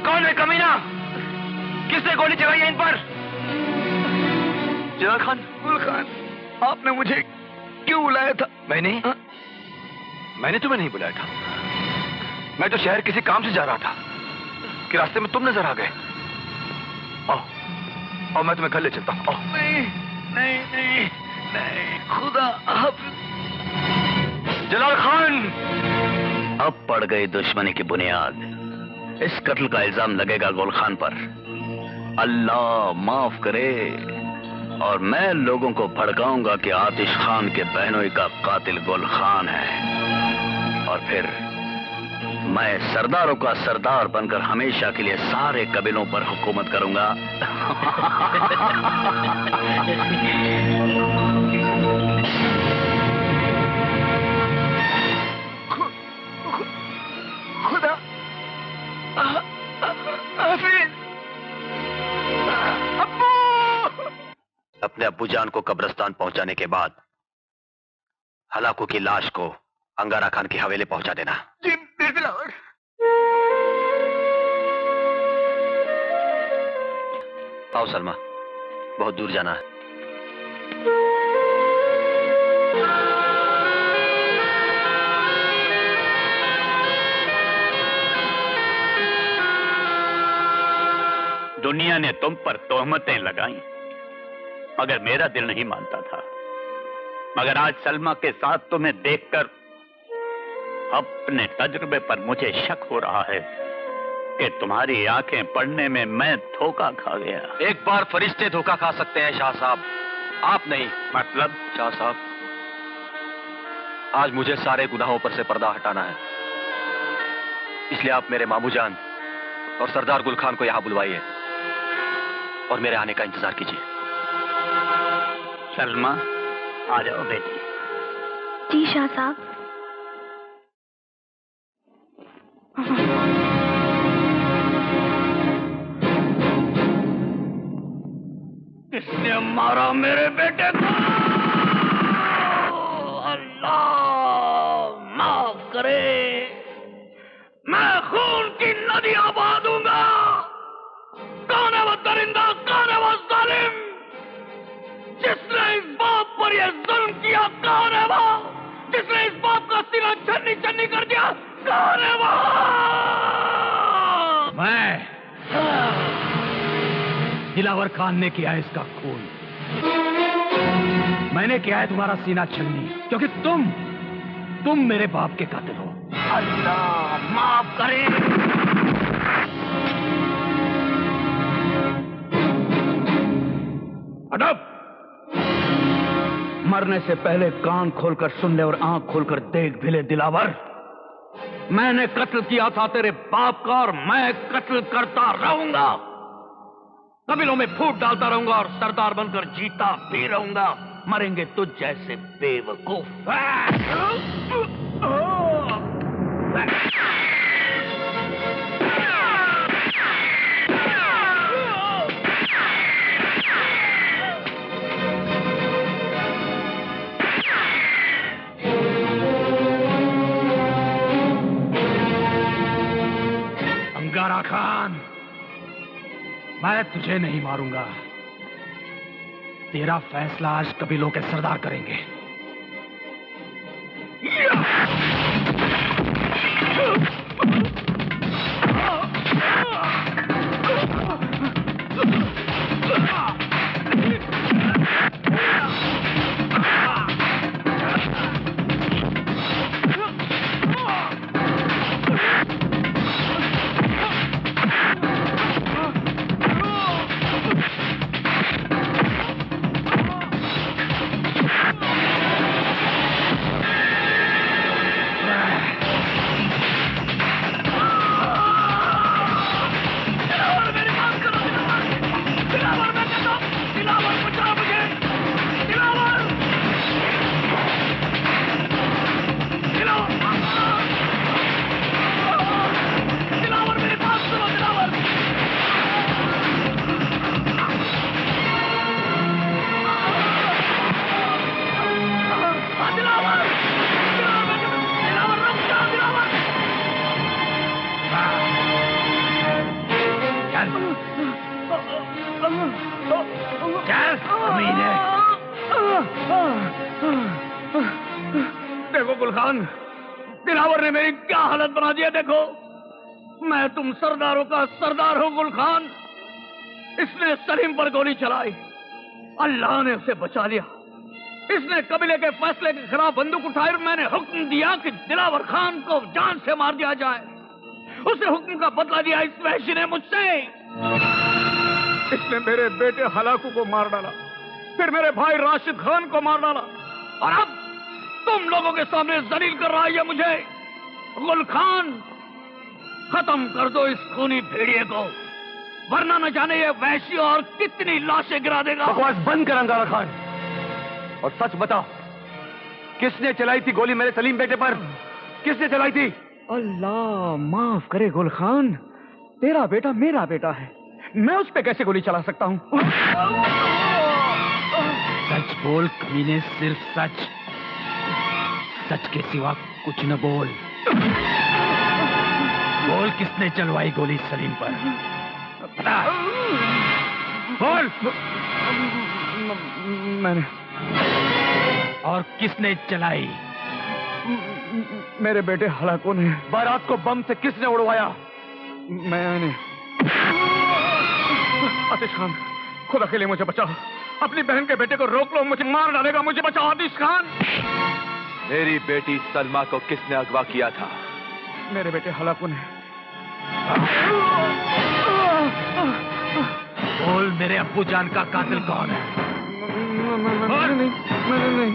कौन है कमीना? किसने गोली चलाई है इन पर? जलाल खान। गुल खान आपने मुझे क्यों बुलाया था? मैंने? मैंने तुम्हें नहीं बुलाया था। मैं तो शहर किसी काम से जा रहा था कि रास्ते में तुम नज़र आ गए। आओ आओ मैं तुम्हें घर ले चलता हूँ। नहीं नहीं नहीं नहीं खुदा आप जलाल खान! अब पड़ गई दुश्मनी की बुनियाद। इस कत्ल का इल्ज़ाम लगेगा गुल खान पर। अल्लाह माफ़ करे और मैं लोगों को भड़काऊँगा कि आतिश खान के बहनोई का कातिल गुल खान है। और फिर मैं सरदारों का सरदार बनकर हमेशा के लिए सारे कबीलों पर हुकूमत करूँगा। अपने अब्बू जान को कब्रस्तान पहुँचाने के बाद हलाकू की लाश को अंगारा खान की हवेली पहुँचा देना। जी आओ सलमा बहुत दूर जाना है। दुनिया ने तुम पर तोहमतें लगाई। मगर मेरा दिल नहीं मानता था मगर आज सलमा के साथ तुम्हें देखकर अपने तजुर्बे पर मुझे शक हो रहा है कि तुम्हारी आँखें पढ़ने में मैं धोखा खा गया। एक बार फरिश्ते धोखा खा सकते हैं शाह साहब। आप नहीं। मतलब? शाह साहब आज मुझे सारे गुनाहों पर से पर्दा हटाना है। इसलिए आप मेरे मामू जान और सरदार गुल खान को यहाँ बुलवाइए। और मेरे आने का इंतज़ार कीजिए। सलमा आ जाओ बेटी। जी शाह साहब। किसने मारा मेरे बेटे को। अल्लाह माफ़ करे। मैं खून की नदियाँ दरिंदा कौन है वो जालिम, जिसने इस बाप पर ये जुल्म किया कौन है वो जिसने इस बाप का सीना छन्नी छन्नी कर दिया कौन है वो मैं दिलावर खान ने किया इसका खून। मैंने किया है तुम्हारा सीना छन्नी, क्योंकि तुम तुम मेरे बाप के कातिल हो। अल्लाह, माफ़ करे। अडब। मरने से पहले कान खोलकर सुन ले और आँख खोलकर देख भी ले, दिलावर। मैंने कत्ल किया था तेरे बाप का और मैं कत्ल करता रहूँगा। कबीलों में फूट डालता रहूँगा और सरदार बनकर जीता भी रहूँगा। मरेंगे तुझ जैसे बेवकूफ़। अंगारा खान मैं तुझे नहीं मारूँगा। तेरा फैसला आज कबीलों के सरदार करेंगे। देखो तुम सरदारों का सरदार हूँ गुलखान इसने सलीम पर गोली चलाई। अल्लाह ने उसे बचा लिया। इसने कबीले के फैसले के खिलाफ बंदूक उठाई और मैंने हुक्म दिया कि दिलावर खान को जान से मार दिया जाए। उसे हुक्म का बदला दिया इस वहशी ने मुझसे। इसने मेरे बेटे हलाकू को मार डाला। फिर मेरे भाई राशिद खान को मार डाला। और अब तुम लोगों के सामने जलील कर रहा है मुझे। गुल खान खत्म कर दो इस खूनी भेड़िए को। वरना न जाने ये वैशी और कितनी लाशें गिरा देगा। बकवास बंद कर अंगारा खान। और सच बता किसने चलाई थी गोली मेरे सलीम बेटे पर? किसने चलाई थी? अल्लाह माफ़ करे गुल खान। तेरा बेटा मेरा बेटा है। मैं उस पर कैसे गोली चला सकता हूँ? सच बोल कमीने सिर्फ़ सच। सच के सिवा कुछ न बोल। बोल किसने चलवाई गोली सलीम पर? बता बोल। मैंने। और किसने चलाई? मेरे बेटे हलाकों ने। बारात को बम से किसने उड़वाया? मैंने आतिश खान खुद अकेले मुझे बचाओ। अपनी बहन के बेटे को रोक लो मुझे मार डालेगा मुझे बचाओ आदिश खान। मेरी बेटी सलमा को किसने अगवा किया था? मेरे बेटे हलाकुन है बोल, मेरे अब्बू जान का कातिल कौन है? नहीं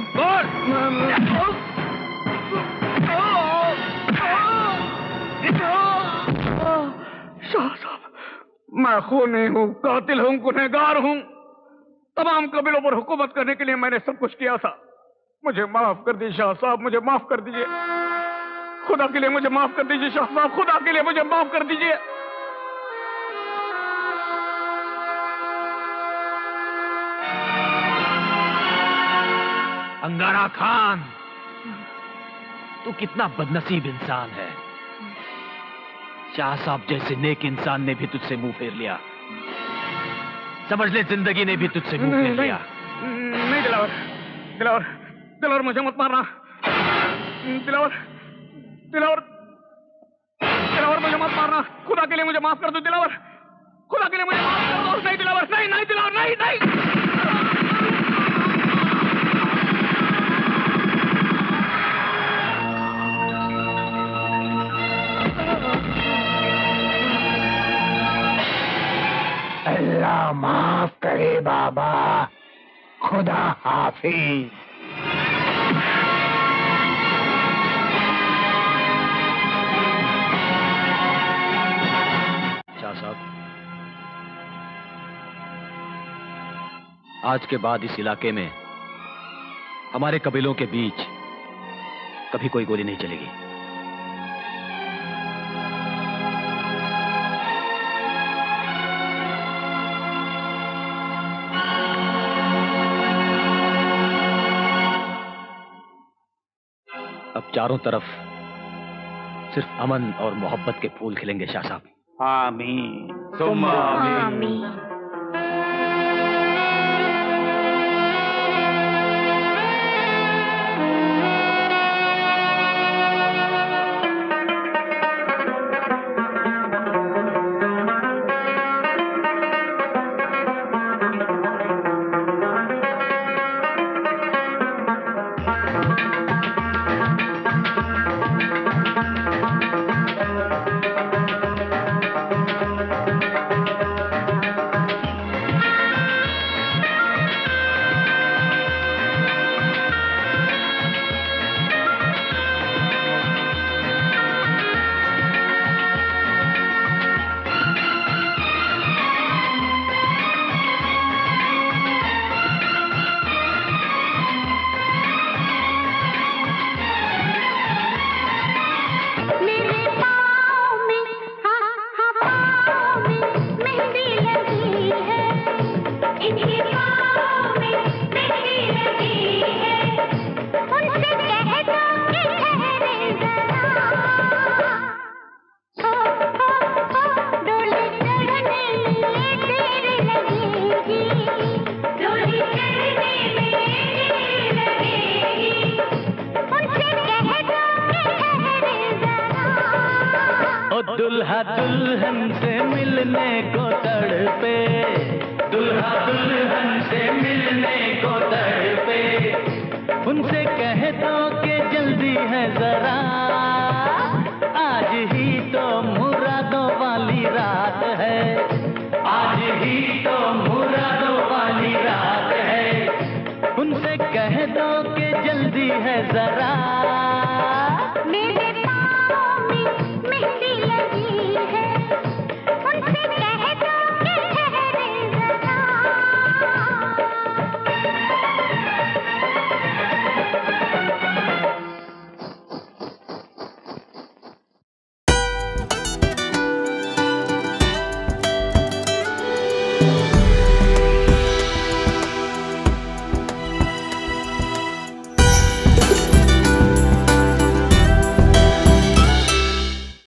शाह साहब, मैं खूनी हूँ, कातिल हूँ, गुनहगार हूँ। तमाम कबीलों पर हुकूमत करने के लिए मैंने सब कुछ किया था। मुझे माफ़ कर दीजिए शाह साहब, मुझे माफ़ कर दीजिए। खुदा के लिए मुझे माफ़ कर दीजिए शाह साहब खुदा के लिए मुझे माफ़ कर दीजिए। अंगारा खान, तू कितना बदनसीब इंसान है। शाह साहब जैसे नेक इंसान ने भी तुझसे मुँह फेर लिया। समझ ले ज़िंदगी ने भी तुझसे मुँह फेर लिया। नहीं, दिलावर दिलावर दिलावर, मुझे मत मारना। दिलावर दिलावर। दिलावर, मुझे मत मारना। खुदा के लिए मुझे माफ़ कर दो, दिलावर। खुदा के लिए मुझे माफ़ कर दो। नहीं, दिलावर, नहीं नहीं, दिलावर, नहीं नहीं। अल्लाह माफ़ करे बाबा। खुदा हाफिज। आज के बाद इस इलाके में हमारे कबीलों के बीच कभी कोई गोली नहीं चलेगी। अब चारों तरफ़ सिर्फ़ अमन और मोहब्बत के फूल खिलेंगे शाह साहब। आमीन। तुम